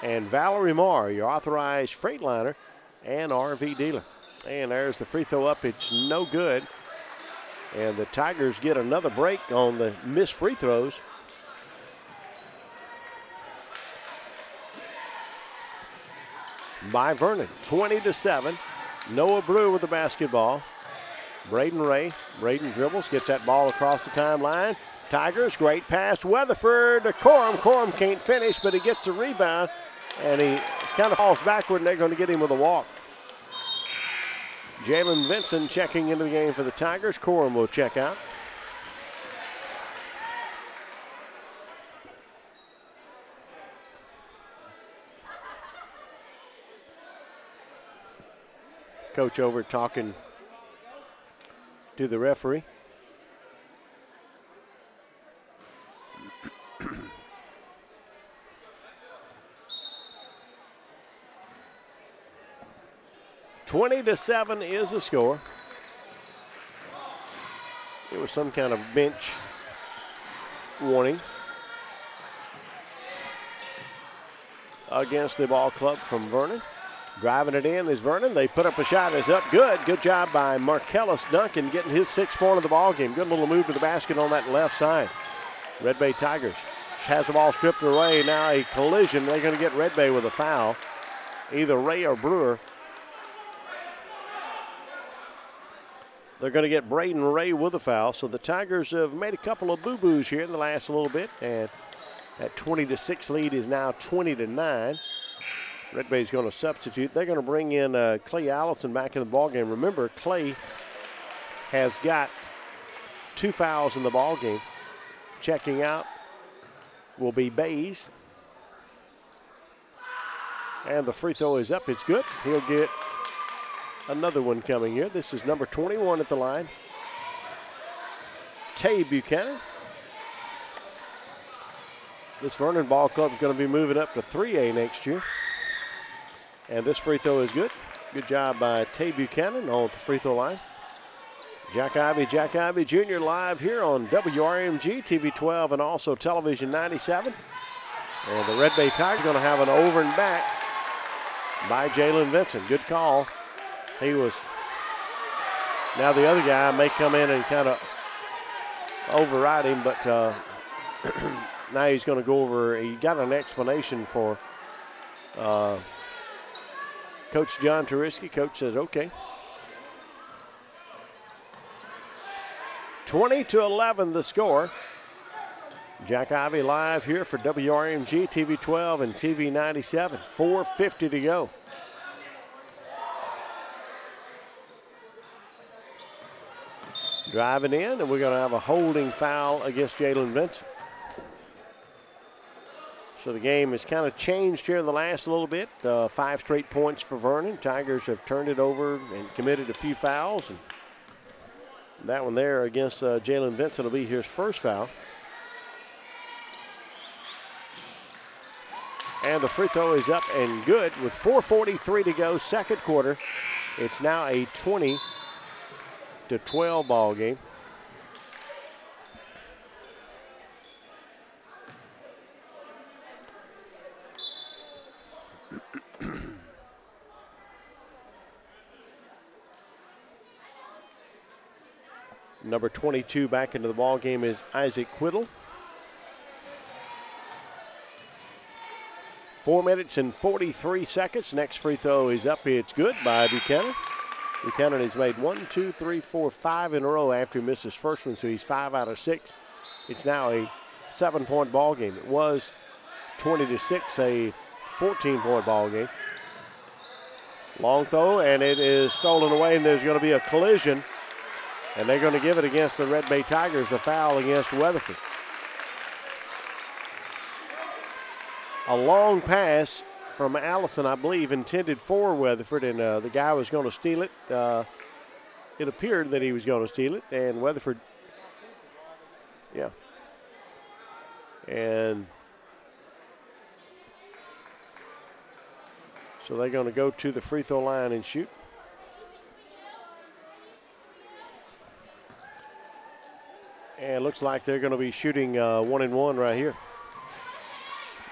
and Valerie Marr, your authorized Freightliner and RV dealer. And there's the free throw up. It's no good. And the Tigers get another break on the missed free throws. By Vernon, 20 to 7. Noah Brewer with the basketball. Braden Ray. Braden dribbles, gets that ball across the timeline. Tigers, great pass. Weatherford to Corum. Corum can't finish, but he gets a rebound, and he kind of falls backward, and they're going to get him with a walk. Jalen Vincent checking into the game for the Tigers. Corum will check out. Coach over talking to the referee. Twenty to seven is the score. It was some kind of bench warning against the ball club from Vernon. Driving it in is Vernon. They put up a shot. It's up good. Good job by Marcellus Duncan getting his sixth point of the ball game. Good little move to the basket on that left side. Red Bay Tigers has the ball stripped away. Now a collision. They're going to get Red Bay with a foul. Either Ray or Brewer. They're going to get Braden Ray with a foul. So the Tigers have made a couple of boo-boos here in the last little bit. And that 20 to 6 lead is now 20 to 9. Red Bay's going to substitute. They're going to bring in uh, Clay Allison back in the ball game. Remember, Clay has got two fouls in the ball game. Checking out will be Bays. And the free throw is up. It's good. He'll get another one coming here. This is number 21 at the line. Tay Buchanan. This Vernon Ball Club is going to be moving up to 3A next year. And this free throw is good. Good job by Tay Buchanan on the free throw line. Jack Ivy, Jack Ivy Jr. live here on WRMG TV 12 and also Television 97. And the Red Bay Tigers going to have an over and back by Jalen Vincent. Good call. He was. Now the other guy may come in and kind of override him, but uh, now he's going to go over. He got an explanation for. Uh, Coach John Turiski. Coach says, okay. 20 to 11 the score. Jack Ivy live here for WRMG TV 12 and TV 97. 4.50 to go. Driving in, and we're going to have a holding foul against Jalen Vincent. So the game has kind of changed here in the last little bit. Uh, five straight points for Vernon. Tigers have turned it over and committed a few fouls. And that one there against uh, Jalen Vincent will be his first foul. And the free throw is up and good with 4.43 to go, second quarter. It's now a 20 to 12 ball game. Number 22 back into the ball game is Isaac Whittle. Four minutes and 43 seconds. Next free throw is up. It's good by Buchanan. Buchanan has made one, two, three, four, five in a row after he missed his first one, so he's five out of six. It's now a seven point ball game. It was 20 to 6, a 14 point ball game. Long throw, and it is stolen away, and there's going to be a collision. And they're going to give it against the Red Bay Tigers, the foul against Weatherford. A long pass from Allison, I believe, intended for Weatherford, and uh, the guy was going to steal it. Uh, it appeared that he was going to steal it, and Weatherford, yeah. And so they're going to go to the free throw line and shoot. And looks like they're going to be shooting uh, one and one right here.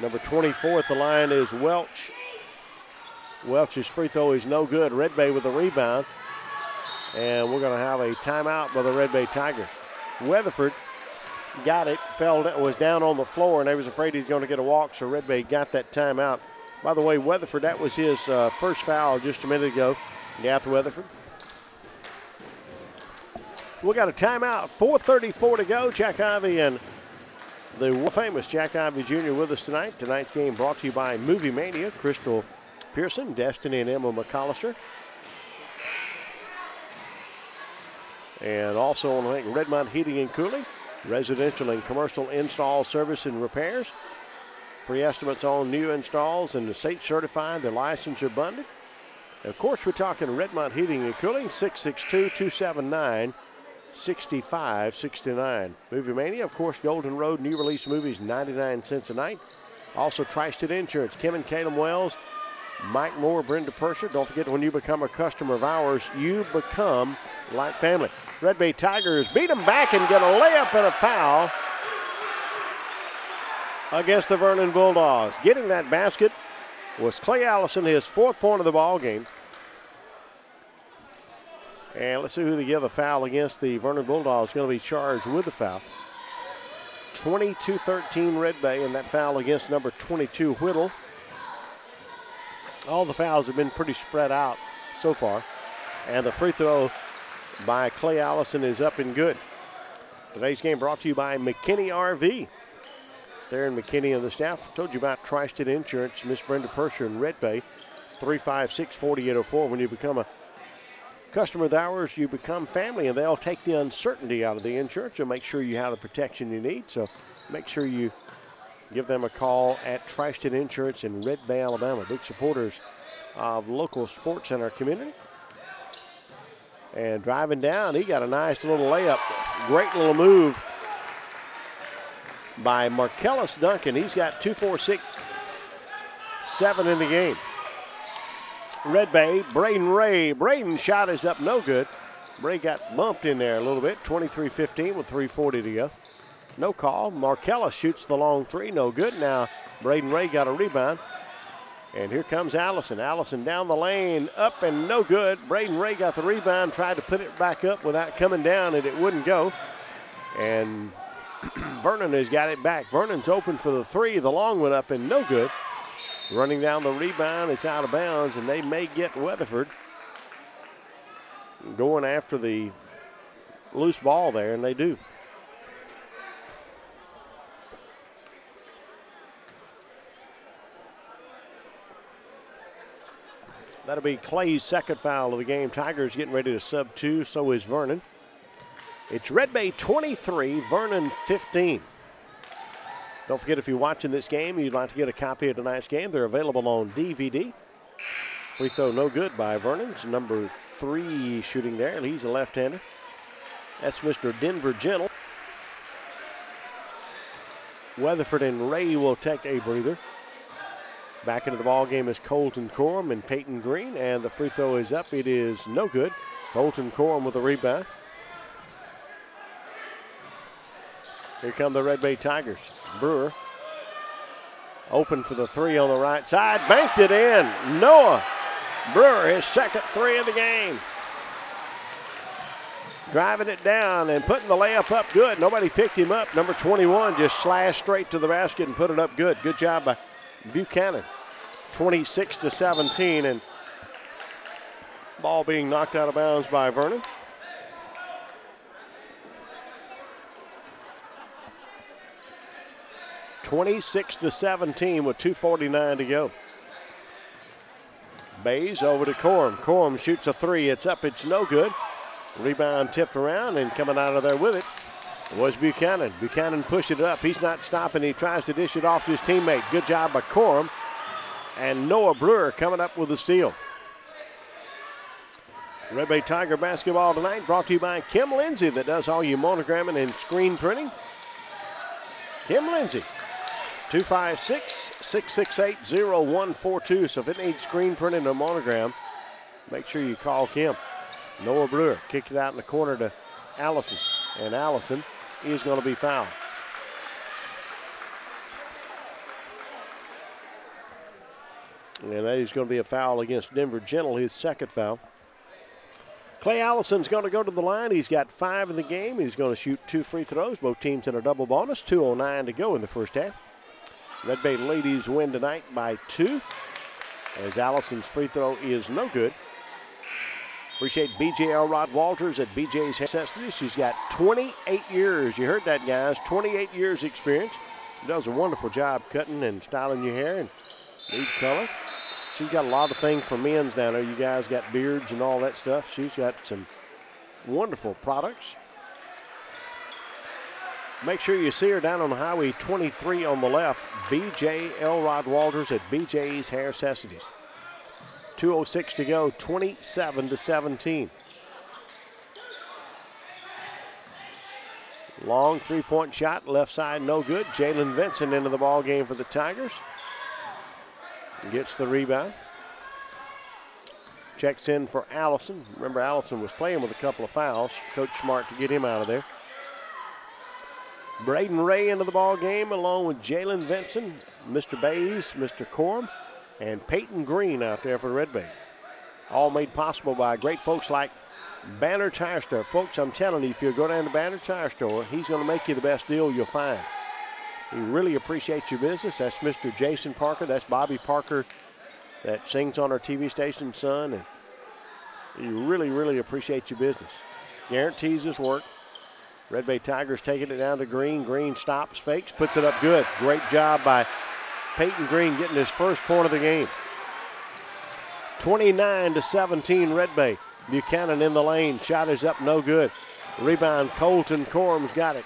Number 24 at the line is Welch. Welch's free throw is no good. Red Bay with a rebound. And we're going to have a timeout by the Red Bay Tigers. Weatherford got it, fell, was down on the floor, and they was afraid he's going to get a walk, so Red Bay got that timeout. By the way, Weatherford, that was his uh, first foul just a minute ago. Gath Weatherford. We got a timeout. 4:34 to go. Jack Ivy and the famous Jack Ivy Jr. with us tonight. Tonight's game brought to you by Movie Mania, Crystal Pearson, Destiny, and Emma McAllister. And also on the Redmond Heating and Cooling, residential and commercial install service and repairs. Free estimates on new installs and the state certified, the license are bundled. Of course, we're talking Redmond Heating and Cooling, 662 279 6569. Movie Mania, of course, Golden Road, new release movies, 99 cents a night. Also, Tri State Insurance, Kim and Caleb Wells, Mike Moore, Brenda Purser. Don't forget, when you become a customer of ours, you become like family. Red Bay Tigers beat them back and get a layup and a foul against the Vernon Bulldogs. Getting that basket was Clay Allison, his fourth point of the ball game. And let's see who the other foul against the Vernon Bulldogs is going to be charged with the foul. 22-13 Red Bay, and that foul against number 22 Whittle. All the fouls have been pretty spread out so far. And the free throw by Clay Allison is up and good. Today's game brought to you by McKinney RV. There in McKinney and the staff. Told you about Tri-State Insurance, Miss Brenda Purser in Red Bay. 356-4804. When you become a customer of ours, you become family, and they'll take the uncertainty out of the insurance and make sure you have the protection you need. So make sure you give them a call at Tri-State Insurance in Red Bay, Alabama. Big supporters of local sports in our community. And driving down, he got a nice little layup. Great little move by Marcellus Duncan. He's got two, four, six, seven in the game. Red Bay, Braden Ray. Braden shot is up no good. Bray got bumped in there a little bit. 23-15 with 3.40 to go. No call. Marcellus shoots the long three, no good. Now Braden Ray got a rebound. And here comes Allison. Allison down the lane, up and no good. Braden Ray got the rebound, tried to put it back up without coming down, and it wouldn't go. And Vernon has got it back. Vernon's open for the three. The long one up and no good. Running down the rebound, it's out of bounds, and they may get Weatherford going after the loose ball there, and they do. That'll be Clay's second foul of the game. Tigers getting ready to sub two, so is Vernon. It's Red Bay 23, Vernon 15. Don't forget, if you're watching this game, you'd like to get a copy of tonight's game, they're available on DVD. Free throw no good by Vernon's number three shooting there. and He's a left-hander. That's Mr. Denver Gentle. Weatherford and Ray will take a breather. Back into the ball game is Colton Corum and Peyton Green, and the free throw is up. It is no good. Colton Corum with a rebound. Here come the Red Bay Tigers. Brewer open for the three on the right side, banked it in. Noah Brewer, his second three of the game. Driving it down and putting the layup up good. Nobody picked him up. Number 21 just slashed straight to the basket and put it up good. Good job by Buchanan. 26 to 17 and ball being knocked out of bounds by Vernon. Twenty-six to 17 with 2.49 to go. Bays over to Corum. Corum shoots a three. It's up. It's no good. Rebound tipped around and coming out of there with it was Buchanan. Buchanan pushed it up. He's not stopping. He tries to dish it off to his teammate. Good job by Corum. And Noah Brewer coming up with the steal. Red Bay Tiger basketball tonight brought to you by Kim Lindsay that does all your monogramming and screen printing. Kim Lindsay, 256-668-0142. So if it needs screen printing or monogram, make sure you call Kim. Noah Brewer kicked it out in the corner to Allison. And Allison is going to be fouled. And that is going to be a foul against Denver Gentle, his second foul. Clay Allison's going to go to the line. He's got five in the game. He's going to shoot two free throws. Both teams in a double bonus. 2.09 to go in the first half. Red Bay ladies win tonight by two. as Allison's free throw is no good. Appreciate BJ Elrod Walters at BJ's Necessity. She's got 28 years. You heard that, guys. 28 years experience. Does a wonderful job cutting and styling your hair and need color. She's got a lot of things for men's down there. You guys got beards and all that stuff. She's got some wonderful products. Make sure you see her down on Highway 23 on the left. BJ Elrod Walters at BJ's Hair Necessities. 206 to go, 27 to 17. Long three-point shot, left side, no good. Jalen Vincent into the ball game for the Tigers. Gets the rebound. Checks in for Allison. Remember, Allison was playing with a couple of fouls. Coach Smart to get him out of there. Braden Ray into the ball game along with Jalen Vincent, Mr. Bays, Mr. Corum, and Peyton Green out there for Red Bay. All made possible by great folks like Banner Tire Store. Folks, I'm telling you, if you go down to Banner Tire Store, he's going to make you the best deal you'll find. He really appreciates your business. That's Mr. Jason Parker. That's Bobby Parker that sings on our TV station, son. And he really, really appreciates your business. Guarantees his work. Red Bay Tigers taking it down to Green. Green stops, fakes, puts it up good. Great job by Peyton Green getting his first point of the game. 29 to 17, Red Bay. Buchanan in the lane. Shot is up, no good. Rebound, Colton Corum's got it.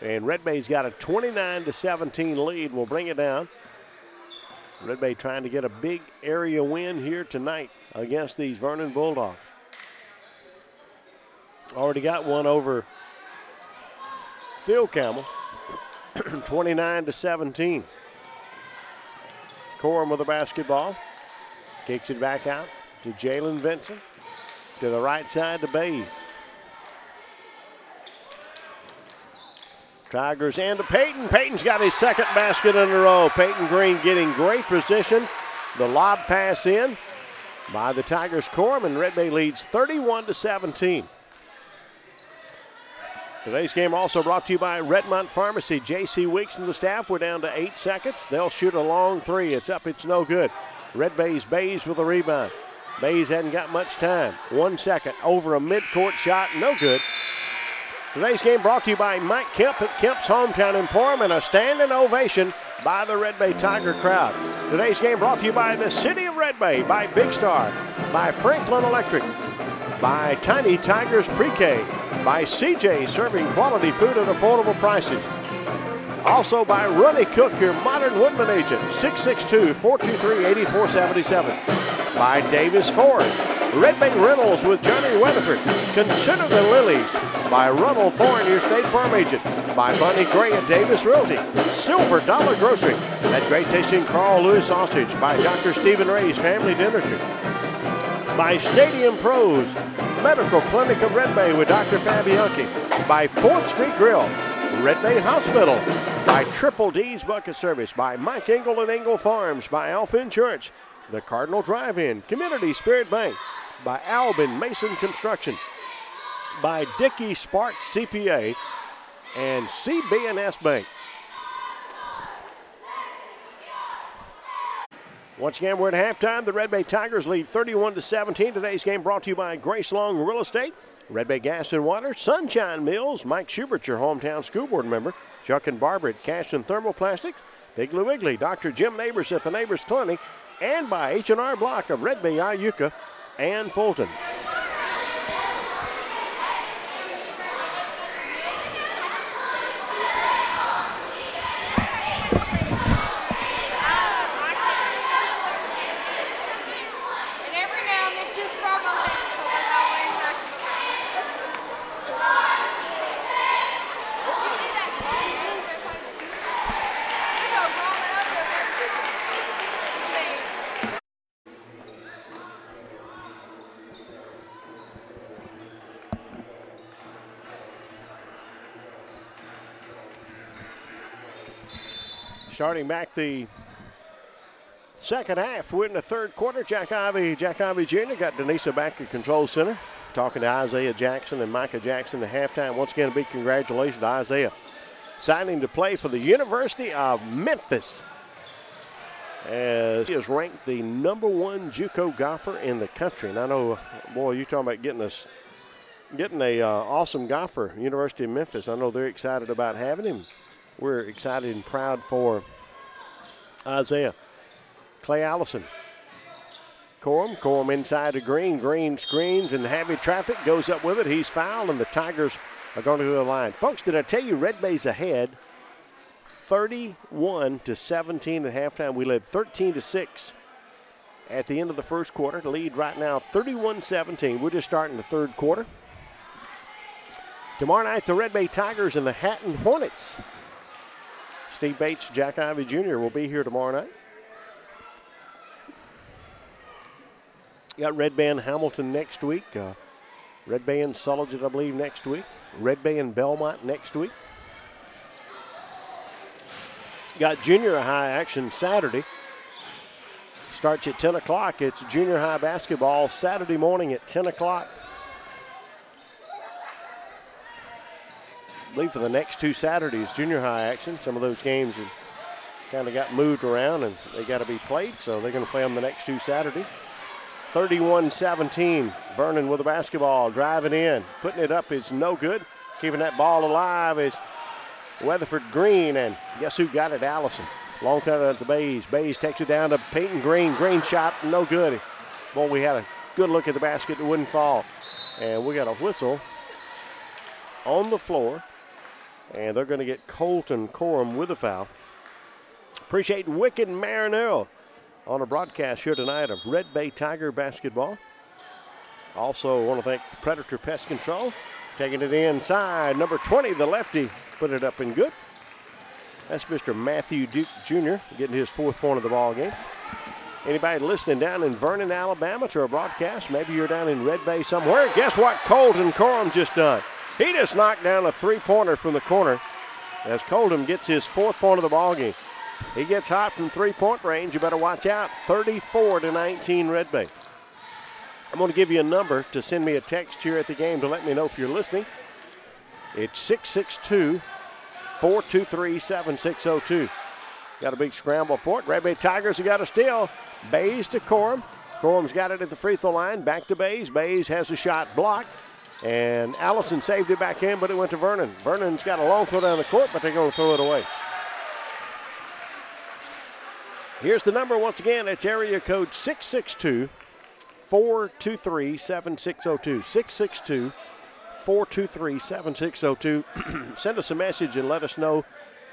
And Red Bay's got a 29 to 17 lead. We'll bring it down. Red Bay trying to get a big area win here tonight against these Vernon Bulldogs. Already got one over Phil Campbell, 29 to 17. Corum with the basketball. Kicks it back out to Jalen Vincent. To the right side to Bays. Tigers and to Peyton. Peyton's got his second basket in a row. Peyton Green getting great position. The lob pass in by the Tigers Corum, and Red Bay leads 31 to 17. Today's game also brought to you by Redmont Pharmacy. J.C. Weeks and the staff were down to eight seconds. They'll shoot a long three. It's up, it's no good. Red Bay's Bays with a rebound. Bays hadn't got much time. One second over a midcourt shot, no good. Today's game brought to you by Mike Kemp at Kemp's Hometown Emporium and a standing ovation by the Red Bay Tiger crowd. Today's game brought to you by the City of Red Bay, by Big Star, by Franklin Electric, by Tiny Tigers Pre-K, by CJ serving quality food at affordable prices. Also by Ronnie Cook, your Modern Woodmen agent, 662-423-8477. By Davis Ford, Red Bay Rentals with Johnny Weatherford. Consider the lilies. By Ronald Thorne, your State Farm agent. By Bunny Gray at Davis Realty. Silver Dollar Grocery. That great tasting Carl Lewis sausage. By Dr. Stephen Ray's Family Dentistry. By Stadium Pros. Medical Clinic of Red Bay with Dr. Fabianchi. By 4th Street Grill. Red Bay Hospital. By Triple D's Bucket Service. By Mike Engel and Engel Farms. By Alpha Insurance. The Cardinal Drive-In. Community Spirit Bank. By Albin Mason Construction. By Dickey Spark CPA. And CB&S Bank. Once again, we're at halftime. The Red Bay Tigers lead 31 to 17. Today's game brought to you by Grace Long Real Estate, Red Bay Gas and Water, Sunshine Mills, Mike Schubert, your hometown school board member, Chuck and Barbara at Cash and Thermoplastics, Piggly Wiggly, Dr. Jim Neighbors at the Neighbors Clinic, and by H&R Block of Red Bay, Iuka, and Fulton. And every now and then it's just from my legs to when I wear my You see that ball? They go rolling up there. Starting back the second half, we're in the third quarter. Jack Ivy, Jack Ivy Jr. got Denisa back at Control Center, talking to Isaiah Jackson and Micah Jackson at halftime. Once again, a big congratulations to Isaiah signing to play for the University of Memphis. as he is ranked the number one JUCO golfer in the country. And I know, boy, you're talking about getting us getting a uh, awesome golfer, University of Memphis. I know they're excited about having him. We're excited and proud for Isaiah. Clay Allison. Corum, Corum inside the green. Green screens and heavy traffic goes up with it. He's fouled, and the Tigers are going to the line. Folks, did I tell you Red Bay's ahead 31 to 17 at halftime? We led 13 to 6 at the end of the first quarter. The lead right now 31 17. We're just starting the third quarter. Tomorrow night, the Red Bay Tigers and the Hatton Hornets. Steve Bates, Jack Ivy Jr. will be here tomorrow night. Got Red Bay and Hamilton next week. Uh, Red Bay and Sulligent, I believe, next week. Red Bay and Belmont next week. Got junior high action Saturday. Starts at 10 o'clock. It's junior high basketball Saturday morning at 10 o'clock. Believe for the next two Saturdays, junior high action. Some of those games kind of got moved around and they got to be played, so they're going to play them the next two Saturdays. 31 17. Vernon with the basketball, driving in, putting it up is no good. Keeping that ball alive is Weatherford Green, and guess who got it? Allison. Long time at the Bays. Bays takes it down to Peyton Green. Green shot, no good. Boy, we had a good look at the basket that wouldn't fall. And we got a whistle on the floor. And they're going to get Colton Corum with a foul. Appreciate Wicked Marinero on a broadcast here tonight of Red Bay Tiger basketball. Also, want to thank Predator Pest Control. Taking it inside. Number 20, the lefty, put it up and good. That's Mr. Matthew Duke Jr. getting his fourth point of the ball game. Anybody listening down in Vernon, Alabama to a broadcast? Maybe you're down in Red Bay somewhere. Guess what Colton Corum just done? He just knocked down a three-pointer from the corner as Colton gets his fourth point of the ball game. He gets hot from three-point range. You better watch out. 34 to 19 Red Bay. I'm going to give you a number to send me a text here at the game to let me know if you're listening. It's 662 423 7602. Got a big scramble for it. Red Bay Tigers have got a steal. Bays to Corum. Corum's got it at the free throw line. Back to Bays. Bays has a shot blocked. And Allison saved it back in, but it went to Vernon. Vernon's got a long throw down the court, but they're going to throw it away. Here's the number once again. It's area code 662 423 7602. 662 423 7602. Send us a message and let us know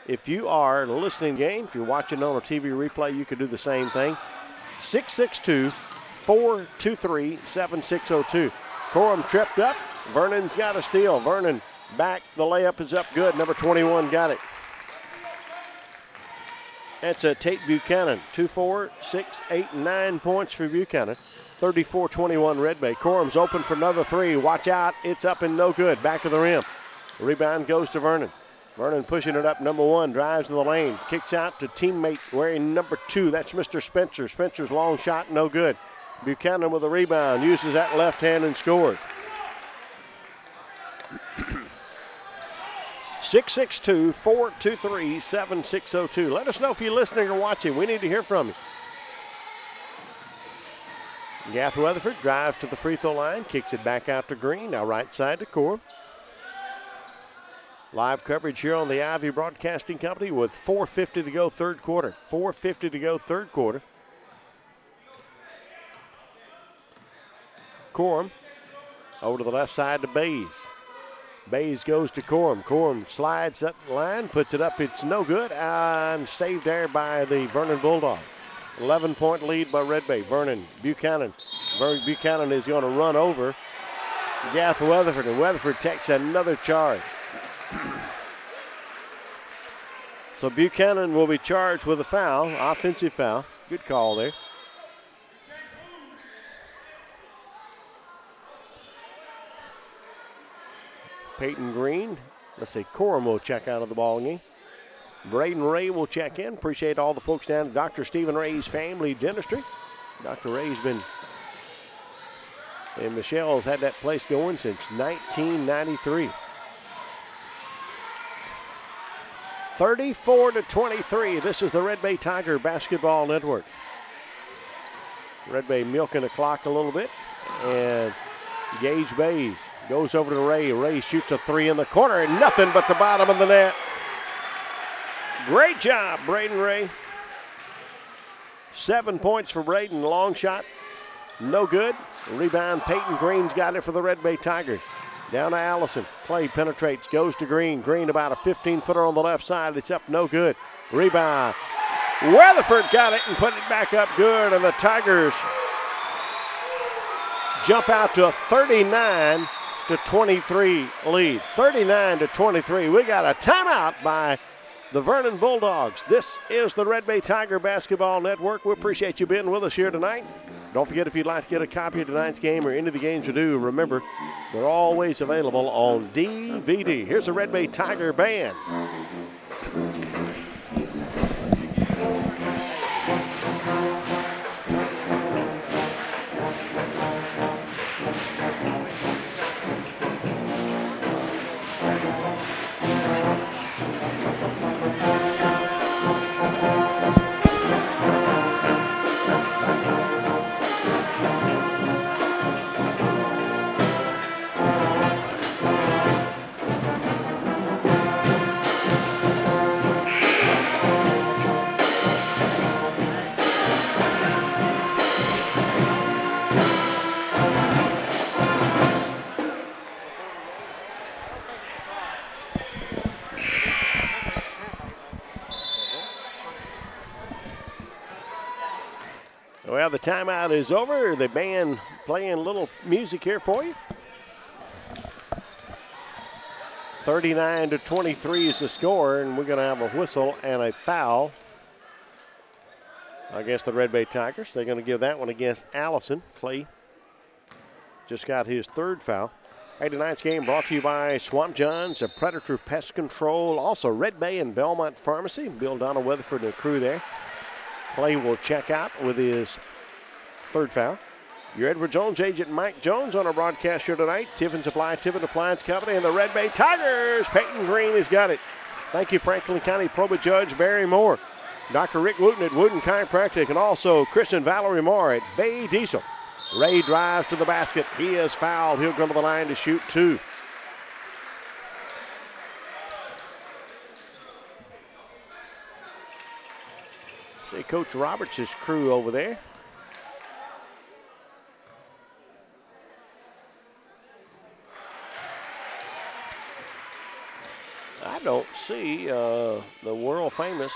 if you are listening game. If you're watching on a TV replay, you can do the same thing. 662 423 7602. Corum tripped up. Vernon's got a steal. Vernon back. The layup is up good. Number 21 got it. That's a Tate Buchanan. Two, four, six, eight, nine points for Buchanan. 34 21 Red Bay. Corum's open for another three. Watch out. It's up and no good. Back of the rim. Rebound goes to Vernon. Vernon pushing it up. Number one drives to the lane. Kicks out to teammate wearing number two. That's Mr. Spencer. Spencer's long shot, no good. Buchanan with a rebound. Uses that left hand and scores. 662 423 7602. Let us know if you're listening or watching. We need to hear from you. Gath Weatherford drives to the free throw line, kicks it back out to Green. Now right side to Core. Live coverage here on the Ivy Broadcasting Company with 4.50 to go third quarter. 4.50 to go third quarter. Corum over to the left side to Bays. Bays goes to Corum. Corum slides that line, puts it up. It's no good, and saved there by the Vernon Bulldog. 11 point lead by Red Bay. Vernon Buchanan. Vernon Buchanan is going to run over Gath Weatherford, and Weatherford takes another charge. so Buchanan will be charged with a foul, offensive foul. Good call there. Peyton Green. Let's see, Corum will check out of the ball game. Braden Ray will check in. Appreciate all the folks down at Dr. Stephen Ray's Family Dentistry. Dr. Ray's been, and Michelle's had that place going since 1993. 34 to 23. This is the Red Bay Tiger Basketball Network. Red Bay milking the clock a little bit. And Gage Bays goes over to Ray. Ray shoots a three in the corner and nothing but the bottom of the net. Great job, Braden Ray. Seven points for Braden. Long shot, no good. Rebound, Peyton Green's got it for the Red Bay Tigers. Down to Allison. Clay penetrates, goes to Green. Green about a 15 footer on the left side. It's up, no good. Rebound. Weatherford got it and put it back up good, and the Tigers jump out to a 39 to 23 lead. 39 to 23. We got a timeout by the Vernon Bulldogs. This is the Red Bay Tiger Basketball Network. We appreciate you being with us here tonight. Don't forget if you'd like to get a copy of tonight's game or any of the games we do, remember they're always available on DVD. Here's the Red Bay Tiger Band. Well, the timeout is over. The band playing a little music here for you. 39 to 23 is the score, and we're going to have a whistle and a foul against the Red Bay Tigers. They're going to give that one against Allison. Clay just got his third foul. Hey, tonight's game brought to you by Swamp Johns, a Predator Pest Control, also Red Bay and Belmont Pharmacy. Bill Donald Weatherford and the crew there. Clay will check out with his third foul. Your Edward Jones agent Mike Jones on our broadcast here tonight. Tiffin Supply, Tiffin Appliance Company, and the Red Bay Tigers. Peyton Green has got it. Thank you, Franklin County Probate Judge Barry Moore, Dr. Rick Wooten at Wooten Chiropractic, and also Kristen Valerie Moore at Bay Diesel. Ray drives to the basket. He is fouled. He'll go to the line to shoot two. See Coach Roberts' crew over there. I don't see uh, the world famous.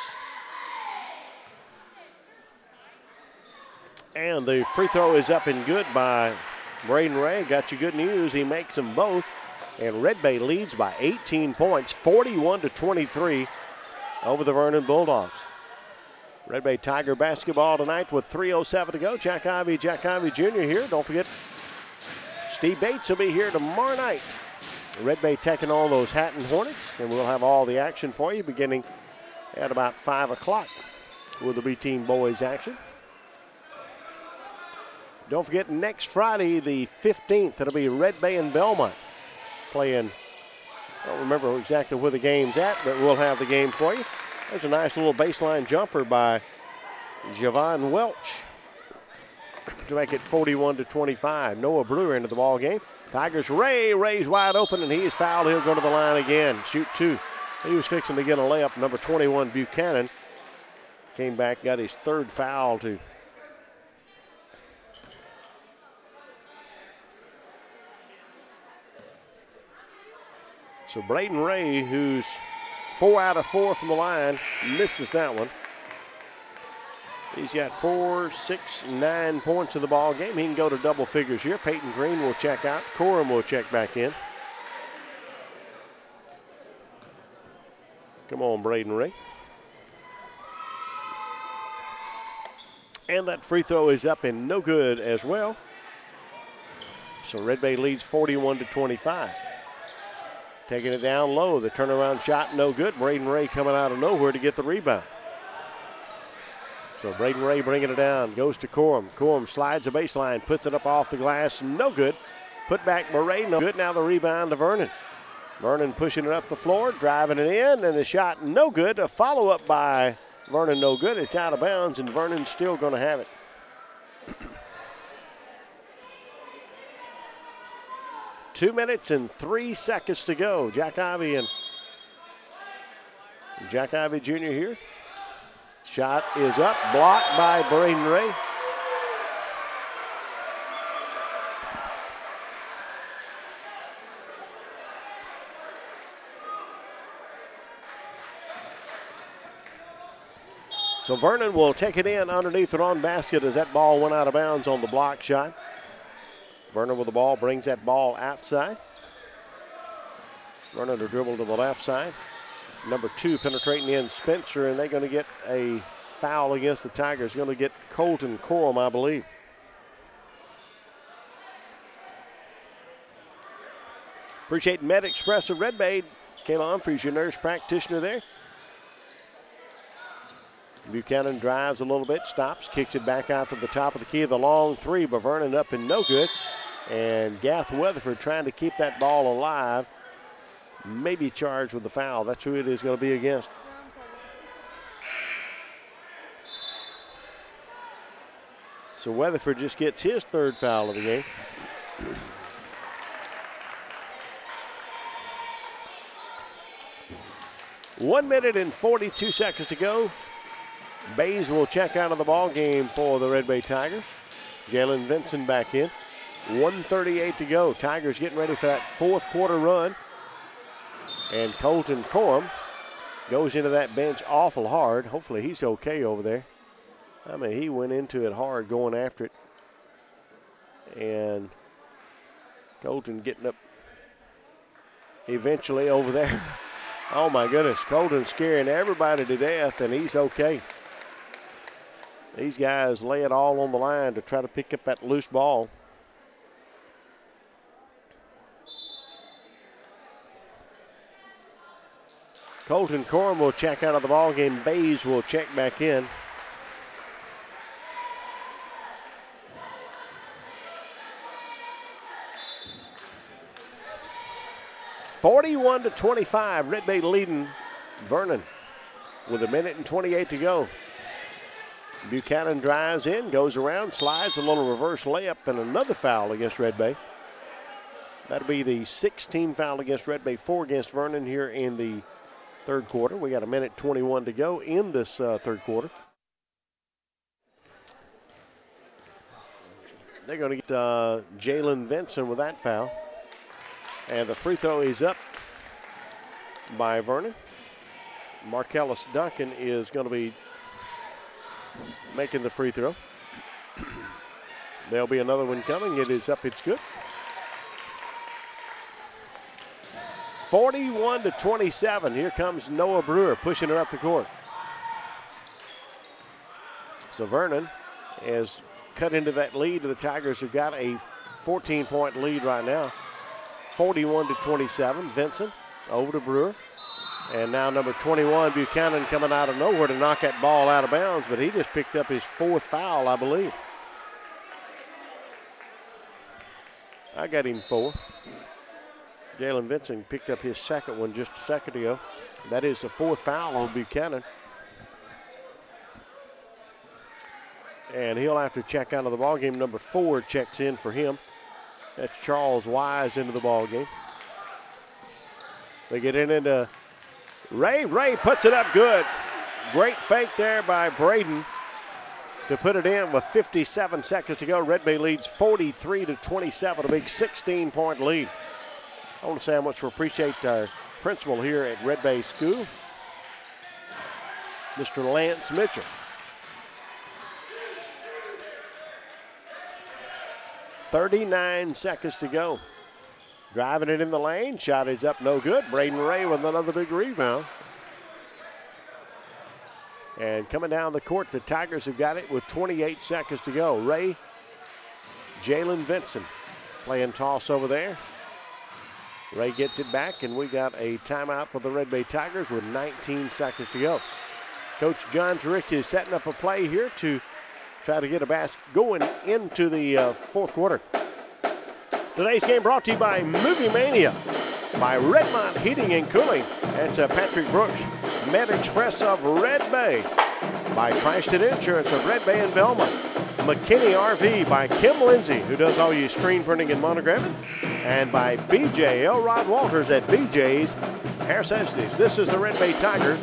And the free throw is up and good by Braden Ray. Got you good news. He makes them both. And Red Bay leads by 18 points, 41 to 23 over the Vernon Bulldogs. Red Bay Tiger basketball tonight with 3.07 to go. Jack Ivy, Jack Ivy Jr. here. Don't forget, Steve Bates will be here tomorrow night. Red Bay taking on those Hatton Hornets, and we'll have all the action for you beginning at about 5 o'clock with the B Team Boys action. Don't forget, next Friday, the 15th, it'll be Red Bay and Belmont playing. I don't remember exactly where the game's at, but we'll have the game for you. There's a nice little baseline jumper by Javon Welch to make it 41 to 25. Noah Brewer into the ball game. Tigers Ray Ray's wide open and he is fouled. He'll go to the line again. Shoot two. He was fixing to get a layup. Number 21 Buchanan came back, got his third foul to So Braden Ray, who's four out of four from the line, misses that one. He's got four, six, nine points in the ball game. He can go to double figures here. Peyton Green will check out. Corum will check back in. Come on, Braden Ray. And that free throw is up and no good as well. So Red Bay leads 41 to 25. Taking it down low. The turnaround shot, no good. Braden Ray coming out of nowhere to get the rebound. So Braden Ray bringing it down. Goes to Corum. Corum slides the baseline, puts it up off the glass, no good. Put back by Ray, no good. Now the rebound to Vernon. Vernon pushing it up the floor, driving it in, and the shot no good. A follow up by Vernon no good. It's out of bounds, and Vernon's still going to have it. Two minutes and three seconds to go. Jack Ivy and Jack Ivy Jr. here. Shot is up, blocked by Braden Ray. So Vernon will take it in underneath the wrong basket as that ball went out of bounds on the block shot. Vernon with the ball brings that ball outside. Vernon to dribble to the left side. Number two penetrating in Spencer, and they're going to get a foul against the Tigers. Going to get Colton Corum, I believe. Appreciate Med Express of Red Bay. Kayla Humphreys, your nurse practitioner there. Buchanan drives a little bit, stops, kicks it back out to the top of the key. Of the long three, but Vernon up and no good. And Gath Weatherford trying to keep that ball alive. Maybe charged with the foul. That's who it is going to be against. So Weatherford just gets his third foul of the game. One minute and 42 seconds to go. Bays will check out of the ball game for the Red Bay Tigers. Jalen Vinson back in. 138 to go. Tigers getting ready for that fourth quarter run. And Colton Corum goes into that bench awful hard. Hopefully he's okay over there. I mean, he went into it hard going after it. And Colton getting up eventually over there. oh my goodness, Colton scaring everybody to death, and he's okay. These guys lay it all on the line to try to pick up that loose ball. Colton Corum will check out of the ball game. Bays will check back in. Forty-one to twenty-five. Red Bay leading Vernon with a minute and 28 to go. Buchanan drives in, goes around, slides a little reverse layup, and another foul against Red Bay. That'll be the 16 foul against Red Bay, four against Vernon here in the third quarter. We got a minute 21 to go in this uh, third quarter. They're going to get uh, Jalen Vinson with that foul. And the free throw is up by Vernon. Marcellus Duncan is going to be making the free throw. There'll be another one coming. It is up. It's good. 41 to 27. Here comes Noah Brewer pushing it up the court. So Vernon has cut into that lead. The Tigers have got a 14 point lead right now. 41 to 27. Vincent over to Brewer. And now number 21, Buchanan, coming out of nowhere to knock that ball out of bounds, but he just picked up his fourth foul, I believe. I got him four. Jalen Vincent picked up his second one just a second ago. That is the fourth foul on Buchanan. And he'll have to check out of the ball game. Number four checks in for him. That's Charles Wise into the ball game. They get in into Ray. Ray puts it up good. Great fake there by Braden to put it in with 57 seconds to go. Red Bay leads 43 to 27, a big 16 point lead. I want to say how much we appreciate our principal here at Red Bay School, Mr. Lance Mitchell. Thirty-nine seconds to go. Driving it in the lane, shot is up, no good. Braden Ray with another big rebound. And coming down the court, the Tigers have got it with 28 seconds to go. Ray, Jalen Vinson playing toss over there. Ray gets it back, and we got a timeout for the Red Bay Tigers with 19 seconds to go. Coach John Turicchia is setting up a play here to try to get a basket going into the uh, fourth quarter. Today's game brought to you by Movie Mania. by Redmont Heating and Cooling. That's uh, Patrick Brooks. Med Express of Red Bay by Cranston Insurance of Red Bay and Velma. McKinney RV by Kim Lindsay, who does all your screen printing and monogramming. And by BJ Elrod Walters at BJ's Hair Accessories. This is the Red Bay Tigers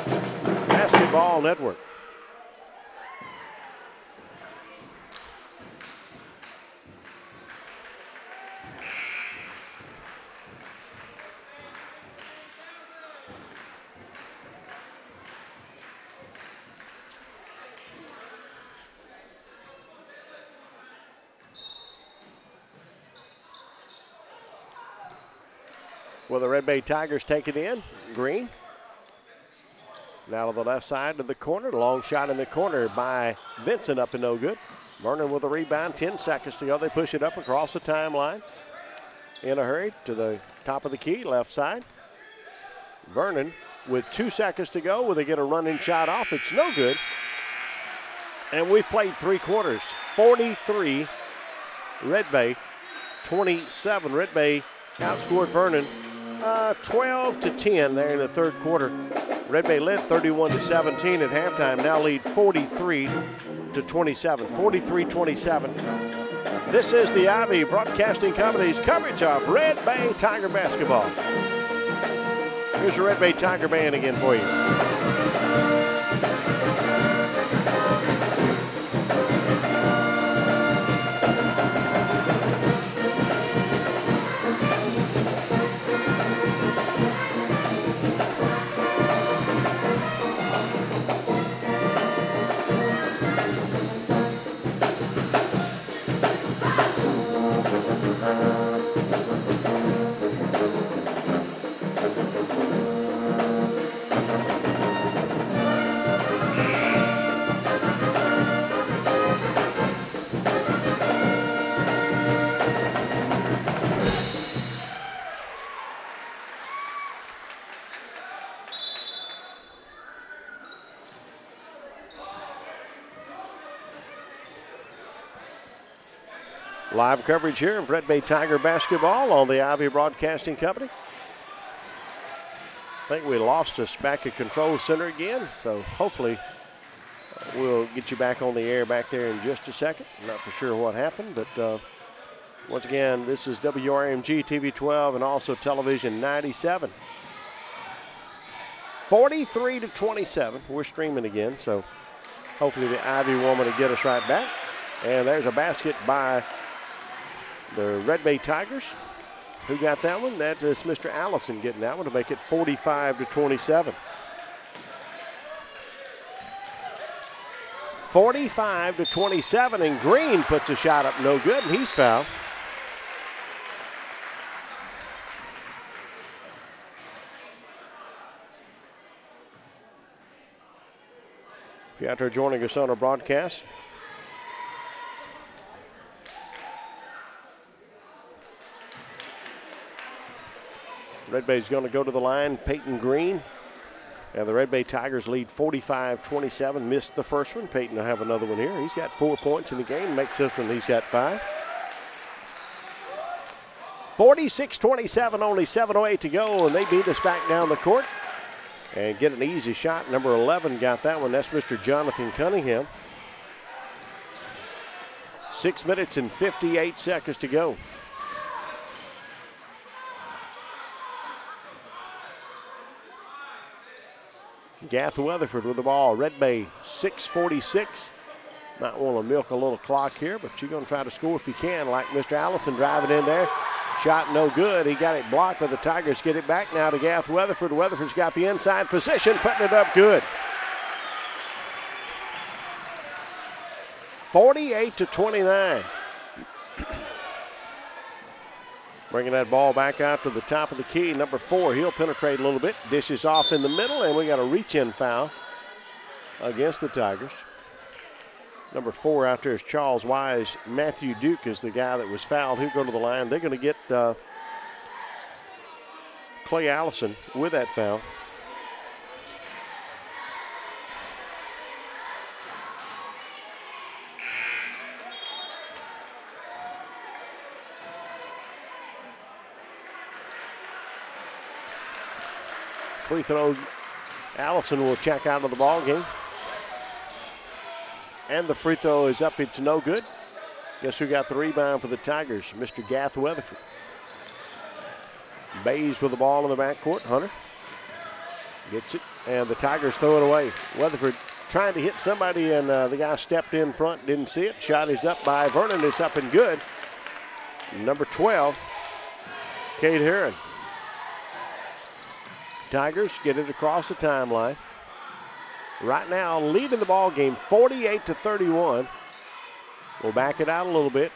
Basketball Network. Will the Red Bay Tigers take it in? Green. Now to the left side to the corner. Long shot in the corner by Vinson up and no good. Vernon with a rebound. 10 seconds to go. They push it up across the timeline. In a hurry to the top of the key, left side. Vernon with two seconds to go. Will they get a running shot off? It's no good. And we've played three quarters. 43 Red Bay, 27. Red Bay outscored Vernon 12 to 10 there in the third quarter. Red Bay led 31 to 17 at halftime. Now lead 43 to 27. 43-27. This is the Ivy Broadcasting Company's coverage of Red Bay Tiger basketball. Here's your Red Bay Tiger band again for you. Live coverage here of Red Bay Tiger basketball on the Ivy Broadcasting Company. I think we lost us back at Control Center again, so hopefully uh, we'll get you back on the air back there in just a second. Not for sure what happened, but uh, once again, this is WRMG TV 12 and also Television 97. 43 to 27. We're streaming again, so hopefully the Ivy woman will get us right back. And there's a basket by the Red Bay Tigers. Who got that one? That is Mr. Allison getting that one to make it 45 to 27. 45 to 27, and Green puts a shot up no good, and he's fouled. If you're out there joining us on our broadcast, Red Bay's going to go to the line. Peyton Green. And the Red Bay Tigers lead 45-27. Missed the first one. Peyton will have another one here. He's got four points in the game. Makes this one. He's got five. 46-27, only 7.08 to go, and they beat us back down the court. And get an easy shot. Number 11 got that one. That's Mr. Jonathan Cunningham. Six minutes and 58 seconds to go. Gath Weatherford with the ball. Red Bay 646. Might want to milk a little clock here, but you're going to try to score if you can, like Mr. Allison driving in there. Shot no good. He got it blocked, but the Tigers get it back now to Gath Weatherford. Weatherford's got the inside position, putting it up good. 48 to 29. Bringing that ball back out to the top of the key. Number four, he'll penetrate a little bit. Dishes off in the middle, and we got a reach in foul against the Tigers. Number four out there is Charles Wise. Matthew Duke is the guy that was fouled. He'll go to the line. They're going to get uh, Clay Allison with that foul. Free throw. Allison will check out of the ball game. And the free throw is up. It's no good. Guess who got the rebound for the Tigers? Mr. Gath Weatherford. Bays with the ball in the backcourt. Hunter gets it, and the Tigers throw it away. Weatherford trying to hit somebody, and uh, the guy stepped in front, didn't see it. Shot is up by Vernon. It's up and good. Number 12, Kate Heron. Tigers get it across the timeline. Right now, leading the ball game 48 to 31. We'll back it out a little bit.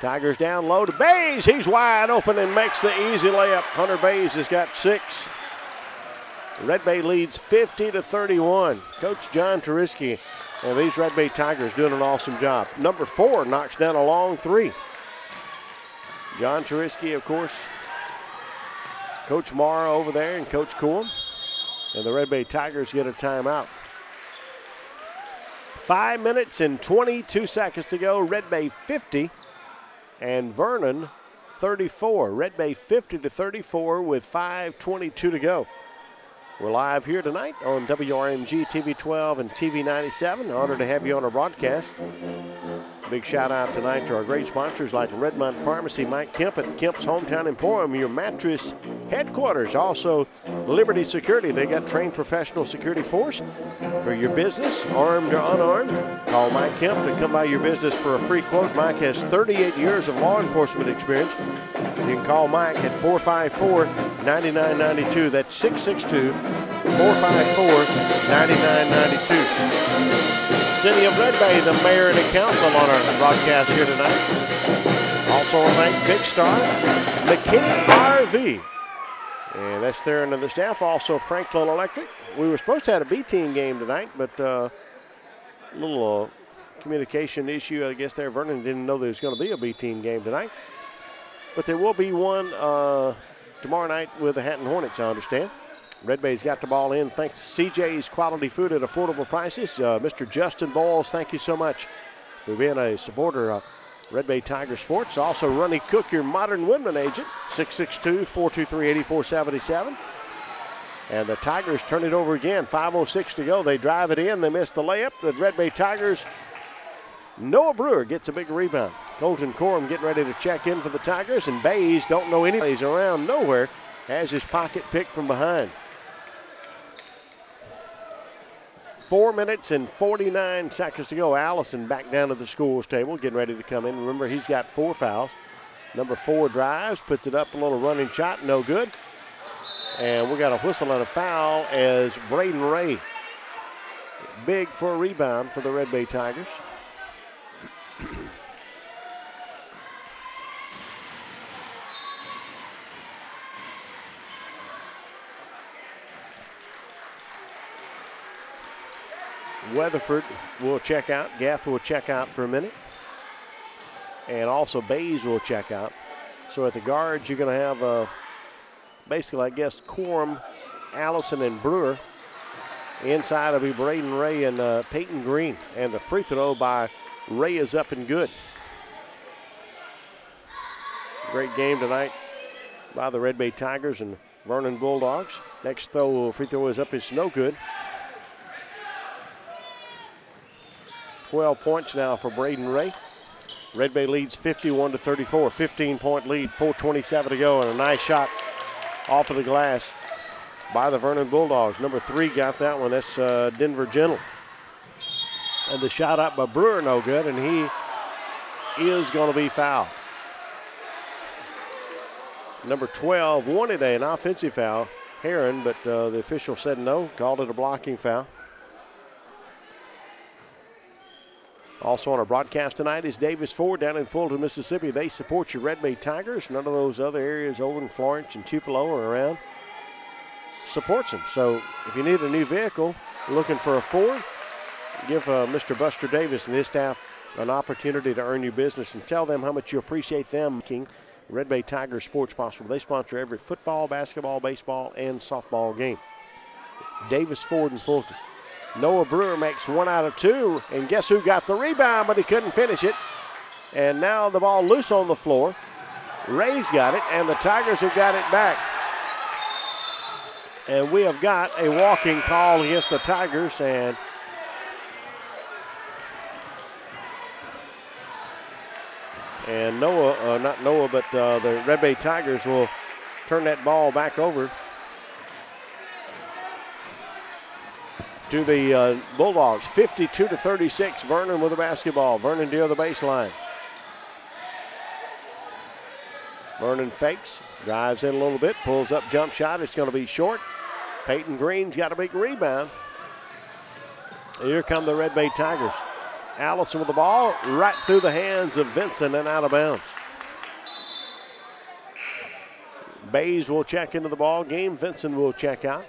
Tigers down low to Bays. He's wide open and makes the easy layup. Hunter Bays has got six. Red Bay leads 50 to 31. Coach John Turiski and these Red Bay Tigers doing an awesome job. Number four knocks down a long three. John Turiski, of course, Coach Mara over there and Coach Corum. And the Red Bay Tigers get a timeout. Five minutes and 22 seconds to go. Red Bay 50 and Vernon 34. Red Bay 50 to 34 with 5.22 to go. We're live here tonight on WRMG TV 12 and TV 97. Honored to have you on our broadcast. Big shout out tonight to our great sponsors like Redmond Pharmacy, Mike Kemp at Kemp's Hometown Emporium, your mattress headquarters. Also, Liberty Security. They got trained professional security force for your business, armed or unarmed. Call Mike Kemp to come by your business for a free quote. Mike has 38 years of law enforcement experience. You can call Mike at 454 9992. That's 662 454 9992. City of Red Bay, the mayor and the council on our broadcast here tonight. Also thank Big Star, McKinney RV. And that's there under the staff. Also Franklin Electric. We were supposed to have a B team game tonight, but uh, a little uh, communication issue, I guess there. Vernon didn't know there was going to be a B team game tonight. But there will be one uh, tomorrow night with the Hatton Hornets, I understand. Red Bay's got the ball in thanks CJ's Quality Food at affordable prices. Uh, Mr. Justin Bowles, thank you so much for being a supporter of Red Bay Tiger Sports. Also, Runny Cook, your modern Woodmen agent, 662 423 8477. And the Tigers turn it over again. 5.06 to go. They drive it in. They miss the layup. The Red Bay Tigers, Noah Brewer gets a big rebound. Colton Corum getting ready to check in for the Tigers. And Bays don't know anybody's around nowhere. Has his pocket picked from behind. Four minutes and 49 seconds to go. Allison back down to the scores table, getting ready to come in. Remember, he's got four fouls. Number four drives, puts it up, a little running shot, no good. And we got a whistle and a foul as Braden Ray, big for a rebound for the Red Bay Tigers. Weatherford will check out. Gath will check out for a minute. And also Bays will check out. So at the guards, you're going to have uh, basically, I guess, Corum, Allison, and Brewer. Inside will be Braden Ray and uh, Peyton Green. And the free throw by Ray is up and good. Great game tonight by the Red Bay Tigers and Vernon Bulldogs. Next throw, free throw is up. It's no good. 12 points now for Braden Ray. Red Bay leads 51 to 34. 15 point lead, 4.27 to go, and a nice shot off of the glass by the Vernon Bulldogs. Number three got that one. That's uh, Denver Gentle. And the shot up by Brewer, no good, and he is going to be fouled. Number 12 wanted an offensive foul, Heron, but uh, the official said no, called it a blocking foul. Also on our broadcast tonight is Davis Ford down in Fulton, Mississippi. They support your Red Bay Tigers. None of those other areas over in Florence and Tupelo or around supports them. So if you need a new vehicle, looking for a Ford, give uh, Mr. Buster Davis and his staff an opportunity to earn your business and tell them how much you appreciate them making Red Bay Tigers sports possible. They sponsor every football, basketball, baseball, and softball game. Davis Ford in Fulton. Noah Brewer makes one out of two, and guess who got the rebound, but he couldn't finish it. And now the ball loose on the floor. Ray's got it, and the Tigers have got it back. And we have got a walking call against the Tigers, and and Noah, uh, not Noah, but uh, the Red Bay Tigers will turn that ball back over to the uh, Bulldogs. 52 to 36. Vernon with the basketball. Vernon near the baseline. Vernon fakes, drives in a little bit, pulls up jump shot. It's going to be short. Peyton Green's got a big rebound. Here come the Red Bay Tigers. Allison with the ball right through the hands of Vincent and out of bounds. Bays will check into the ball game. Vinson will check out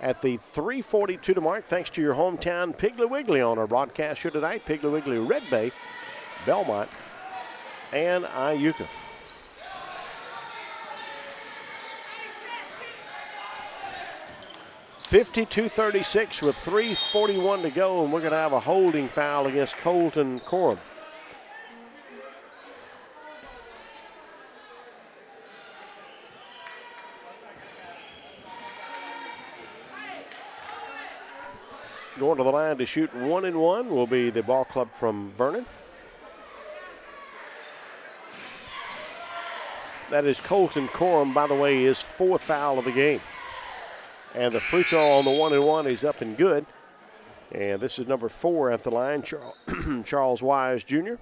at the 342 to mark. Thanks to your hometown Piggly Wiggly on our broadcast here tonight. Piggly Wiggly Red Bay, Belmont, and Iuka. Fifty-two thirty-six with 3:41 to go, and we're going to have a holding foul against Colton Corum. Going to the line to shoot one and one will be the ball club from Vernon. That is Colton Corum, by the way, his fourth foul of the game. And the free throw on the one and one is up and good. And this is number four at the line, Charles Wise Jr.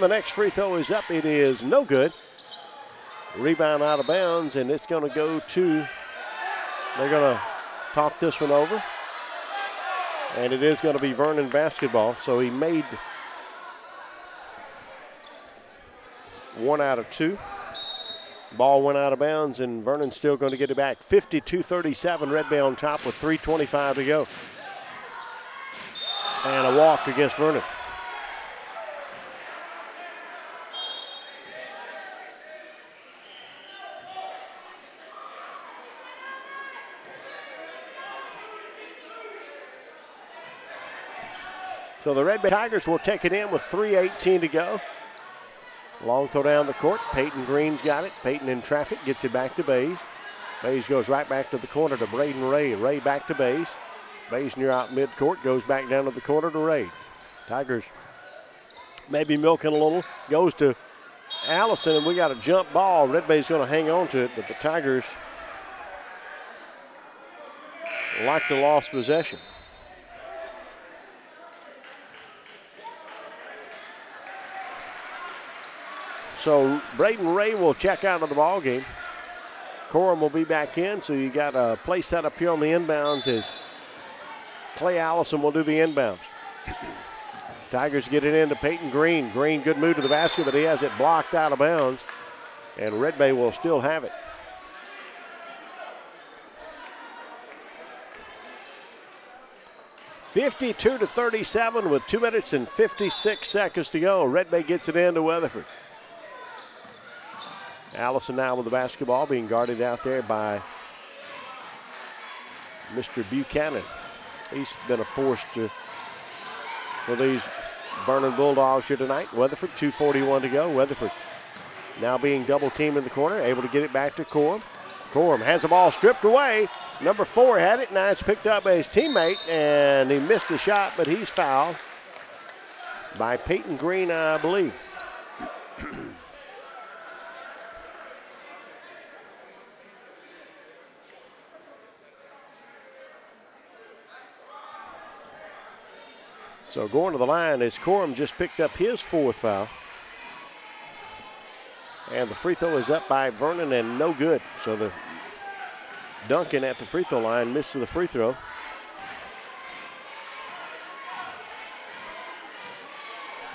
The next free throw is up. It is no good. Rebound out of bounds, and it's going to go to, they're going to talk this one over. And it is going to be Vernon basketball. So he made one out of two. Ball went out of bounds, and Vernon's still going to get it back. 52 37, Red Bay on top with 3.25 to go. And a walk against Vernon. So the Red Bay Tigers will take it in with 3.18 to go. Long throw down the court. Peyton Green's got it. Peyton in traffic gets it back to Bays. Bays goes right back to the corner to Braden Ray. Ray back to Bays. Bays near out midcourt goes back down to the corner to Ray. Tigers maybe milking a little. Goes to Allison, and we got a jump ball. Red Bay's going to hang on to it, but the Tigers like the lost possession. So Braden Ray will check out of the ball game. Corum will be back in, so you got a play set up here on the inbounds as Clay Allison will do the inbounds. Tigers get it into Peyton Green. Green, good move to the basket, but he has it blocked out of bounds, and Red Bay will still have it. Fifty-two to thirty-seven with two minutes and fifty-six seconds to go. Red Bay gets it into Weatherford. Allison now with the basketball being guarded out there by Mr. Buchanan. He's been a force to, for these Vernon Bulldogs here tonight. Weatherford, 2.41 to go. Weatherford now being double teamed in the corner, able to get it back to Corum. Corum has the ball stripped away. Number four had it. Now it's picked up by his teammate, and he missed the shot, but he's fouled by Peyton Green, I believe. So going to the line is Corum just picked up his fourth foul. And the free throw is up by Vernon and no good. So the Duncan at the free throw line misses the free throw.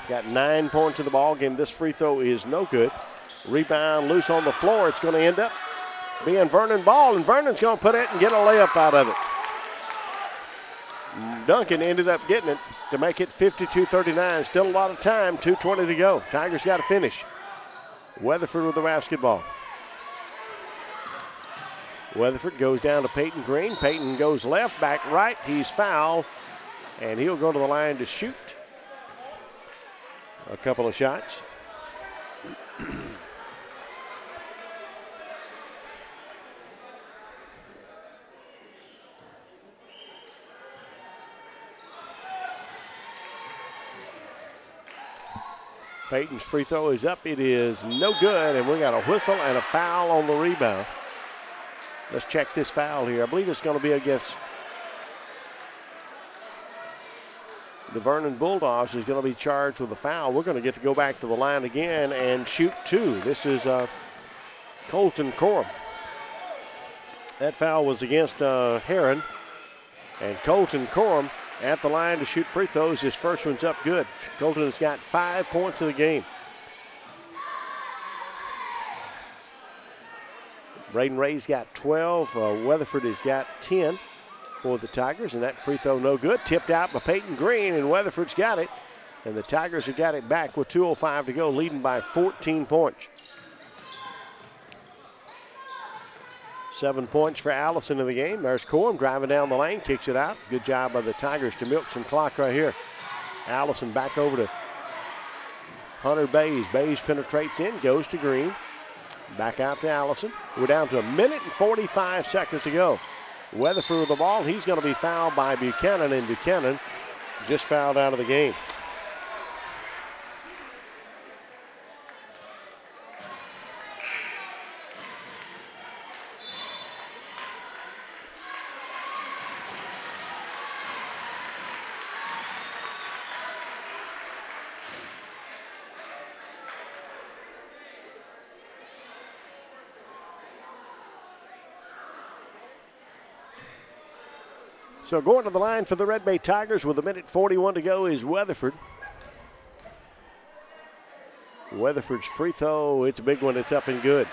Got nine points in the ball game. This free throw is no good. Rebound loose on the floor. It's going to end up being Vernon ball, and Vernon's going to put it and get a layup out of it. Duncan ended up getting it to make it 52-39. Still a lot of time, 2.20 to go. Tigers got to finish. Weatherford with the basketball. Weatherford goes down to Peyton Green. Peyton goes left, back right. He's foul, and he'll go to the line to shoot a couple of shots. Peyton's free throw is up. It is no good, and we got a whistle and a foul on the rebound. Let's check this foul here. I believe it's going to be against the Vernon Bulldogs is going to be charged with a foul. We're going to get to go back to the line again and shoot two. This is uh, Colton Corum. That foul was against uh, Heron. And Colton Corum at the line to shoot free throws. His first one's up good. Colton has got five points of the game. Braden Ray's got 12. Uh, Weatherford has got 10 for the Tigers, and that free throw no good. Tipped out by Peyton Green, and Weatherford's got it. And the Tigers have got it back with 2.05 to go, leading by 14 points. Seven points for Allison in the game. There's Corum driving down the lane, kicks it out. Good job by the Tigers to milk some clock right here. Allison back over to Hunter Bays. Bays penetrates in, goes to Green. Back out to Allison. We're down to a minute and 45 seconds to go. Weatherford with the ball. He's going to be fouled by Buchanan, and Buchanan just fouled out of the game. So going to the line for the Red Bay Tigers with a minute 41 to go is Weatherford. Weatherford's free throw, it's a big one, it's up and good.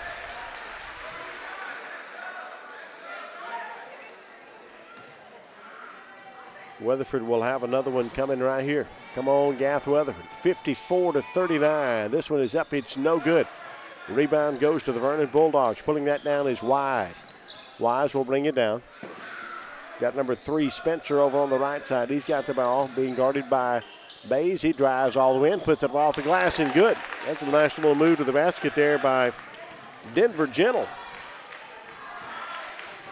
Weatherford will have another one coming right here. Come on, Gath Weatherford. 54 to 39. This one is up, it's no good. Rebound goes to the Vernon Bulldogs. Pulling that down is Wise. Wise will bring it down. Got number three, Spencer, over on the right side. He's got the ball, being guarded by Bays. He drives all the way in, puts it off the glass, and good. That's a nice little move to the basket there by Denver Gentle.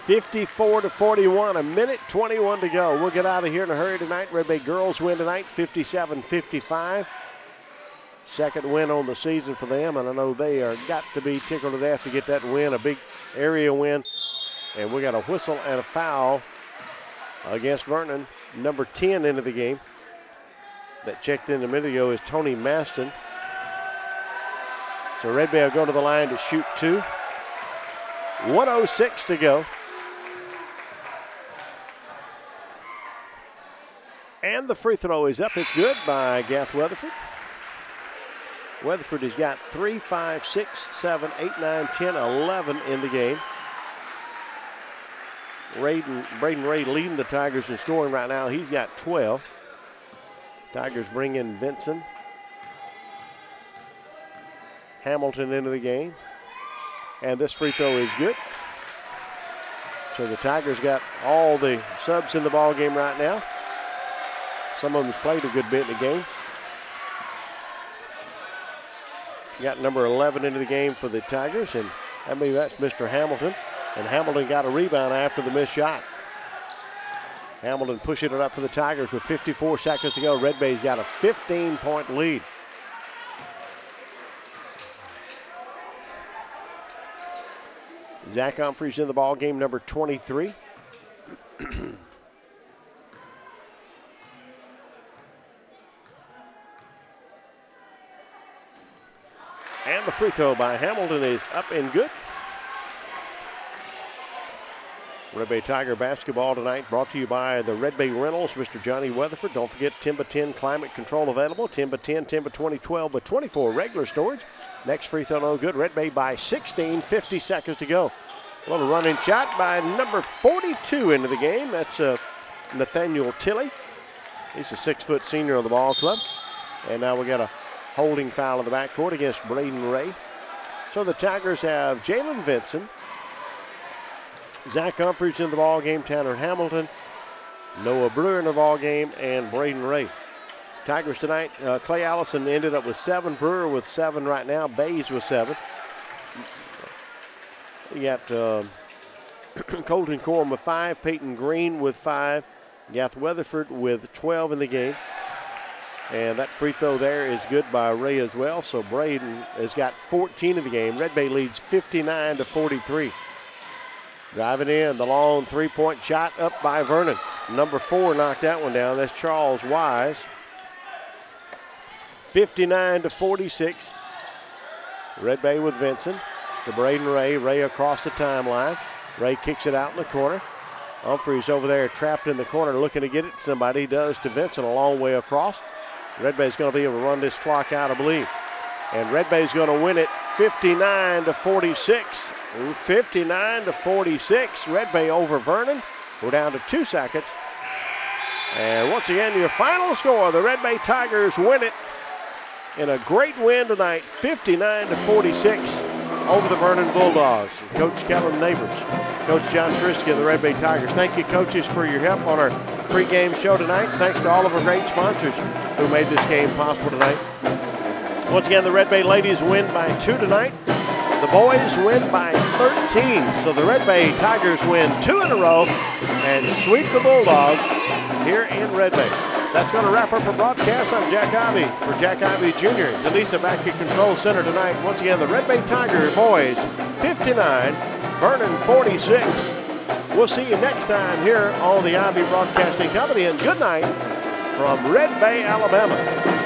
54 to 41, a minute 21 to go. We'll get out of here in a hurry tonight. Red Bay girls win tonight, 57 55. Second win on the season for them, and I know they are got to be tickled to death to get that win, a big area win. And we got a whistle and a foul against Vernon. Number 10 into the game. That checked in a minute ago is Tony Maston. So Red Bay will go to the line to shoot two. 106 to go. And the free throw is up. It's good by Gath Weatherford. Weatherford has got three, five, six, seven, eight, nine, 10, 11 in the game. Braden, Braden Ray leading the Tigers in scoring right now. He's got 12. Tigers bring in Vinson. Hamilton into the game. And this free throw is good. So the Tigers got all the subs in the ball game right now. Some of them's played a good bit in the game. Got number 11 into the game for the Tigers, and I believe that's Mr. Hamilton. And Hamilton got a rebound after the missed shot. Hamilton pushing it up for the Tigers with 54 seconds to go. Red Bay's got a 15 point lead. Zach Humphreys in the ball game, number 23. and the free throw by Hamilton is up and good. Red Bay Tiger basketball tonight brought to you by the Red Bay Rentals, Mr. Johnny Weatherford. Don't forget Timba 10 climate control available. Timba 10, Timba 2012, but 24 regular storage. Next free throw no good. Red Bay by 16, 50 seconds to go. A little running shot by number 42 into the game. That's uh, Nathaniel Tilley. He's a six foot senior of the ball club. And now we got a holding foul in the backcourt against Braden Ray. So the Tigers have Jalen Vinson, Zach Humphreys in the ball game, Tanner Hamilton, Noah Brewer in the ball game, and Braden Ray. Tigers tonight, uh, Clay Allison ended up with seven, Brewer with seven right now, Bays with seven. You got uh, Colton Corum with five, Peyton Green with five, Gath Weatherford with 12 in the game. And that free throw there is good by Ray as well. So Braden has got 14 in the game. Red Bay leads 59 to 43. Driving in, the long three-point shot up by Vernon. Number four knocked that one down. That's Charles Wise. 59 to 46. Red Bay with Vinson to Braden Ray. Ray across the timeline. Ray kicks it out in the corner. Humphreys over there trapped in the corner looking to get it somebody. Does to Vinson a long way across. Red Bay's going to be able to run this clock out, I believe. And Red Bay's going to win it 59 to 46. 59 to 46. Red Bay over Vernon. We're down to two seconds. And once again, your final score the Red Bay Tigers win it in a great win tonight, 59 to 46 over the Vernon Bulldogs. Coach Kellen Neighbors, Coach John Frisky of the Red Bay Tigers. Thank you, coaches, for your help on our pregame show tonight. Thanks to all of our great sponsors who made this game possible tonight. Once again, the Red Bay ladies win by two tonight. Boys win by 13. So the Red Bay Tigers win two in a row and sweep the Bulldogs here in Red Bay. That's going to wrap up our broadcast. I'm Jack Ivy for Jack Ivy Jr. Delisa back at Control Center tonight. Once again, the Red Bay Tiger boys 59, Vernon 46. We'll see you next time here on the Ivy Broadcasting Company. And good night from Red Bay, Alabama.